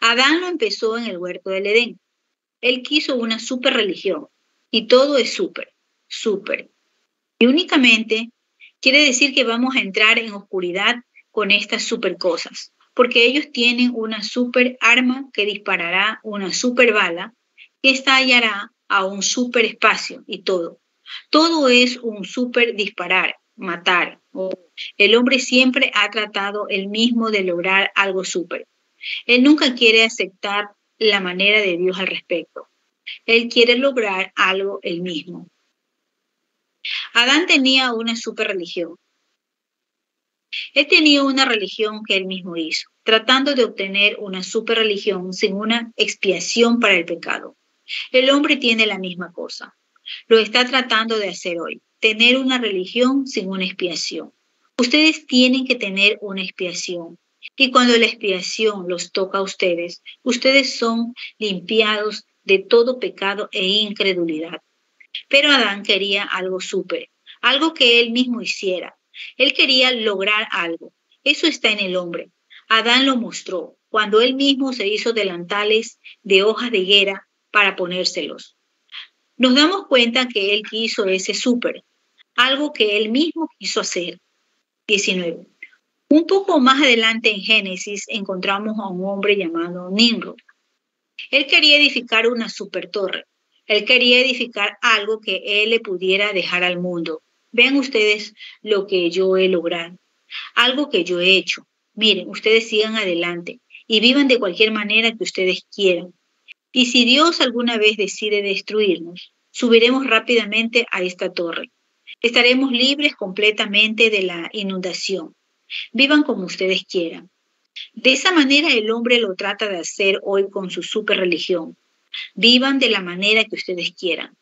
Adán lo empezó en el huerto del Edén. Él quiso una super religión y todo es súper, súper. Y únicamente Quiere decir que vamos a entrar en oscuridad con estas super cosas, porque ellos tienen una super arma que disparará una super bala que estallará a un super espacio y todo. Todo es un super disparar, matar. El hombre siempre ha tratado el mismo de lograr algo super. Él nunca quiere aceptar la manera de Dios al respecto. Él quiere lograr algo él mismo. Adán tenía una super religión. Él tenía una religión que él mismo hizo, tratando de obtener una super religión sin una expiación para el pecado. El hombre tiene la misma cosa. Lo está tratando de hacer hoy, tener una religión sin una expiación. Ustedes tienen que tener una expiación. Y cuando la expiación los toca a ustedes, ustedes son limpiados de todo pecado e incredulidad. Pero Adán quería algo súper, algo que él mismo hiciera. Él quería lograr algo. Eso está en el hombre. Adán lo mostró cuando él mismo se hizo delantales de hojas de higuera para ponérselos. nos damos cuenta que él quiso ese súper, algo que él mismo quiso hacer. 19. Un poco más adelante en Génesis encontramos a un hombre llamado Nimrod. Él quería edificar una super torre. Él quería edificar algo que él le pudiera dejar al mundo. Vean ustedes lo que yo he logrado, algo que yo he hecho. Miren, ustedes sigan adelante y vivan de cualquier manera que ustedes quieran. Y si Dios alguna vez decide destruirnos, subiremos rápidamente a esta torre. Estaremos libres completamente de la inundación. Vivan como ustedes quieran. De esa manera el hombre lo trata de hacer hoy con su super religión. Vivan de la manera que ustedes quieran.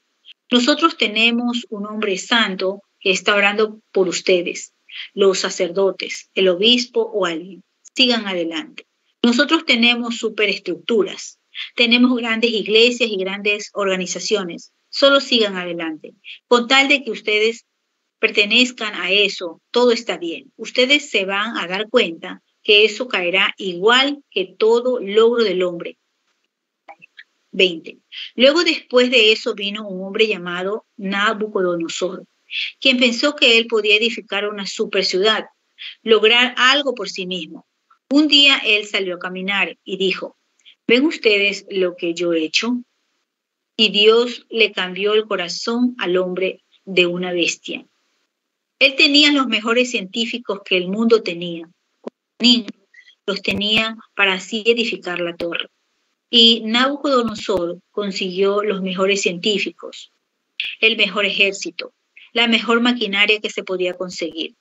Nosotros tenemos un hombre santo que está orando por ustedes, los sacerdotes, el obispo o alguien. Sigan adelante. Nosotros tenemos superestructuras, tenemos grandes iglesias y grandes organizaciones. Solo sigan adelante. Con tal de que ustedes pertenezcan a eso, todo está bien. Ustedes se van a dar cuenta que eso caerá igual que todo logro del hombre. 20. Luego después de eso vino un hombre llamado Nabucodonosor, quien pensó que él podía edificar una super ciudad, lograr algo por sí mismo. Un día él salió a caminar y dijo, ¿ven ustedes lo que yo he hecho? Y Dios le cambió el corazón al hombre de una bestia. Él tenía los mejores científicos que el mundo tenía, niños los tenía para así edificar la torre. Y Nabucodonosor consiguió los mejores científicos, el mejor ejército, la mejor maquinaria que se podía conseguir.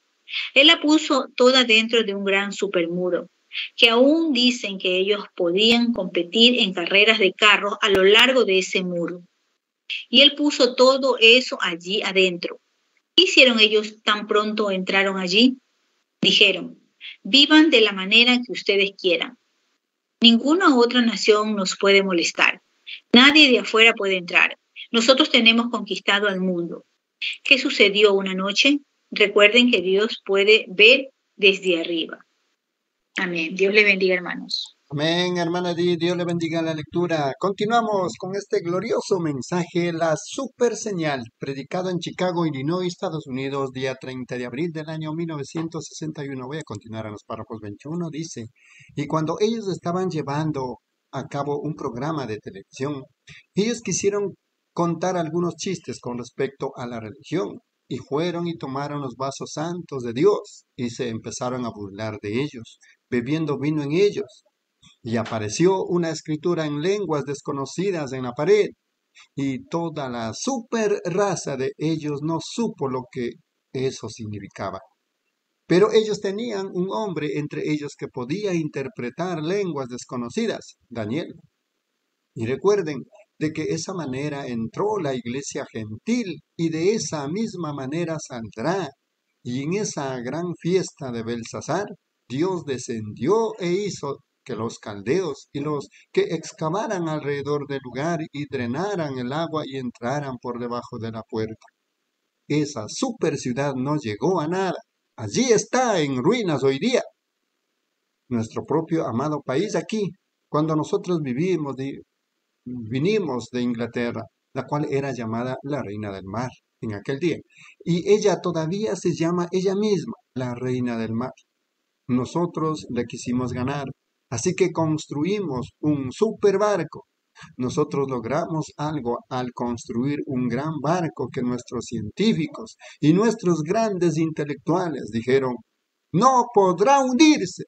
Él la puso toda dentro de un gran supermuro, que aún dicen que ellos podían competir en carreras de carros a lo largo de ese muro. Y él puso todo eso allí adentro. ¿Qué hicieron ellos tan pronto entraron allí? Dijeron, Vivan de la manera que ustedes quieran. Ninguna otra nación nos puede molestar. Nadie de afuera puede entrar. Nosotros tenemos conquistado al mundo. ¿Qué sucedió una noche? Recuerden que Dios puede ver desde arriba. Amén. Dios le bendiga, hermanos. Amén, hermana Di, Dios le bendiga la lectura. Continuamos con este glorioso mensaje, la super señal, predicado en Chicago, Illinois, Estados Unidos, día 30 de abril del año 1961. Voy a continuar en los párrafos 21, dice, y cuando ellos estaban llevando a cabo un programa de televisión, ellos quisieron contar algunos chistes con respecto a la religión, y fueron y tomaron los vasos santos de Dios, y se empezaron a burlar de ellos, bebiendo vino en ellos y apareció una escritura en lenguas desconocidas en la pared, y toda la super raza de ellos no supo lo que eso significaba. Pero ellos tenían un hombre entre ellos que podía interpretar lenguas desconocidas, Daniel. Y recuerden de que esa manera entró la iglesia gentil y de esa misma manera saldrá. Y en esa gran fiesta de Belsasar, Dios descendió e hizo que los caldeos y los que excavaran alrededor del lugar y drenaran el agua y entraran por debajo de la puerta. Esa super ciudad no llegó a nada. Allí está en ruinas hoy día. Nuestro propio amado país aquí, cuando nosotros vivimos de, vinimos de Inglaterra, la cual era llamada la reina del mar en aquel día. Y ella todavía se llama ella misma la reina del mar. Nosotros le quisimos ganar, Así que construimos un super barco. Nosotros logramos algo al construir un gran barco que nuestros científicos y nuestros grandes intelectuales dijeron, no podrá hundirse.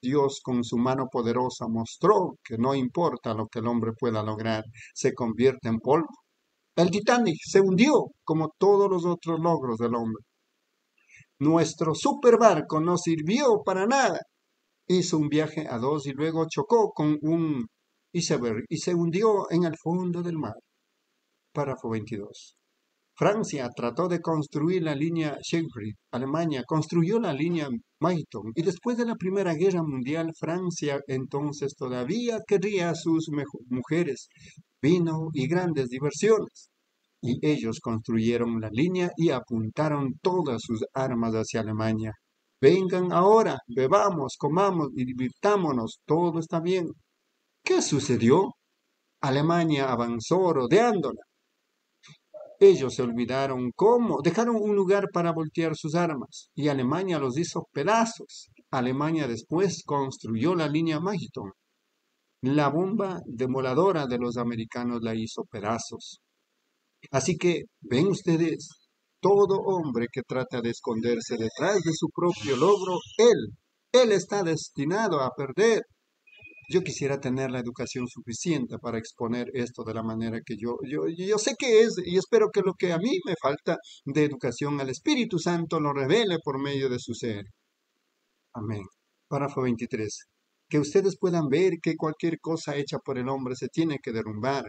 Dios con su mano poderosa mostró que no importa lo que el hombre pueda lograr, se convierte en polvo. El Titanic se hundió como todos los otros logros del hombre. Nuestro super barco no sirvió para nada hizo un viaje a dos y luego chocó con un iceberg y se hundió en el fondo del mar. Párrafo 22. Francia trató de construir la línea Siegfried. Alemania construyó la línea Maiton. Y después de la Primera Guerra Mundial, Francia entonces todavía quería a sus mujeres, vino y grandes diversiones. Y ellos construyeron la línea y apuntaron todas sus armas hacia Alemania. Vengan ahora, bebamos, comamos y divirtámonos, todo está bien. ¿Qué sucedió? Alemania avanzó rodeándola. Ellos se olvidaron cómo, dejaron un lugar para voltear sus armas y Alemania los hizo pedazos. Alemania después construyó la línea Magiton. La bomba demoladora de los americanos la hizo pedazos. Así que, ven ustedes, todo hombre que trata de esconderse detrás de su propio logro, él, él está destinado a perder. Yo quisiera tener la educación suficiente para exponer esto de la manera que yo, yo, yo sé que es, y espero que lo que a mí me falta de educación al Espíritu Santo lo revele por medio de su ser. Amén. Párrafo 23. Que ustedes puedan ver que cualquier cosa hecha por el hombre se tiene que derrumbar.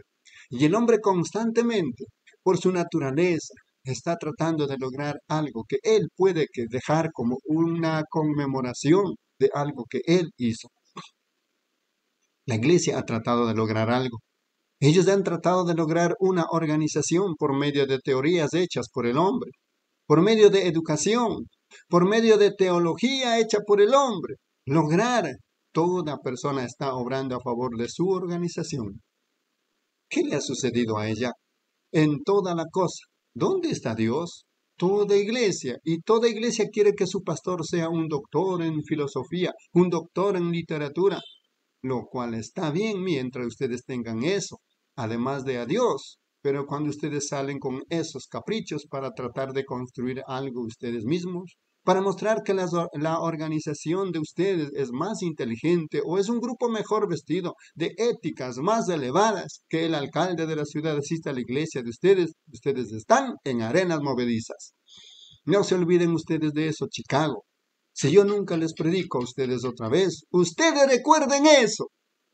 Y el hombre constantemente, por su naturaleza, está tratando de lograr algo que él puede dejar como una conmemoración de algo que él hizo. La iglesia ha tratado de lograr algo. Ellos han tratado de lograr una organización por medio de teorías hechas por el hombre, por medio de educación, por medio de teología hecha por el hombre. Lograr. Toda persona está obrando a favor de su organización. ¿Qué le ha sucedido a ella? En toda la cosa. ¿Dónde está Dios? Toda iglesia, y toda iglesia quiere que su pastor sea un doctor en filosofía, un doctor en literatura, lo cual está bien mientras ustedes tengan eso, además de a Dios. Pero cuando ustedes salen con esos caprichos para tratar de construir algo ustedes mismos, para mostrar que la, organización de ustedes es más inteligente o es un grupo mejor vestido, de éticas más elevadas que el alcalde de la ciudad asista a la iglesia de ustedes, ustedes están en arenas movedizas. No se olviden ustedes de eso, Chicago. Si yo nunca les predico a ustedes otra vez, ustedes recuerden eso.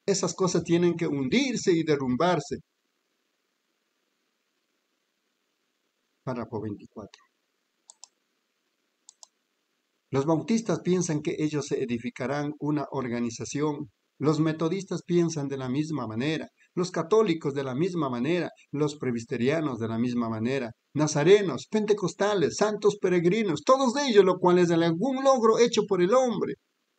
Esas cosas tienen que hundirse y derrumbarse. Párrafo 24. Los bautistas piensan que ellos se edificarán una organización. Los metodistas piensan de la misma manera. Los católicos de la misma manera. Los presbiterianos de la misma manera. Nazarenos, pentecostales, santos peregrinos, todos ellos lo cual es algún logro hecho por el hombre.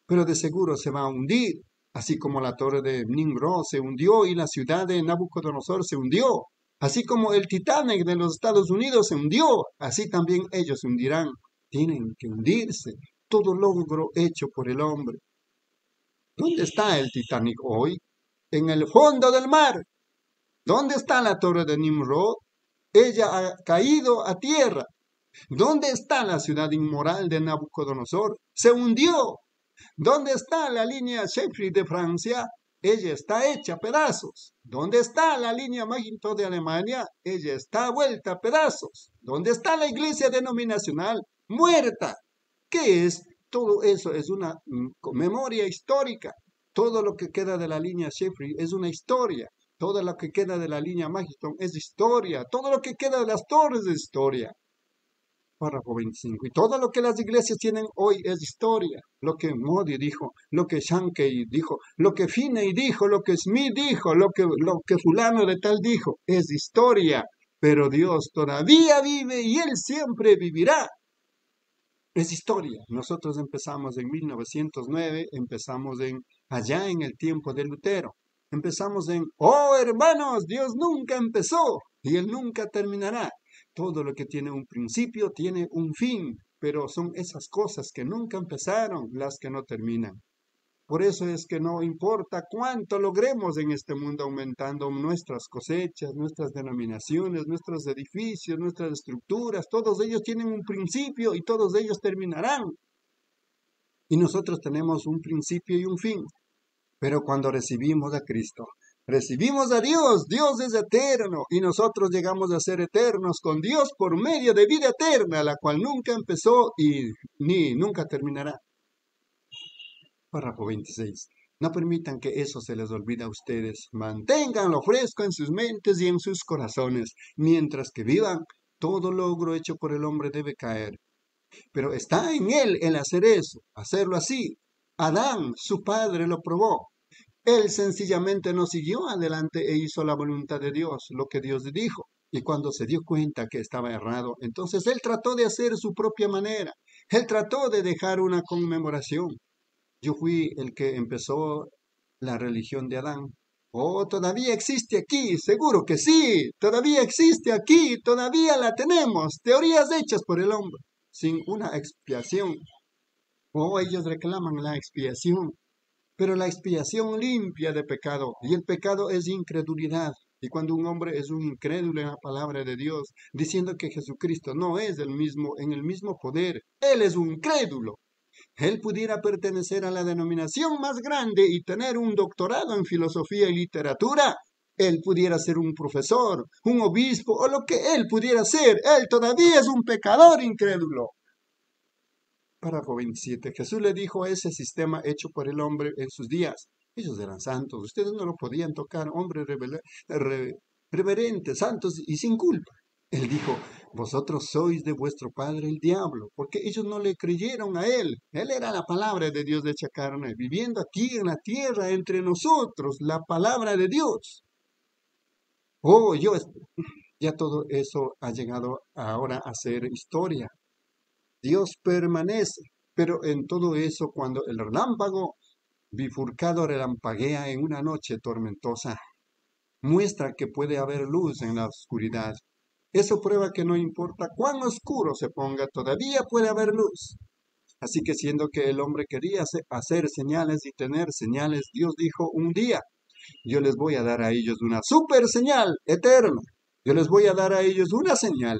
Pero de seguro se va a hundir, así como la torre de Nimrod se hundió y la ciudad de Nabucodonosor se hundió. Así como el Titanic de los Estados Unidos se hundió, así también ellos se hundirán tienen que hundirse, todo logro hecho por el hombre. ¿Dónde está el Titanic hoy? En el fondo del mar. ¿Dónde está la torre de Nimrod? Ella ha caído a tierra. ¿Dónde está la ciudad inmoral de Nabucodonosor? Se hundió. ¿Dónde está la línea Sheffield de Francia? Ella está hecha pedazos. ¿Dónde está la línea Maginto de Alemania? Ella está vuelta a pedazos. ¿Dónde está la iglesia denominacional? Muerta. ¿Qué es? Todo eso es una mm, memoria histórica. Todo lo que queda de la línea Sheffrey es una historia. Todo lo que queda de la línea Magiston es historia. Todo lo que queda de las torres es historia. Párrafo 25. Y todo lo que las iglesias tienen hoy es historia. Lo que Modi dijo, lo que Shankey dijo, lo que Finney dijo, lo que Smith dijo, lo que, lo que fulano de tal dijo, es historia. Pero Dios todavía vive y Él siempre vivirá es historia. Nosotros empezamos en 1909, empezamos en allá en el tiempo de Lutero. Empezamos en, oh hermanos, Dios nunca empezó y Él nunca terminará. Todo lo que tiene un principio tiene un fin, pero son esas cosas que nunca empezaron las que no terminan. Por eso es que no importa cuánto logremos en este mundo aumentando nuestras cosechas, nuestras denominaciones, nuestros edificios, nuestras estructuras, todos ellos tienen un principio y todos ellos terminarán. Y nosotros tenemos un principio y un fin. Pero cuando recibimos a Cristo, recibimos a Dios, Dios es eterno y nosotros llegamos a ser eternos con Dios por medio de vida eterna, la cual nunca empezó y ni nunca terminará. Párrafo 26. No permitan que eso se les olvide a ustedes. Manténganlo fresco en sus mentes y en sus corazones. Mientras que vivan, todo logro hecho por el hombre debe caer. Pero está en él el hacer eso, hacerlo así. Adán, su padre, lo probó. Él sencillamente no siguió adelante e hizo la voluntad de Dios, lo que Dios dijo. Y cuando se dio cuenta que estaba errado, entonces él trató de hacer su propia manera. Él trató de dejar una conmemoración. Yo fui el que empezó la religión de Adán. Oh, todavía existe aquí, seguro que sí, todavía existe aquí, todavía la tenemos, teorías hechas por el hombre, sin una expiación. Oh, ellos reclaman la expiación, pero la expiación limpia de pecado, y el pecado es incredulidad. Y cuando un hombre es un incrédulo en la palabra de Dios, diciendo que Jesucristo no es el mismo en el mismo poder, él es un crédulo él pudiera pertenecer a la denominación más grande y tener un doctorado en filosofía y literatura, él pudiera ser un profesor, un obispo o lo que él pudiera ser, él todavía es un pecador incrédulo. Párrafo 27. Jesús le dijo ese sistema hecho por el hombre en sus días. Ellos eran santos, ustedes no lo podían tocar, hombres reverentes, santos y sin culpa. Él dijo, vosotros sois de vuestro padre el diablo, porque ellos no le creyeron a él. Él era la palabra de Dios de hecha carne, viviendo aquí en la tierra entre nosotros, la palabra de Dios. Oh, yo, ya todo eso ha llegado ahora a ser historia. Dios permanece, pero en todo eso, cuando el relámpago bifurcado relampaguea en una noche tormentosa, muestra que puede haber luz en la oscuridad. Eso prueba que no importa cuán oscuro se ponga, todavía puede haber luz. Así que siendo que el hombre quería hacer señales y tener señales, Dios dijo un día, yo les voy a dar a ellos una super señal eterna. Yo les voy a dar a ellos una señal.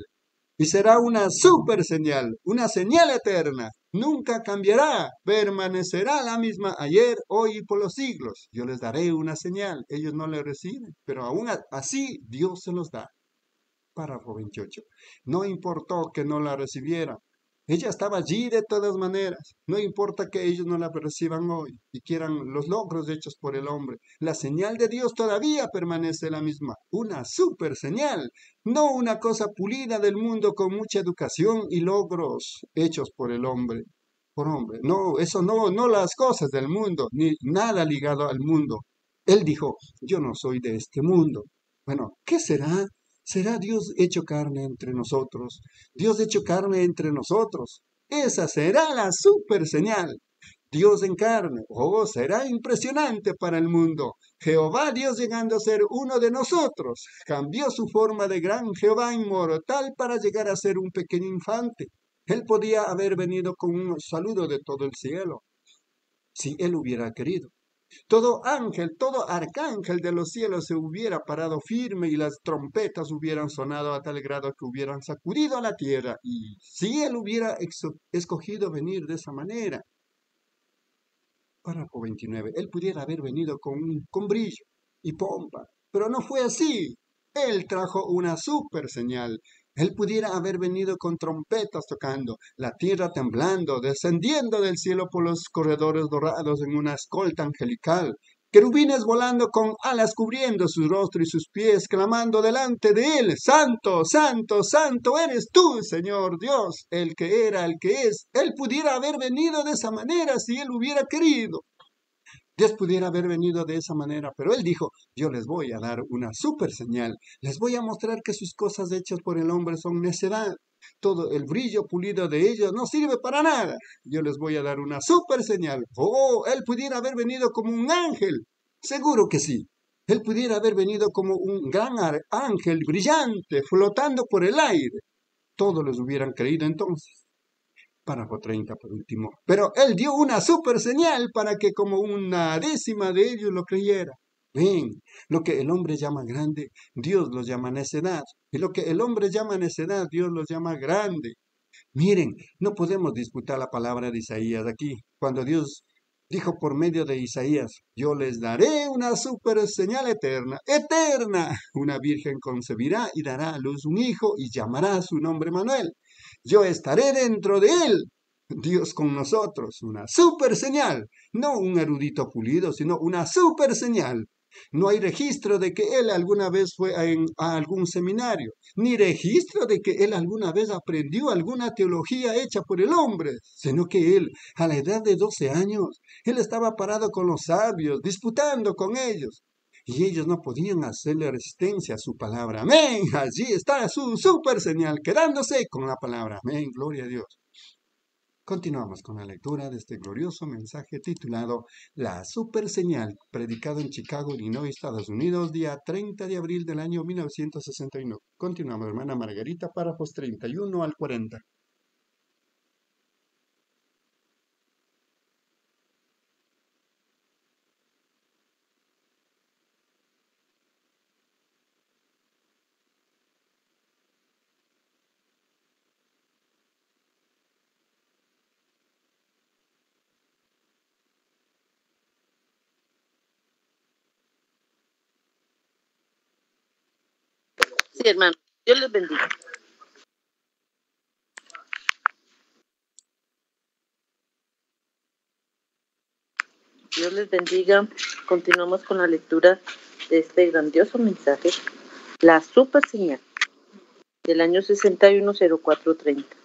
Y será una super señal, una señal eterna. Nunca cambiará, permanecerá la misma ayer, hoy y por los siglos. Yo les daré una señal. Ellos no le reciben, pero aún así Dios se los da párrafo 28. No importó que no la recibiera. Ella estaba allí de todas maneras. No importa que ellos no la reciban hoy y quieran los logros hechos por el hombre. La señal de Dios todavía permanece la misma. Una super señal. No una cosa pulida del mundo con mucha educación y logros hechos por el hombre. Por hombre. No, eso no, no las cosas del mundo, ni nada ligado al mundo. Él dijo, yo no soy de este mundo. Bueno, ¿qué será? Será Dios hecho carne entre nosotros. Dios hecho carne entre nosotros. Esa será la super señal. Dios en carne. Oh, será impresionante para el mundo. Jehová Dios llegando a ser uno de nosotros. Cambió su forma de gran Jehová inmortal para llegar a ser un pequeño infante. Él podía haber venido con un saludo de todo el cielo, si él hubiera querido. Todo ángel, todo arcángel de los cielos se hubiera parado firme y las trompetas hubieran sonado a tal grado que hubieran sacudido a la tierra. Y si él hubiera escogido venir de esa manera, párrafo 29, él pudiera haber venido con, con brillo y pompa, pero no fue así. Él trajo una super señal. Él pudiera haber venido con trompetas tocando, la tierra temblando, descendiendo del cielo por los corredores dorados en una escolta angelical, querubines volando con alas cubriendo su rostro y sus pies, clamando delante de él, Santo, Santo, Santo eres tú, Señor Dios, el que era, el que es. Él pudiera haber venido de esa manera si él hubiera querido. Dios pudiera haber venido de esa manera, pero Él dijo, yo les voy a dar una super señal, les voy a mostrar que sus cosas hechas por el hombre son necedad, todo el brillo pulido de ellos no sirve para nada, yo les voy a dar una super señal. Oh, Él pudiera haber venido como un ángel, seguro que sí. Él pudiera haber venido como un gran ángel brillante, flotando por el aire. Todos les hubieran creído entonces párrafo 30 por último. Pero él dio una super señal para que como una décima de ellos lo creyera. Ven, lo que el hombre llama grande, Dios lo llama necedad. Y lo que el hombre llama necedad, Dios lo llama grande. Miren, no podemos disputar la palabra de Isaías aquí. Cuando Dios dijo por medio de Isaías, yo les daré una super señal eterna, eterna. Una virgen concebirá y dará a luz un hijo y llamará su nombre Manuel yo estaré dentro de él. Dios con nosotros, una super señal, no un erudito pulido, sino una super señal. No hay registro de que él alguna vez fue a, a, algún seminario, ni registro de que él alguna vez aprendió alguna teología hecha por el hombre, sino que él, a la edad de 12 años, él estaba parado con los sabios, disputando con ellos, y ellos no podían hacerle resistencia a su palabra. Amén. Allí está su super señal, quedándose con la palabra. Amén. Gloria a Dios. Continuamos con la lectura de este glorioso mensaje titulado La Super Señal, predicado en Chicago, Illinois, Estados Unidos, día 30 de abril del año 1961. Continuamos, hermana Margarita, párrafos 31 al 40. Hermano. Dios les bendiga. Dios les bendiga. Continuamos con la lectura de este grandioso mensaje, la super señal del año 610430.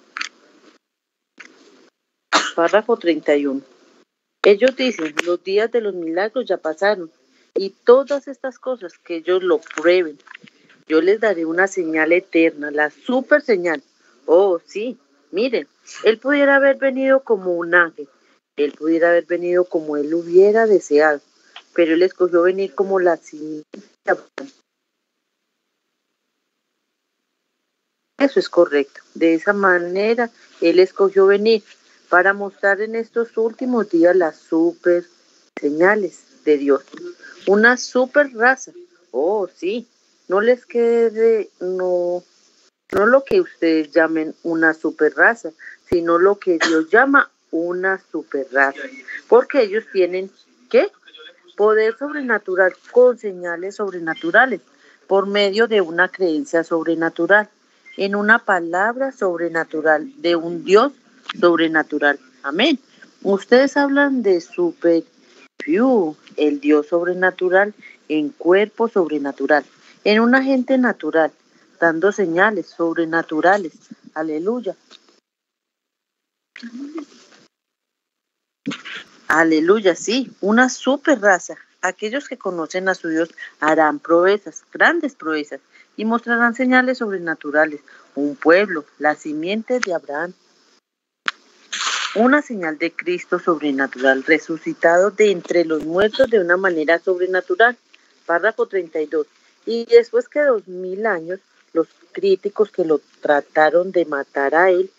Párrafo 31. Ellos dicen, los días de los milagros ya pasaron y todas estas cosas que ellos lo prueben yo les daré una señal eterna, la super señal. Oh, sí, miren, él pudiera haber venido como un ángel, él pudiera haber venido como él hubiera deseado, pero él escogió venir como la señal. Eso es correcto. De esa manera, él escogió venir para mostrar en estos últimos días las super señales de Dios. Una super raza. Oh, sí, no les quede, no, no lo que ustedes llamen una super raza, sino lo que Dios llama una super raza. Porque ellos tienen, ¿qué? Poder sobrenatural con señales sobrenaturales, por medio de una creencia sobrenatural, en una palabra sobrenatural, de un Dios sobrenatural. Amén. Ustedes hablan de super, el Dios sobrenatural en cuerpo sobrenatural en un agente natural, dando señales sobrenaturales. Aleluya. Aleluya, sí, una super raza. Aquellos que conocen a su Dios harán proezas, grandes proezas, y mostrarán señales sobrenaturales. Un pueblo, la simiente de Abraham. Una señal de Cristo sobrenatural, resucitado de entre los muertos de una manera sobrenatural. Párrafo 32. Y después que dos mil años, los críticos que lo trataron de matar a él,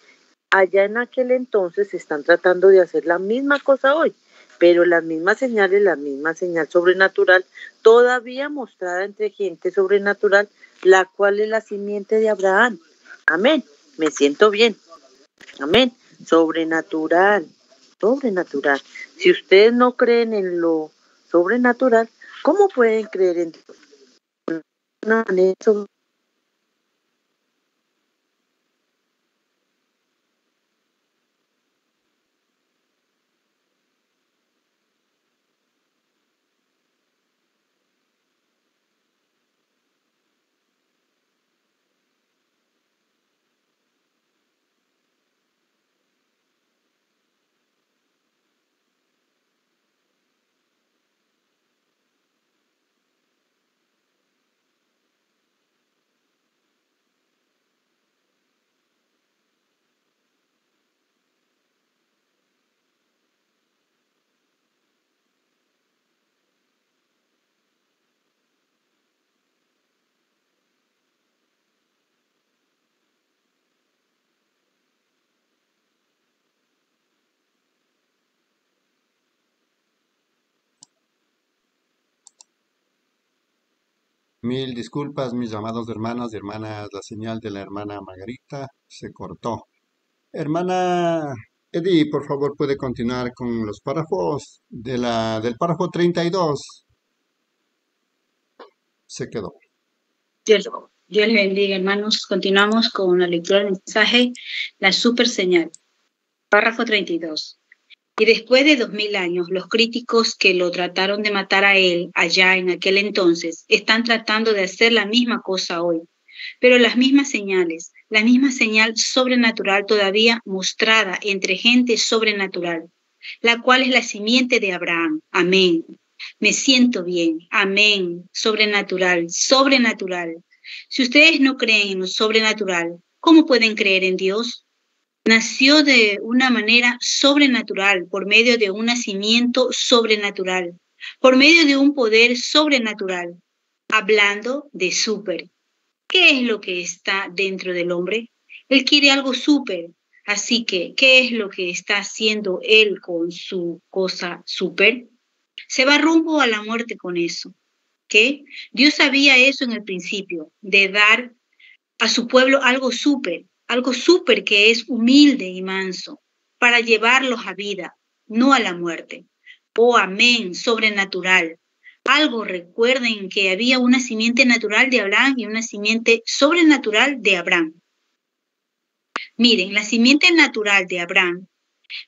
allá en aquel entonces están tratando de hacer la misma cosa hoy, pero las mismas señales, la misma señal sobrenatural, todavía mostrada entre gente sobrenatural, la cual es la simiente de Abraham. Amén. Me siento bien. Amén. Sobrenatural. Sobrenatural. Si ustedes no creen en lo sobrenatural, ¿cómo pueden creer en Dios? No, eso Mil disculpas, mis amados hermanos y hermanas. La señal de la hermana Margarita se cortó. Hermana Eddie, por favor, puede continuar con los párrafos de la, del párrafo 32. Se quedó. Dios, Dios les bendiga, hermanos. Continuamos con la lectura del mensaje, la super señal. Párrafo 32. Y después de dos mil años, los críticos que lo trataron de matar a él allá en aquel entonces están tratando de hacer la misma cosa hoy. Pero las mismas señales, la misma señal sobrenatural todavía mostrada entre gente sobrenatural, la cual es la simiente de Abraham. Amén. Me siento bien. Amén. Sobrenatural, sobrenatural. Si ustedes no creen en lo sobrenatural, ¿cómo pueden creer en Dios? Nació de una manera sobrenatural, por medio de un nacimiento sobrenatural, por medio de un poder sobrenatural, hablando de súper. ¿Qué es lo que está dentro del hombre? Él quiere algo súper. Así que, ¿qué es lo que está haciendo él con su cosa súper? Se va rumbo a la muerte con eso. ¿Qué? Dios sabía eso en el principio, de dar a su pueblo algo súper, algo súper que es humilde y manso, para llevarlos a vida, no a la muerte. Oh, amén, sobrenatural. Algo recuerden que había una simiente natural de Abraham y una simiente sobrenatural de Abraham. Miren, la simiente natural de Abraham,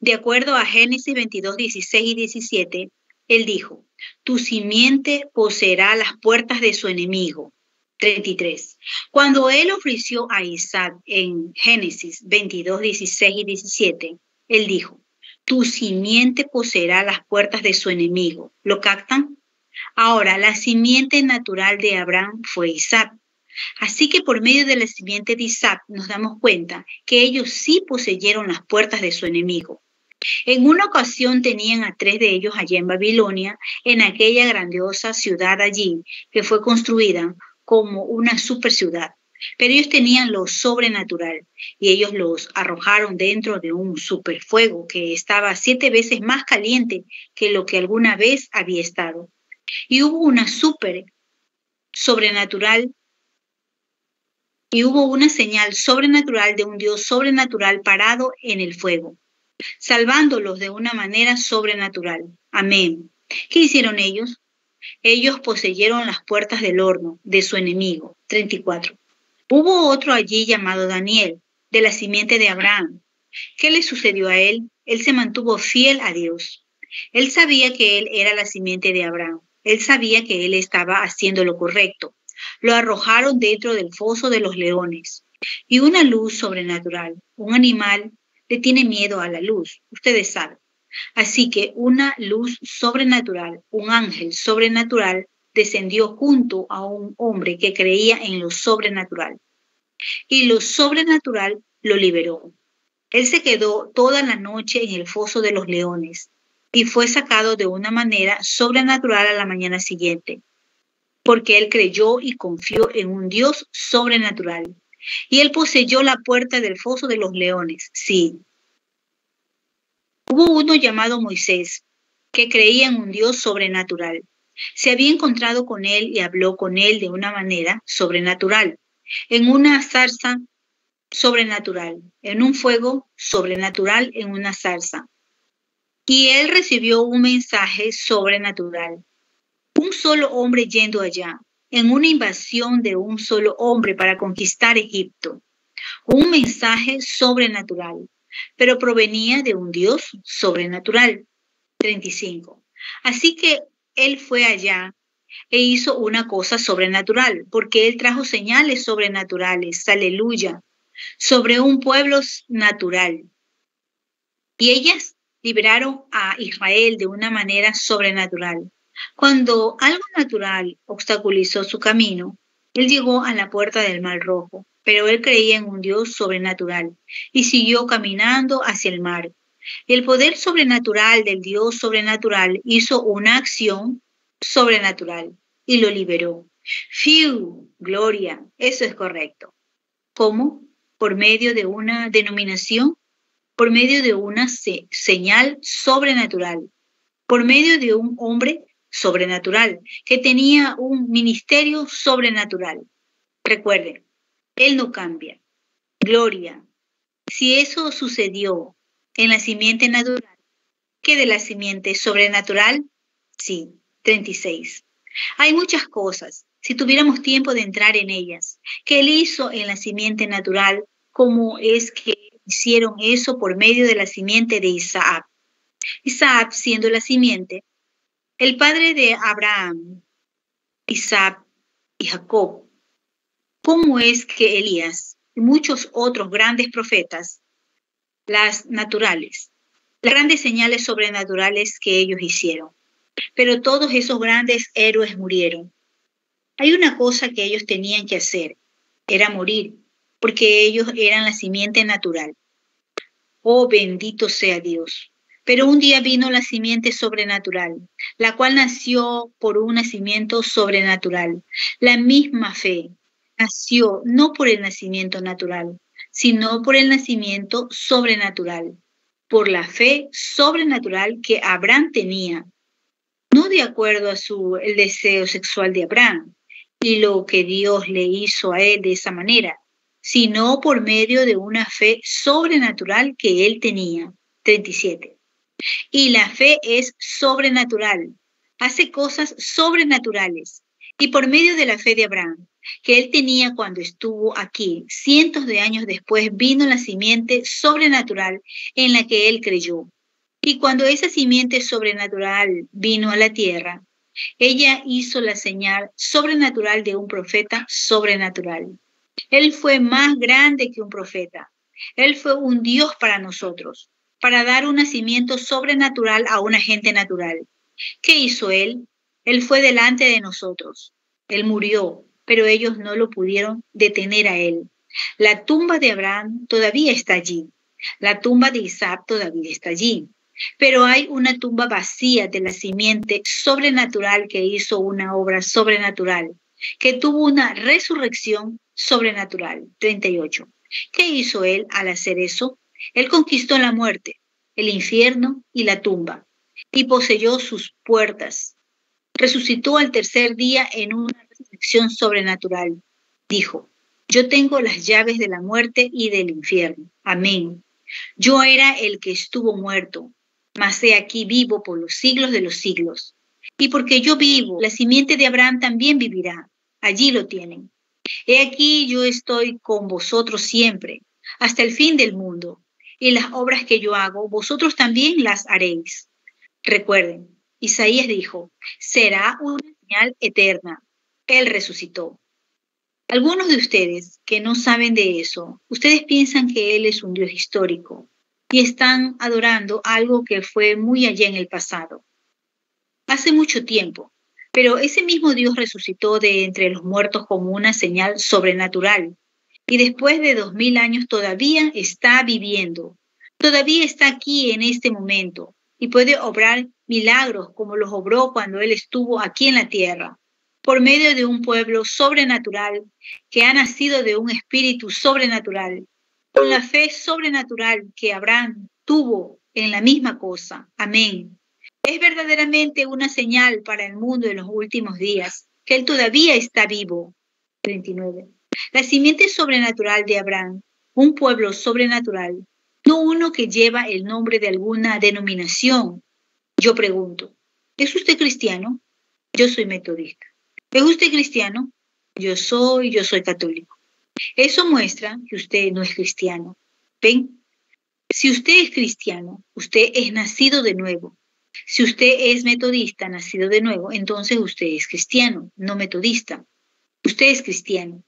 de acuerdo a Génesis 22, 16 y 17, él dijo, tu simiente poseerá las puertas de su enemigo. 33. Cuando él ofreció a Isaac en Génesis 22, 16 y 17, él dijo, tu simiente poseerá las puertas de su enemigo. ¿Lo captan? Ahora, la simiente natural de Abraham fue Isaac. Así que por medio de la simiente de Isaac nos damos cuenta que ellos sí poseyeron las puertas de su enemigo. En una ocasión tenían a tres de ellos allá en Babilonia, en aquella grandiosa ciudad allí que fue construida como una super ciudad. Pero ellos tenían lo sobrenatural y ellos los arrojaron dentro de un superfuego que estaba siete veces más caliente que lo que alguna vez había estado. Y hubo una super sobrenatural y hubo una señal sobrenatural de un Dios sobrenatural parado en el fuego, salvándolos de una manera sobrenatural. Amén. ¿Qué hicieron ellos? Ellos poseyeron las puertas del horno de su enemigo. 34. Hubo otro allí llamado Daniel, de la simiente de Abraham. ¿Qué le sucedió a él? Él se mantuvo fiel a Dios. Él sabía que él era la simiente de Abraham. Él sabía que él estaba haciendo lo correcto. Lo arrojaron dentro del foso de los leones. Y una luz sobrenatural, un animal, le tiene miedo a la luz. Ustedes saben. Así que una luz sobrenatural, un ángel sobrenatural, descendió junto a un hombre que creía en lo sobrenatural. Y lo sobrenatural lo liberó. Él se quedó toda la noche en el foso de los leones y fue sacado de una manera sobrenatural a la mañana siguiente, porque él creyó y confió en un Dios sobrenatural. Y él poseyó la puerta del foso de los leones, sí. Hubo uno llamado Moisés, que creía en un Dios sobrenatural. Se había encontrado con él y habló con él de una manera sobrenatural, en una zarza sobrenatural, en un fuego sobrenatural en una zarza y él recibió un mensaje sobrenatural. Un solo hombre yendo allá, en una invasión de un solo hombre para conquistar Egipto. Un mensaje sobrenatural, pero provenía de un Dios sobrenatural. 35. Así que él fue allá e hizo una cosa sobrenatural, porque él trajo señales sobrenaturales, aleluya, sobre un pueblo natural. Y ellas liberaron a Israel de una manera sobrenatural. Cuando algo natural obstaculizó su camino, él llegó a la puerta del Mar Rojo, pero él creía en un Dios sobrenatural y siguió caminando hacia el mar. El poder sobrenatural del Dios sobrenatural hizo una acción sobrenatural y lo liberó. Fiu, gloria, eso es correcto. ¿Cómo? Por medio de una denominación por medio de una señal sobrenatural, por medio de un hombre sobrenatural que tenía un ministerio sobrenatural. Recuerden, Él no cambia. Gloria. Si eso sucedió en la simiente natural, ¿qué de la simiente sobrenatural? Sí, 36. Hay muchas cosas, si tuviéramos tiempo de entrar en ellas, que Él hizo en la simiente natural, como es que hicieron eso por medio de la simiente de Isaac. Isaac siendo la simiente, el padre de Abraham, Isaac y Jacob. ¿Cómo es que Elías y muchos otros grandes profetas, las naturales, las grandes señales sobrenaturales que ellos hicieron? Pero todos esos grandes héroes murieron. Hay una cosa que ellos tenían que hacer, era morir porque ellos eran la simiente natural. Oh, bendito sea Dios. Pero un día vino la simiente sobrenatural, la cual nació por un nacimiento sobrenatural. La misma fe nació no por el nacimiento natural, sino por el nacimiento sobrenatural, por la fe sobrenatural que Abraham tenía, no de acuerdo a su el deseo sexual de Abraham y lo que Dios le hizo a él de esa manera, sino por medio de una fe sobrenatural que él tenía. 37. Y la fe es sobrenatural, hace cosas sobrenaturales. Y por medio de la fe de Abraham, que él tenía cuando estuvo aquí, cientos de años después vino la simiente sobrenatural en la que él creyó. Y cuando esa simiente sobrenatural vino a la tierra, ella hizo la señal sobrenatural de un profeta sobrenatural. Él fue más grande que un profeta. Él fue un Dios para nosotros, para dar un nacimiento sobrenatural a una gente natural. ¿Qué hizo Él? Él fue delante de nosotros. Él murió, pero ellos no lo pudieron detener a Él. La tumba de Abraham todavía está allí. La tumba de Isaac todavía está allí. Pero hay una tumba vacía de la simiente sobrenatural que hizo una obra sobrenatural, que tuvo una resurrección sobrenatural. 38. ¿Qué hizo él al hacer eso? Él conquistó la muerte, el infierno y la tumba, y poseyó sus puertas. Resucitó al tercer día en una resurrección sobrenatural. Dijo, yo tengo las llaves de la muerte y del infierno. Amén. Yo era el que estuvo muerto, mas he aquí vivo por los siglos de los siglos. Y porque yo vivo, la simiente de Abraham también vivirá. Allí lo tienen. He aquí yo estoy con vosotros siempre, hasta el fin del mundo, y las obras que yo hago, vosotros también las haréis. Recuerden, Isaías dijo, será una señal eterna. Él resucitó. Algunos de ustedes que no saben de eso, ustedes piensan que Él es un Dios histórico, y están adorando algo que fue muy allá en el pasado. Hace mucho tiempo, pero ese mismo Dios resucitó de entre los muertos como una señal sobrenatural y después de dos mil años todavía está viviendo, todavía está aquí en este momento y puede obrar milagros como los obró cuando Él estuvo aquí en la tierra, por medio de un pueblo sobrenatural que ha nacido de un espíritu sobrenatural con la fe sobrenatural que Abraham tuvo en la misma cosa. Amén. Es verdaderamente una señal para el mundo en los últimos días que Él todavía está vivo. 39. La simiente sobrenatural de Abraham, un pueblo sobrenatural, no uno que lleva el nombre de alguna denominación. Yo pregunto, ¿es usted cristiano? Yo soy metodista. ¿Es usted cristiano? Yo soy, yo soy católico. Eso muestra que usted no es cristiano. ¿Ven? Si usted es cristiano, usted es nacido de nuevo. Si usted es metodista, nacido de nuevo, entonces usted es cristiano, no metodista. Usted es cristiano.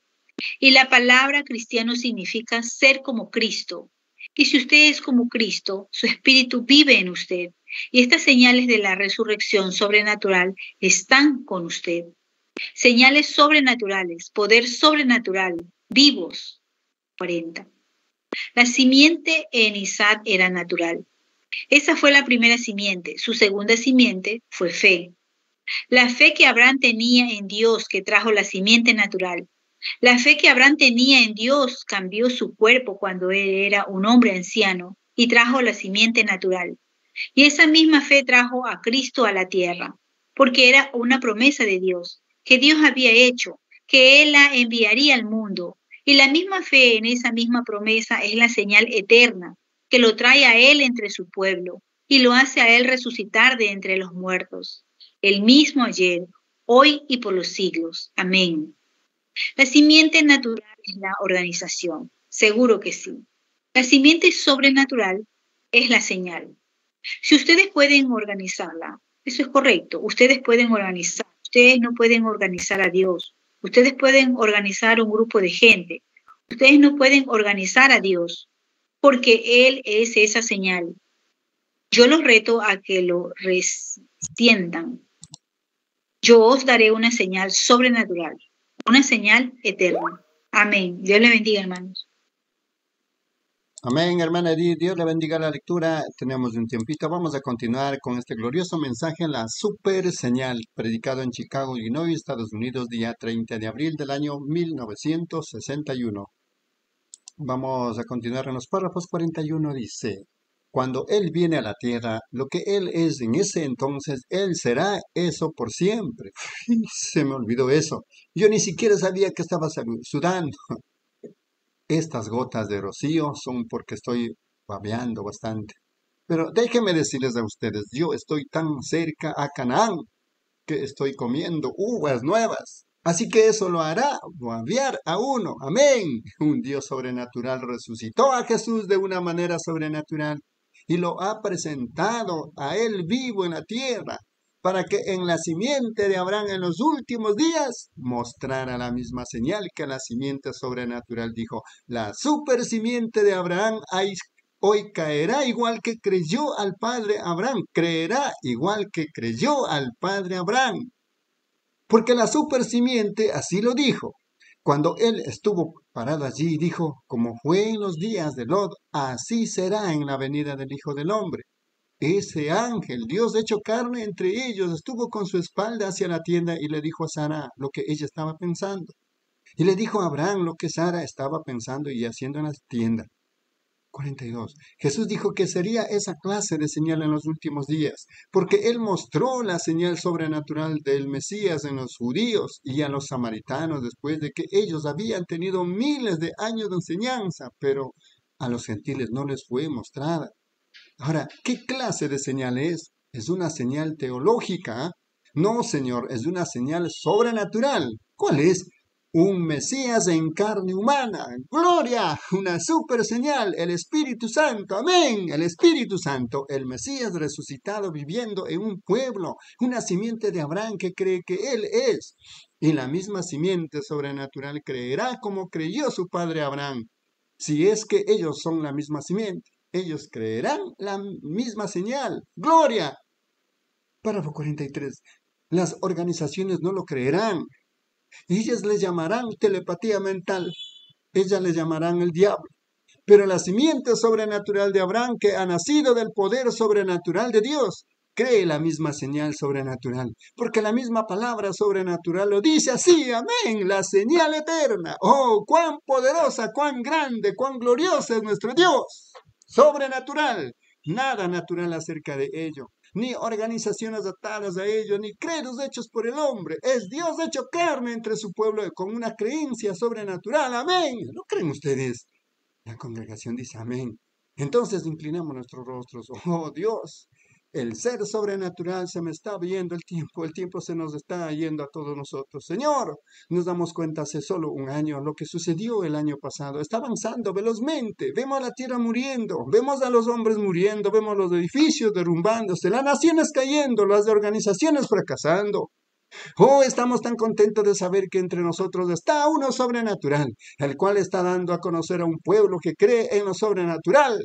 Y la palabra cristiano significa ser como Cristo. Y si usted es como Cristo, su espíritu vive en usted. Y estas señales de la resurrección sobrenatural están con usted. Señales sobrenaturales, poder sobrenatural, vivos. 40. La simiente en Isaac era natural. Esa fue la primera simiente. Su segunda simiente fue fe. La fe que Abraham tenía en Dios que trajo la simiente natural. La fe que Abraham tenía en Dios cambió su cuerpo cuando él era un hombre anciano y trajo la simiente natural. Y esa misma fe trajo a Cristo a la tierra, porque era una promesa de Dios, que Dios había hecho, que Él la enviaría al mundo y la misma fe en esa misma promesa es la señal eterna que lo trae a Él entre su pueblo y lo hace a Él resucitar de entre los muertos, el mismo ayer, hoy y por los siglos. Amén. La simiente natural es la organización, seguro que sí. La simiente sobrenatural es la señal. Si ustedes pueden organizarla, eso es correcto, ustedes pueden organizar, ustedes no pueden organizar a Dios, Ustedes pueden organizar un grupo de gente. Ustedes no pueden organizar a Dios porque Él es esa señal. Yo los reto a que lo resientan. Yo os daré una señal sobrenatural, una señal eterna. Amén. Dios le bendiga, hermanos. Amén, hermana Edith. Dios le bendiga la lectura. Tenemos un tiempito. Vamos a continuar con este glorioso mensaje, la super señal, predicado en Chicago, Illinois, Estados Unidos, día 30 de abril del año 1961. Vamos a continuar en los párrafos 41. Dice, cuando Él viene a la tierra, lo que Él es en ese entonces, Él será eso por siempre. Se me olvidó eso. Yo ni siquiera sabía que estaba sudando. Estas gotas de rocío son porque estoy babeando bastante. Pero déjenme decirles a ustedes, yo estoy tan cerca a Canaán que estoy comiendo uvas nuevas. Así que eso lo hará babear a uno. Amén. Un Dios sobrenatural resucitó a Jesús de una manera sobrenatural y lo ha presentado a él vivo en la tierra para que en la simiente de Abraham en los últimos días mostrara la misma señal que la simiente sobrenatural dijo, la super simiente de Abraham hoy caerá igual que creyó al padre Abraham, creerá igual que creyó al padre Abraham. Porque la super simiente así lo dijo. Cuando él estuvo parado allí, dijo, como fue en los días de Lot, así será en la venida del Hijo del Hombre. Ese ángel, Dios hecho carne entre ellos, estuvo con su espalda hacia la tienda y le dijo a Sara lo que ella estaba pensando. Y le dijo a Abraham lo que Sara estaba pensando y haciendo en la tienda. 42. Jesús dijo que sería esa clase de señal en los últimos días, porque Él mostró la señal sobrenatural del Mesías en los judíos y a los samaritanos después de que ellos habían tenido miles de años de enseñanza, pero a los gentiles no les fue mostrada. Ahora, ¿qué clase de señal es? ¿Es una señal teológica? No, Señor, es una señal sobrenatural. ¿Cuál es? Un Mesías en carne humana. Gloria, una super señal, el Espíritu Santo. Amén. El Espíritu Santo, el Mesías resucitado viviendo en un pueblo, una simiente de Abraham que cree que Él es. Y la misma simiente sobrenatural creerá como creyó su padre Abraham, si es que ellos son la misma simiente ellos creerán la misma señal. ¡Gloria! Párrafo 43. Las organizaciones no lo creerán. Ellas le llamarán telepatía mental. Ellas le llamarán el diablo. Pero la simiente sobrenatural de Abraham, que ha nacido del poder sobrenatural de Dios, cree la misma señal sobrenatural, porque la misma palabra sobrenatural lo dice así, amén, la señal eterna. Oh, cuán poderosa, cuán grande, cuán gloriosa es nuestro Dios sobrenatural. Nada natural acerca de ello, ni organizaciones atadas a ello, ni credos hechos por el hombre. Es Dios hecho carne entre su pueblo con una creencia sobrenatural. Amén. ¿No creen ustedes? La congregación dice amén. Entonces inclinamos nuestros rostros. Oh Dios, el ser sobrenatural se me está viendo el tiempo, el tiempo se nos está yendo a todos nosotros. Señor, nos damos cuenta hace solo un año lo que sucedió el año pasado. Está avanzando velozmente. Vemos a la tierra muriendo, vemos a los hombres muriendo, vemos los edificios derrumbándose, las naciones cayendo, las organizaciones fracasando. Oh, estamos tan contentos de saber que entre nosotros está uno sobrenatural, el cual está dando a conocer a un pueblo que cree en lo sobrenatural.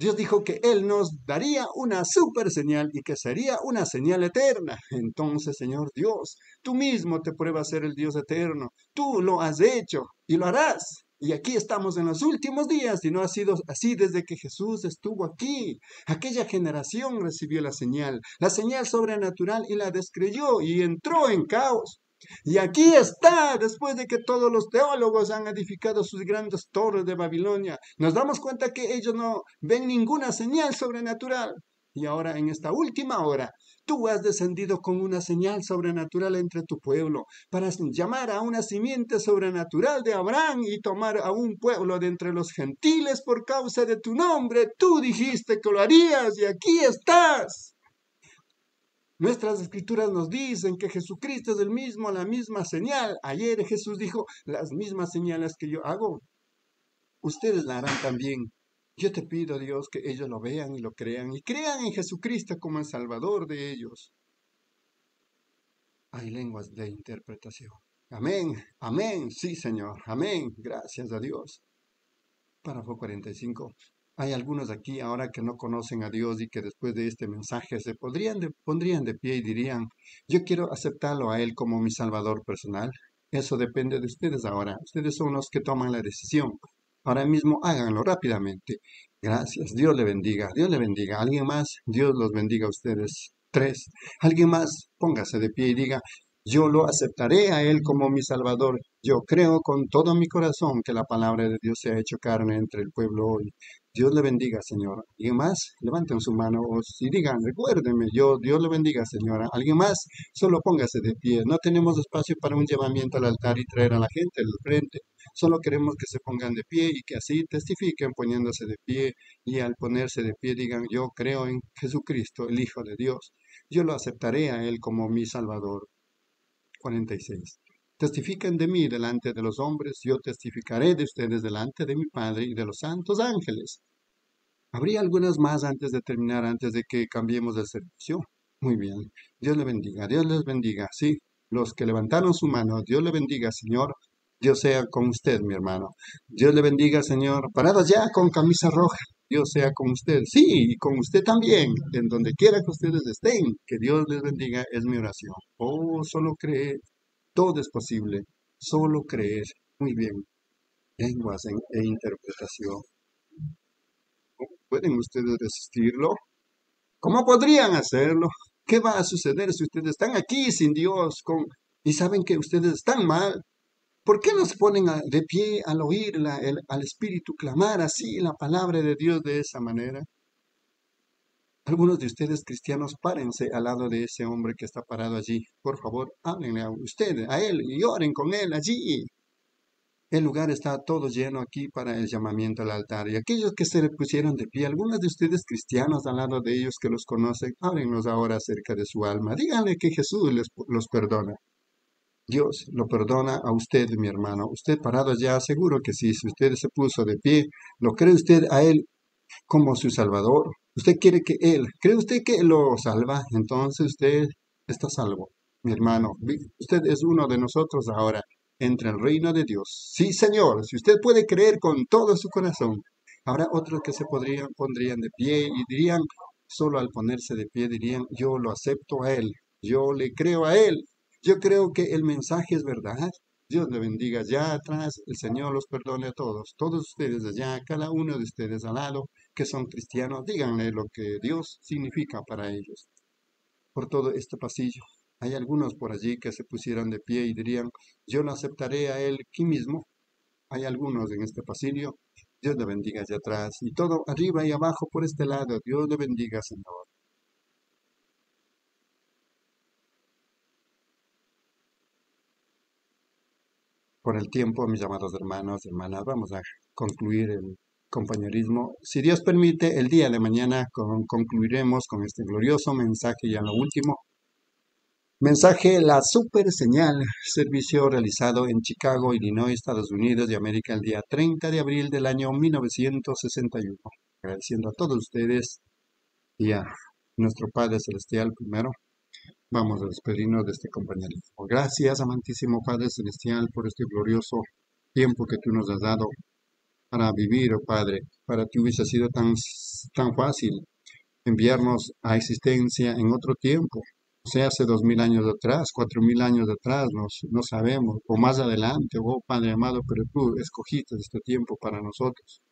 Dios dijo que Él nos daría una super señal y que sería una señal eterna. Entonces, Señor Dios, tú mismo te pruebas ser el Dios eterno. Tú lo has hecho y lo harás. Y aquí estamos en los últimos días y no ha sido así desde que Jesús estuvo aquí. Aquella generación recibió la señal, la señal sobrenatural y la descreyó y entró en caos. Y aquí está, después de que todos los teólogos han edificado sus grandes torres de Babilonia, nos damos cuenta que ellos no ven ninguna señal sobrenatural. Y ahora, en esta última hora, tú has descendido con una señal sobrenatural entre tu pueblo, para llamar a una simiente sobrenatural de Abraham y tomar a un pueblo de entre los gentiles por causa de tu nombre. Tú dijiste que lo harías y aquí estás. Nuestras escrituras nos dicen que Jesucristo es el mismo, la misma señal. Ayer Jesús dijo, las mismas señales que yo hago, ustedes la harán también. Yo te pido, Dios, que ellos lo vean y lo crean y crean en Jesucristo como el Salvador de ellos. Hay lenguas de interpretación. Amén, amén, sí, Señor, amén, gracias a Dios. Párrafo 45. Hay algunos aquí ahora que no conocen a Dios y que después de este mensaje se podrían pondrían de pie y dirían, yo quiero aceptarlo a Él como mi Salvador personal. Eso depende de ustedes ahora. Ustedes son los que toman la decisión. Ahora mismo háganlo rápidamente. Gracias. Dios le bendiga. Dios le bendiga. ¿Alguien más? Dios los bendiga a ustedes. Tres. ¿Alguien más? Póngase de pie y diga, yo lo aceptaré a Él como mi Salvador. Yo creo con todo mi corazón que la palabra de Dios se ha hecho carne entre el pueblo hoy. Dios le bendiga, señora. ¿Alguien más? Levanten su mano y digan, recuérdenme, yo, Dios le bendiga, señora. ¿Alguien más? Solo póngase de pie. No tenemos espacio para un llevamiento al altar y traer a la gente al frente. Solo queremos que se pongan de pie y que así testifiquen poniéndose de pie y al ponerse de pie digan, yo creo en Jesucristo, el Hijo de Dios. Yo lo aceptaré a Él como mi Salvador. 46. Testifiquen de mí delante de los hombres, yo testificaré de ustedes delante de mi Padre y de los santos ángeles. ¿Habría algunas más antes de terminar, antes de que cambiemos de servicio? Muy bien. Dios le bendiga, Dios les bendiga. Sí, los que levantaron su mano, Dios le bendiga, Señor. Dios sea con usted, mi hermano. Dios le bendiga, Señor. Parados ya con camisa roja. Dios sea con usted. Sí, y con usted también. En donde quiera que ustedes estén. Que Dios les bendiga es mi oración. Oh, solo creer. Todo es posible. Solo creer. Muy bien. Lenguas e interpretación. ¿Pueden ustedes resistirlo? ¿Cómo podrían hacerlo? ¿Qué va a suceder si ustedes están aquí sin Dios con, y saben que ustedes están mal? ¿Por qué no se ponen de pie al oír al Espíritu clamar así la palabra de Dios de esa manera? Algunos de ustedes cristianos, párense al lado de ese hombre que está parado allí. Por favor, háblenle a ustedes, a él, y oren con él allí. El lugar está todo lleno aquí para el llamamiento al altar. Y aquellos que se pusieron de pie, algunos de ustedes cristianos al lado de ellos que los conocen, háblenos ahora acerca de su alma. Díganle que Jesús les, los perdona. Dios lo perdona a usted, mi hermano. Usted parado ya, seguro que sí. Si usted se puso de pie, ¿lo cree usted a Él como su Salvador? ¿Usted quiere que Él, cree usted que lo salva? Entonces usted está salvo, mi hermano. Usted es uno de nosotros ahora. Entre el reino de Dios. Sí, Señor, si usted puede creer con todo su corazón. Habrá otros que se podrían, pondrían de pie y dirían, solo al ponerse de pie dirían, yo lo acepto a Él, yo le creo a Él, yo creo que el mensaje es verdad. Dios le bendiga allá atrás, el Señor los perdone a todos, todos ustedes allá, cada uno de ustedes al lado, que son cristianos, díganle lo que Dios significa para ellos. Por todo este pasillo, hay algunos por allí que se pusieran de pie y dirían, yo lo aceptaré a Él aquí mismo. Hay algunos en este pasillo, Dios le bendiga allá atrás, y todo arriba y abajo por este lado, Dios le bendiga, Señor. por el tiempo, mis llamados hermanos hermanas, vamos a concluir el compañerismo. Si Dios permite, el día de mañana concluiremos con este glorioso mensaje y a lo último. Mensaje La Super Señal, servicio realizado en Chicago, Illinois, Estados Unidos de América el día 30 de abril del año 1961. Agradeciendo a todos ustedes y a nuestro Padre Celestial primero Vamos a despedirnos de este compañerismo. Gracias, amantísimo Padre Celestial, por este glorioso tiempo que tú nos has dado para vivir, oh Padre. Para ti hubiese sido tan, tan fácil enviarnos a existencia en otro tiempo. O sea, hace dos mil años atrás, cuatro mil años atrás, no sabemos, o más adelante, oh Padre amado, pero tú escogiste este tiempo para nosotros.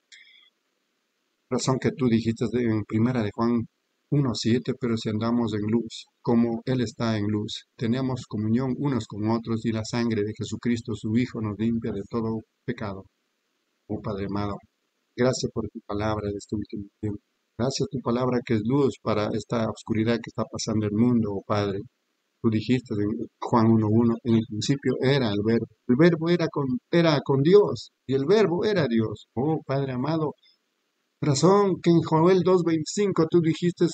Razón que tú dijiste en primera de Juan 1.7, pero si andamos en luz, como Él está en luz, tenemos comunión unos con otros y la sangre de Jesucristo, su Hijo, nos limpia de todo pecado. Oh Padre amado, gracias por tu palabra de este último tiempo. Gracias tu palabra que es luz para esta oscuridad que está pasando el mundo, oh Padre. Tú dijiste en Juan 1.1, en el principio era el verbo. El verbo era con, era con Dios y el verbo era Dios. Oh Padre amado, Razón que en Joel 2.25 tú dijiste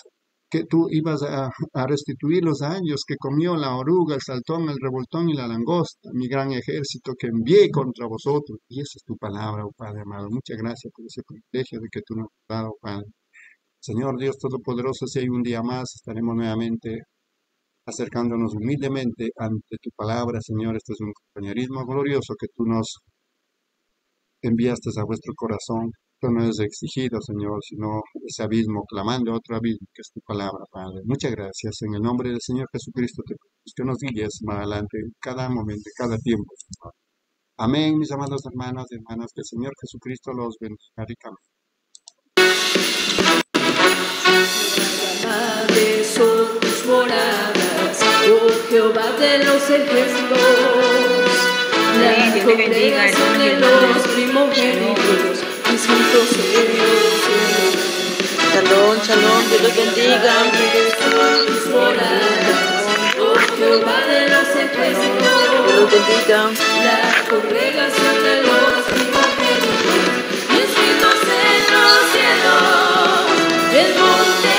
que tú ibas a, restituir los años que comió la oruga, el saltón, el revoltón y la langosta, mi gran ejército que envié contra vosotros. Y esa es tu palabra, oh Padre amado. Muchas gracias por ese privilegio de que tú nos has dado, Padre. Señor Dios Todopoderoso, si hay un día más, estaremos nuevamente acercándonos humildemente ante tu palabra, Señor. Este es un compañerismo glorioso que tú nos enviaste a vuestro corazón esto no es exigido, Señor, sino ese abismo, clamando a otro abismo, que es tu palabra, Padre. Muchas gracias. En el nombre del Señor Jesucristo, que nos guíes más adelante, en cada momento, cada tiempo, Señor. Amén, mis amados hermanos y hermanas, que el Señor Jesucristo los bendiga ricamente. Madre son tus moradas, oh Jehová de los ejércitos, la congregación de los primogénitos. Santo Shalom, shalom, Dios los bendiga. Jehová de los ejércitos, Dios bendiga. La congregación de los primogénitos, inscritos en los cielos, el monte.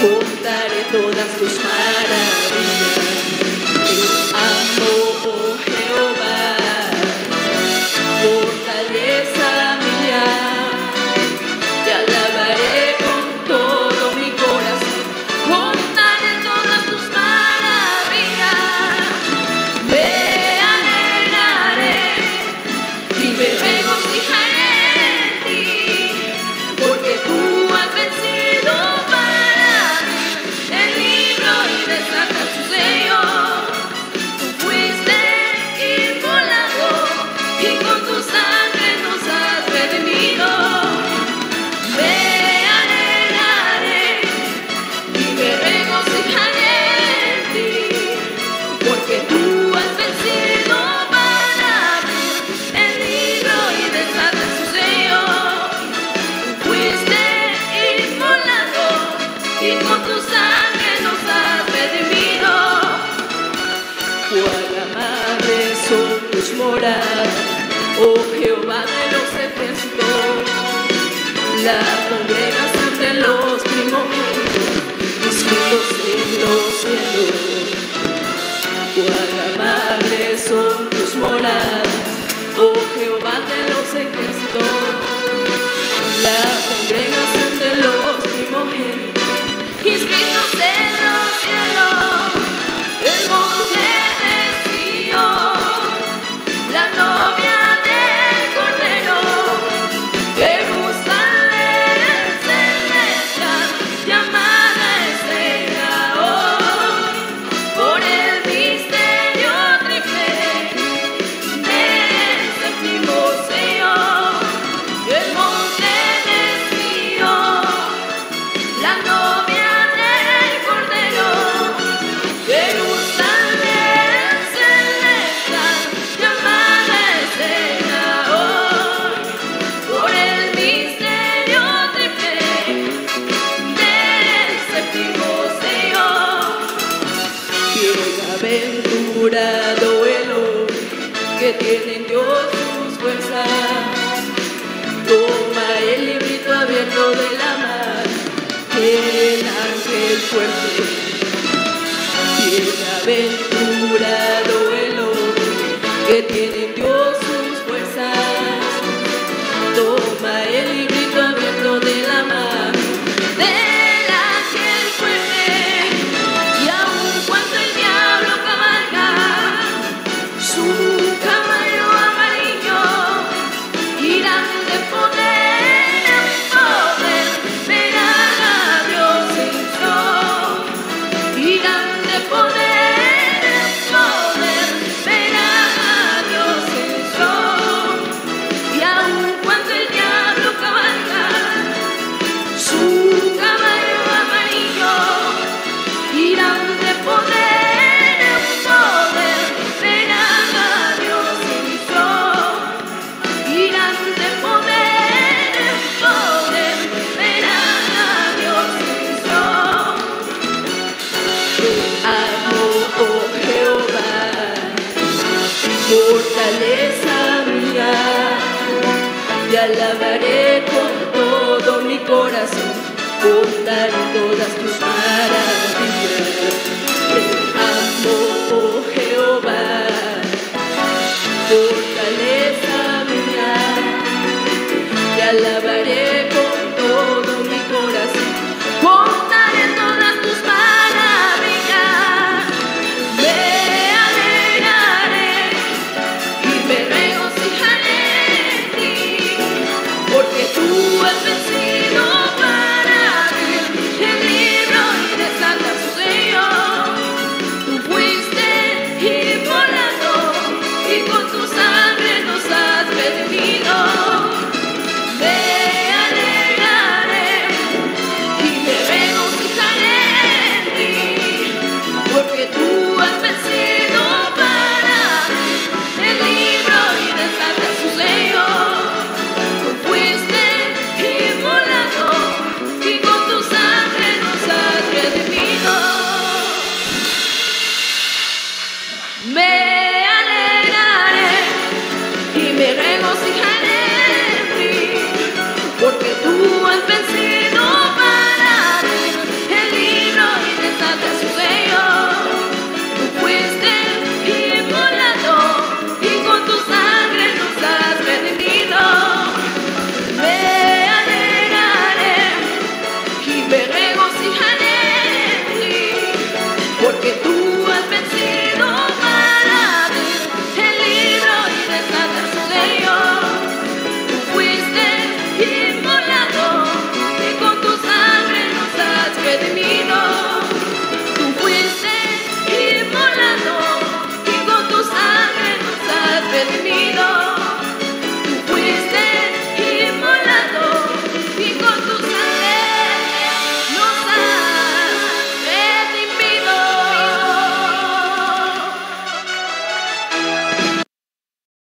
Hon därifrån en stor smärta